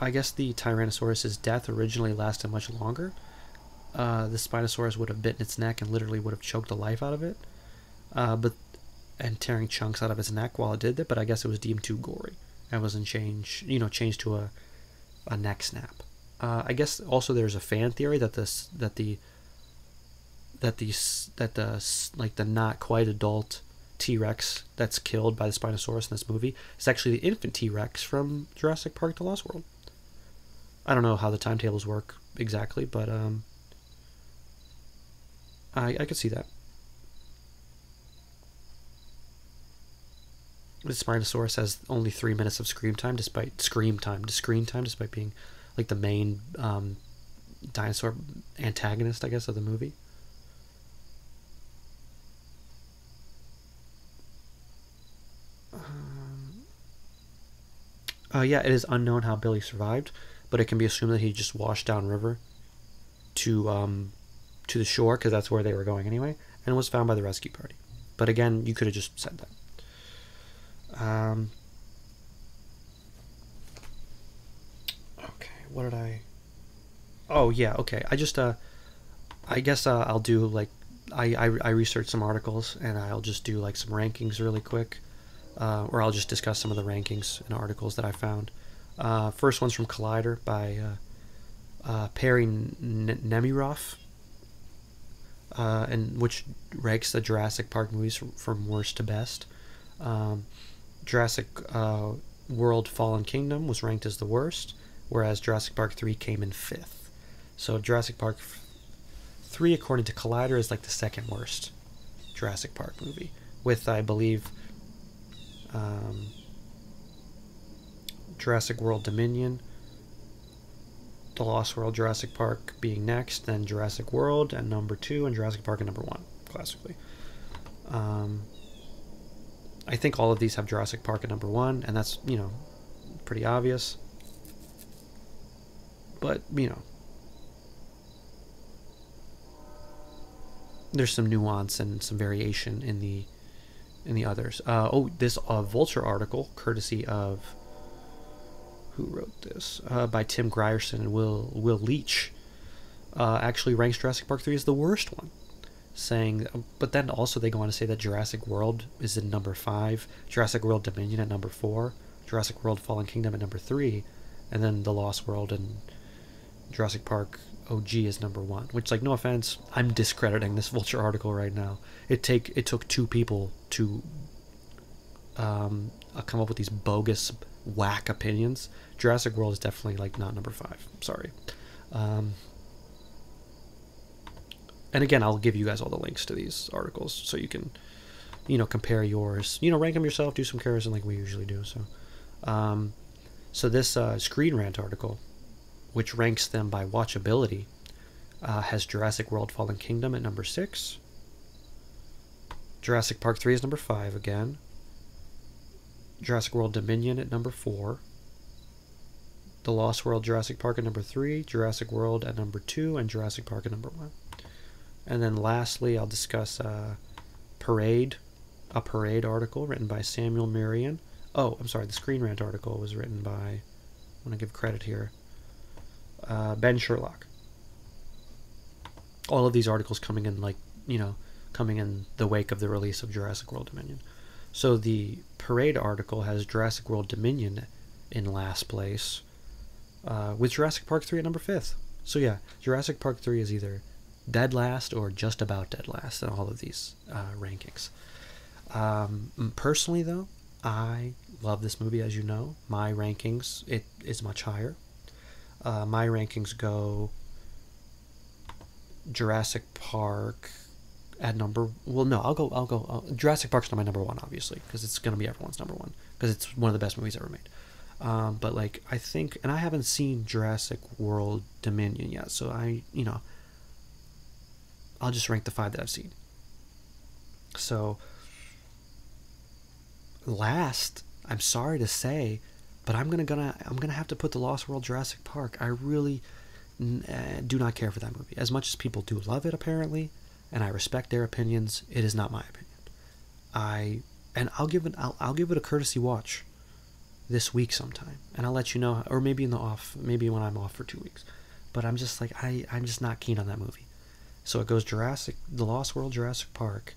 I guess the Tyrannosaurus's death originally lasted much longer. Uh, the Spinosaurus would have bitten its neck and literally would have choked the life out of it, uh, but and tearing chunks out of its neck while it did that. But I guess it was deemed too gory and wasn't changed, you know, changed to a a neck snap. Uh, I guess also there's a fan theory that this that the that the that the like the not quite adult T Rex that's killed by the Spinosaurus in this movie is actually the infant T Rex from Jurassic Park: The Lost World. I don't know how the timetables work exactly, but um, I I could see that. Spinosaurus has only three minutes of scream time, despite scream time, to screen time, despite being like the main um, dinosaur antagonist, I guess, of the movie. Um, uh, yeah, it is unknown how Billy survived but it can be assumed that he just washed downriver to um, to the shore because that's where they were going anyway, and was found by the rescue party. But again, you could have just said that. Um, okay, what did I? Oh yeah, okay. I just uh, I guess uh, I'll do like I, I I researched some articles and I'll just do like some rankings really quick, uh, or I'll just discuss some of the rankings and articles that I found. Uh, first one's from Collider by uh, uh, Perry N- Nemiroff, uh, and which ranks the Jurassic Park movies from, from worst to best. Um, Jurassic uh, World Fallen Kingdom was ranked as the worst, whereas Jurassic Park 3 came in fifth. So Jurassic Park 3, according to Collider, is like the second worst Jurassic Park movie, with, I believe, um, Jurassic World Dominion, The Lost World Jurassic Park being next, then Jurassic World at number two, and Jurassic Park at number one, classically. Um, I think all of these have Jurassic Park at number one, and that's, you know, pretty obvious. But, you know, there's some nuance and some variation in the in the others. Uh, oh, this uh, Vulture article, courtesy of who wrote this? Uh, by Tim Grierson and Will Will Leitch. Uh, actually ranks Jurassic Park 3 as the worst one. Saying, but then also they go on to say that Jurassic World is in number 5, Jurassic World Dominion at number 4, Jurassic World Fallen Kingdom at number 3, and then The Lost World and Jurassic Park OG is number 1. Which, like, no offense, I'm discrediting this Vulture article right now. It take it took two people to um, uh, come up with these bogus whack opinions. Jurassic World is definitely like not number five. Sorry. Um, and again, I'll give you guys all the links to these articles so you can, you know, compare yours. You know, rank them yourself, do some comparison like we usually do. So, um, so this uh, Screen Rant article, which ranks them by watchability, uh, has Jurassic World: Fallen Kingdom at number six. Jurassic Park 3 is number 5 again. Jurassic World Dominion at number four. The Lost World Jurassic Park at number three, Jurassic World at number two, and Jurassic Park at number one. And then lastly, I'll discuss uh, Parade, a Parade article written by Samuel Murrian. Oh, I'm sorry, the Screen Rant article was written by, I want to give credit here, uh, Ben Sherlock. All of these articles coming in, like, you know, coming in the wake of the release of Jurassic World Dominion. So the Parade article has Jurassic World Dominion in last place, uh, with Jurassic Park 3 at number 5th. So yeah, Jurassic Park 3 is either dead last or just about dead last in all of these uh, rankings. Um, personally, though, I love this movie, as you know. My rankings it is much higher. Uh, my rankings go Jurassic Park at number. Well, no, I'll go. I'll go. Uh, Jurassic Park's not my number one, obviously, because it's gonna be everyone's number one because it's one of the best movies ever made. Um, but like I think, and I haven't seen Jurassic World Dominion yet, so I, you know, I'll just rank the five that I've seen. So last, I'm sorry to say, but I'm gonna gonna I'm gonna have to put the Lost World Jurassic Park. I really uh, do not care for that movie as much as people do love it apparently, and I respect their opinions. It is not my opinion. I and I'll give it I'll, I'll give it a courtesy watch this week sometime, and I'll let you know, or maybe in the off, maybe when I'm off for two weeks. But I'm just like I I'm just not keen on that movie. So it goes Jurassic, The Lost World, Jurassic Park,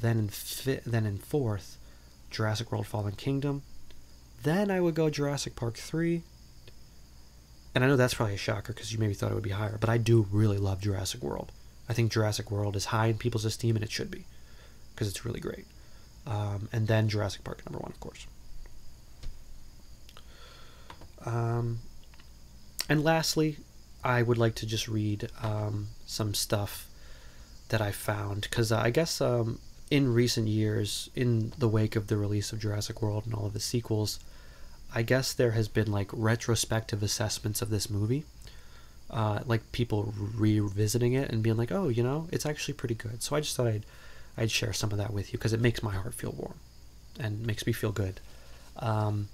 then in fi- then in fourth, Jurassic World Fallen Kingdom. Then I would go Jurassic Park 3. And I know that's probably a shocker because you maybe thought it would be higher, but I do really love Jurassic World. I think Jurassic World is high in people's esteem, and it should be because it's really great. Um, and then Jurassic Park, number one, of course. Um, and lastly, I would like to just read um, some stuff that I found because uh, I guess um, in recent years, in the wake of the release of Jurassic World and all of the sequels, I guess there has been like retrospective assessments of this movie. Uh, like people revisiting it and being like, oh, you know, it's actually pretty good. So I just thought I'd, I'd share some of that with you because it makes my heart feel warm and makes me feel good. Um,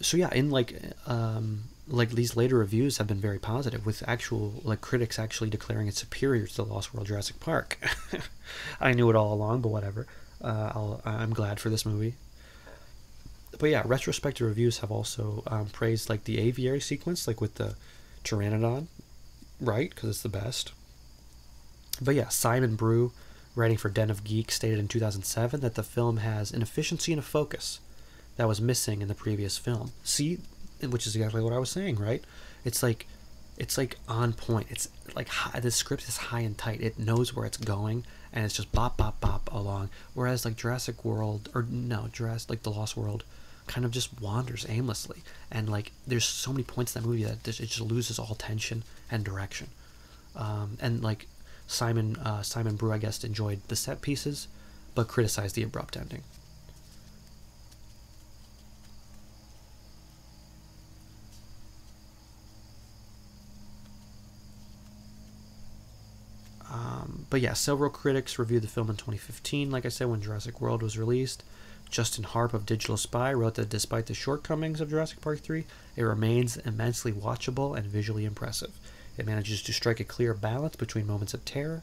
so yeah, in like um, like these later reviews have been very positive, with actual like critics actually declaring it superior to the Lost World Jurassic Park. *laughs* I knew it all along, but whatever. Uh, i am glad for this movie. But yeah, retrospective reviews have also um, praised like the aviary sequence, like with the pteranodon, right? Because it's the best. But yeah, Simon Brew, writing for Den of geek stated in 2007 that the film has an efficiency and a focus that was missing in the previous film. See, which is exactly what I was saying, right? It's like it's like on point. It's like high, the script is high and tight. It knows where it's going, and it's just bop bop bop along. Whereas like Jurassic World or no Jurassic like the Lost World, kind of just wanders aimlessly, and like there's so many points in that movie that it just loses all tension and direction. Um, and like Simon uh, Simon Brew, I guess, enjoyed the set pieces, but criticized the abrupt ending. Um, but yeah, several critics reviewed the film in 2015, like I said, when Jurassic World was released. Justin Harp of Digital Spy wrote that despite the shortcomings of Jurassic Park 3, it remains immensely watchable and visually impressive. It manages to strike a clear balance between moments of terror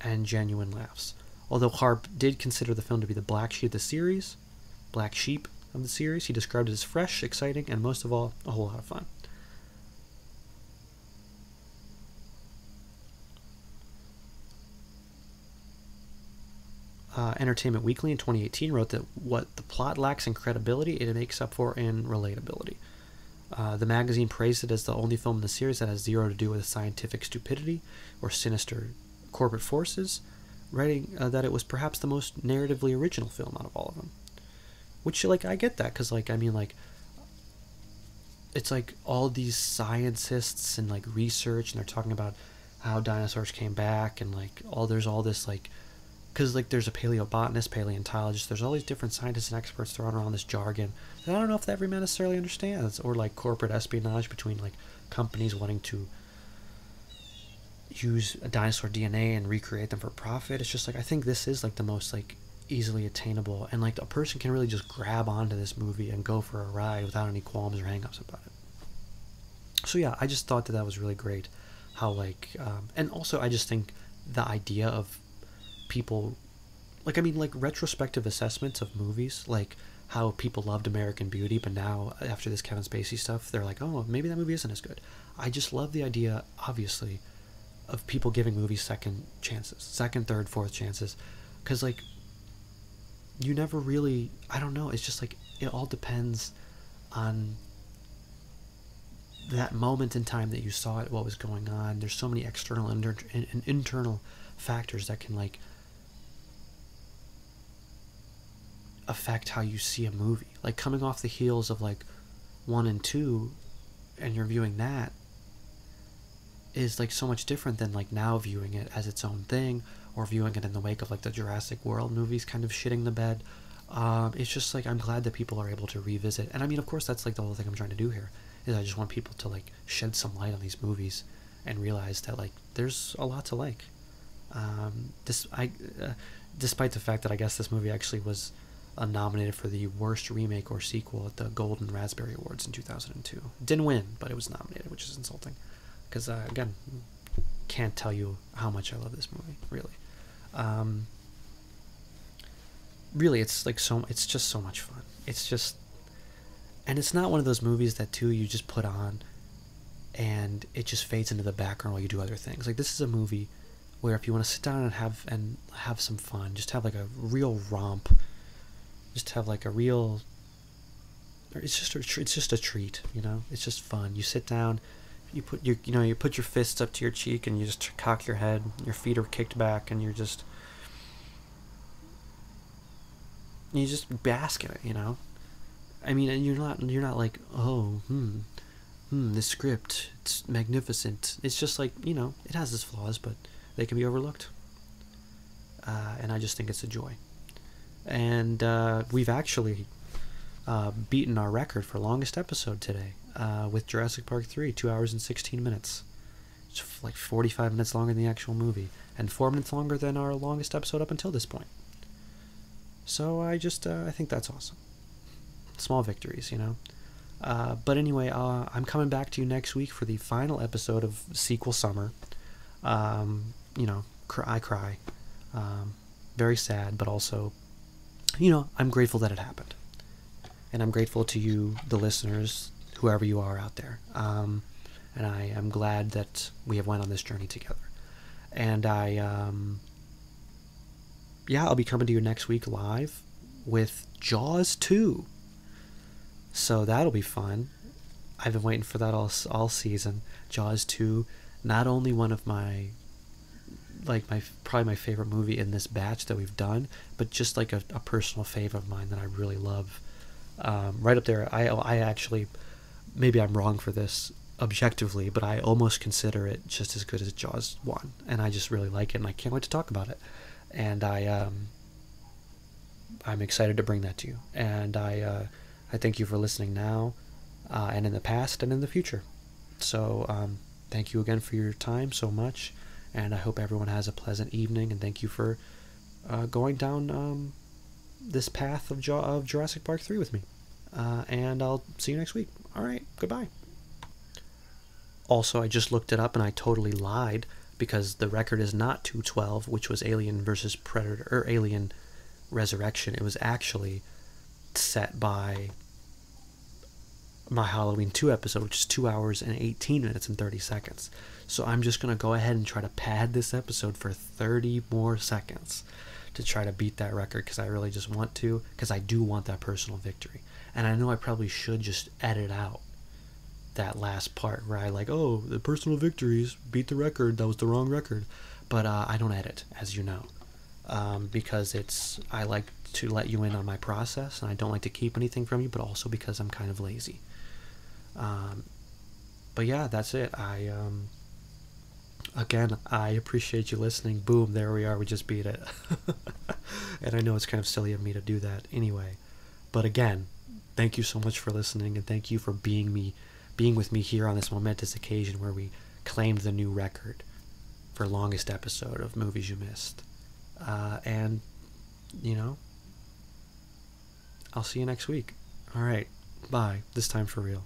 and genuine laughs. Although Harp did consider the film to be the black sheep of the series, black sheep of the series, he described it as fresh, exciting, and most of all, a whole lot of fun. Uh, Entertainment Weekly in 2018 wrote that what the plot lacks in credibility, it makes up for in relatability. Uh, the magazine praised it as the only film in the series that has zero to do with scientific stupidity or sinister corporate forces, writing uh, that it was perhaps the most narratively original film out of all of them. Which, like, I get that because, like, I mean, like, it's like all these scientists and like research, and they're talking about how dinosaurs came back, and like all there's all this like because like there's a paleobotanist, paleontologist, there's all these different scientists and experts throwing around this jargon that I don't know if every man necessarily understands, or like corporate espionage between like companies wanting to use a dinosaur DNA and recreate them for profit. It's just like I think this is like the most like easily attainable, and like a person can really just grab onto this movie and go for a ride without any qualms or hangups about it. So yeah, I just thought that that was really great. How like, um, and also I just think the idea of people like I mean like retrospective assessments of movies like how people loved American Beauty but now after this Kevin Spacey stuff they're like oh maybe that movie isn't as good. I just love the idea obviously of people giving movies second chances, second, third, fourth chances cuz like you never really I don't know, it's just like it all depends on that moment in time that you saw it, what was going on. There's so many external and, and internal factors that can like affect how you see a movie. Like coming off the heels of like one and two, and you're viewing that is like so much different than like now viewing it as its own thing or viewing it in the wake of like the Jurassic World movies kind of shitting the bed. Um, it's just like I'm glad that people are able to revisit, and I mean, of course, that's like the whole thing I'm trying to do here is I just want people to like shed some light on these movies and realize that like there's a lot to like. Um, this I, uh, despite the fact that I guess this movie actually was uh, nominated for the worst remake or sequel at the Golden Raspberry Awards in 2002. Didn't win, but it was nominated, which is insulting. Because uh, again, can't tell you how much I love this movie. Really, um, really, it's like so. It's just so much fun. It's just, and it's not one of those movies that too you just put on, and it just fades into the background while you do other things. Like this is a movie where if you want to sit down and have and have some fun, just have like a real romp, just have like a real. It's just a it's just a treat, you know. It's just fun. You sit down, you put your you know you put your fists up to your cheek and you just cock your head. Your feet are kicked back and you're just you just bask in it, you know. I mean, and you're not you're not like oh hmm hmm this script it's magnificent. It's just like you know it has its flaws, but they can be overlooked. Uh, and I just think it's a joy. And uh, we've actually uh, beaten our record for longest episode today uh, with Jurassic Park 3, 2 hours and 16 minutes. It's like 45 minutes longer than the actual movie, and 4 minutes longer than our longest episode up until this point. So I just, uh, I think that's awesome. Small victories, you know? Uh, but anyway, uh, I'm coming back to you next week for the final episode of Sequel Summer. Um, you know, cry, I cry. Um, very sad, but also, you know, I'm grateful that it happened. And I'm grateful to you, the listeners, whoever you are out there. Um, and I am glad that we have went on this journey together. And I, um, yeah, I'll be coming to you next week live with Jaws 2. So that'll be fun. I've been waiting for that all all season. Jaws 2, not only one of my like my probably my favorite movie in this batch that we've done, but just like a, a personal favorite of mine that I really love. Um, right up there, I I actually maybe I'm wrong for this objectively, but I almost consider it just as good as Jaws one, and I just really like it, and I can't wait to talk about it. And I um, I'm excited to bring that to you, and I uh, I thank you for listening now, uh, and in the past and in the future. So um, thank you again for your time so much, and I hope everyone has a pleasant evening. And thank you for uh, going down um, this path of, jo- of Jurassic Park three with me. Uh, and I'll see you next week. All right, goodbye. Also, I just looked it up and I totally lied because the record is not 212, which was Alien versus Predator or Alien Resurrection. It was actually set by my Halloween 2 episode, which is 2 hours and 18 minutes and 30 seconds. So I'm just going to go ahead and try to pad this episode for 30 more seconds to try to beat that record because I really just want to, because I do want that personal victory. And I know I probably should just edit out that last part where I like, oh, the personal victories beat the record. That was the wrong record. But uh, I don't edit, as you know, um, because it's I like to let you in on my process, and I don't like to keep anything from you. But also because I'm kind of lazy. Um, but yeah, that's it. I um, again, I appreciate you listening. Boom, there we are. We just beat it. *laughs* and I know it's kind of silly of me to do that anyway. But again, thank you so much for listening, and thank you for being me, being with me here on this momentous occasion where we claimed the new record for longest episode of movies you missed. Uh, and you know, I'll see you next week. All right, bye. This time for real.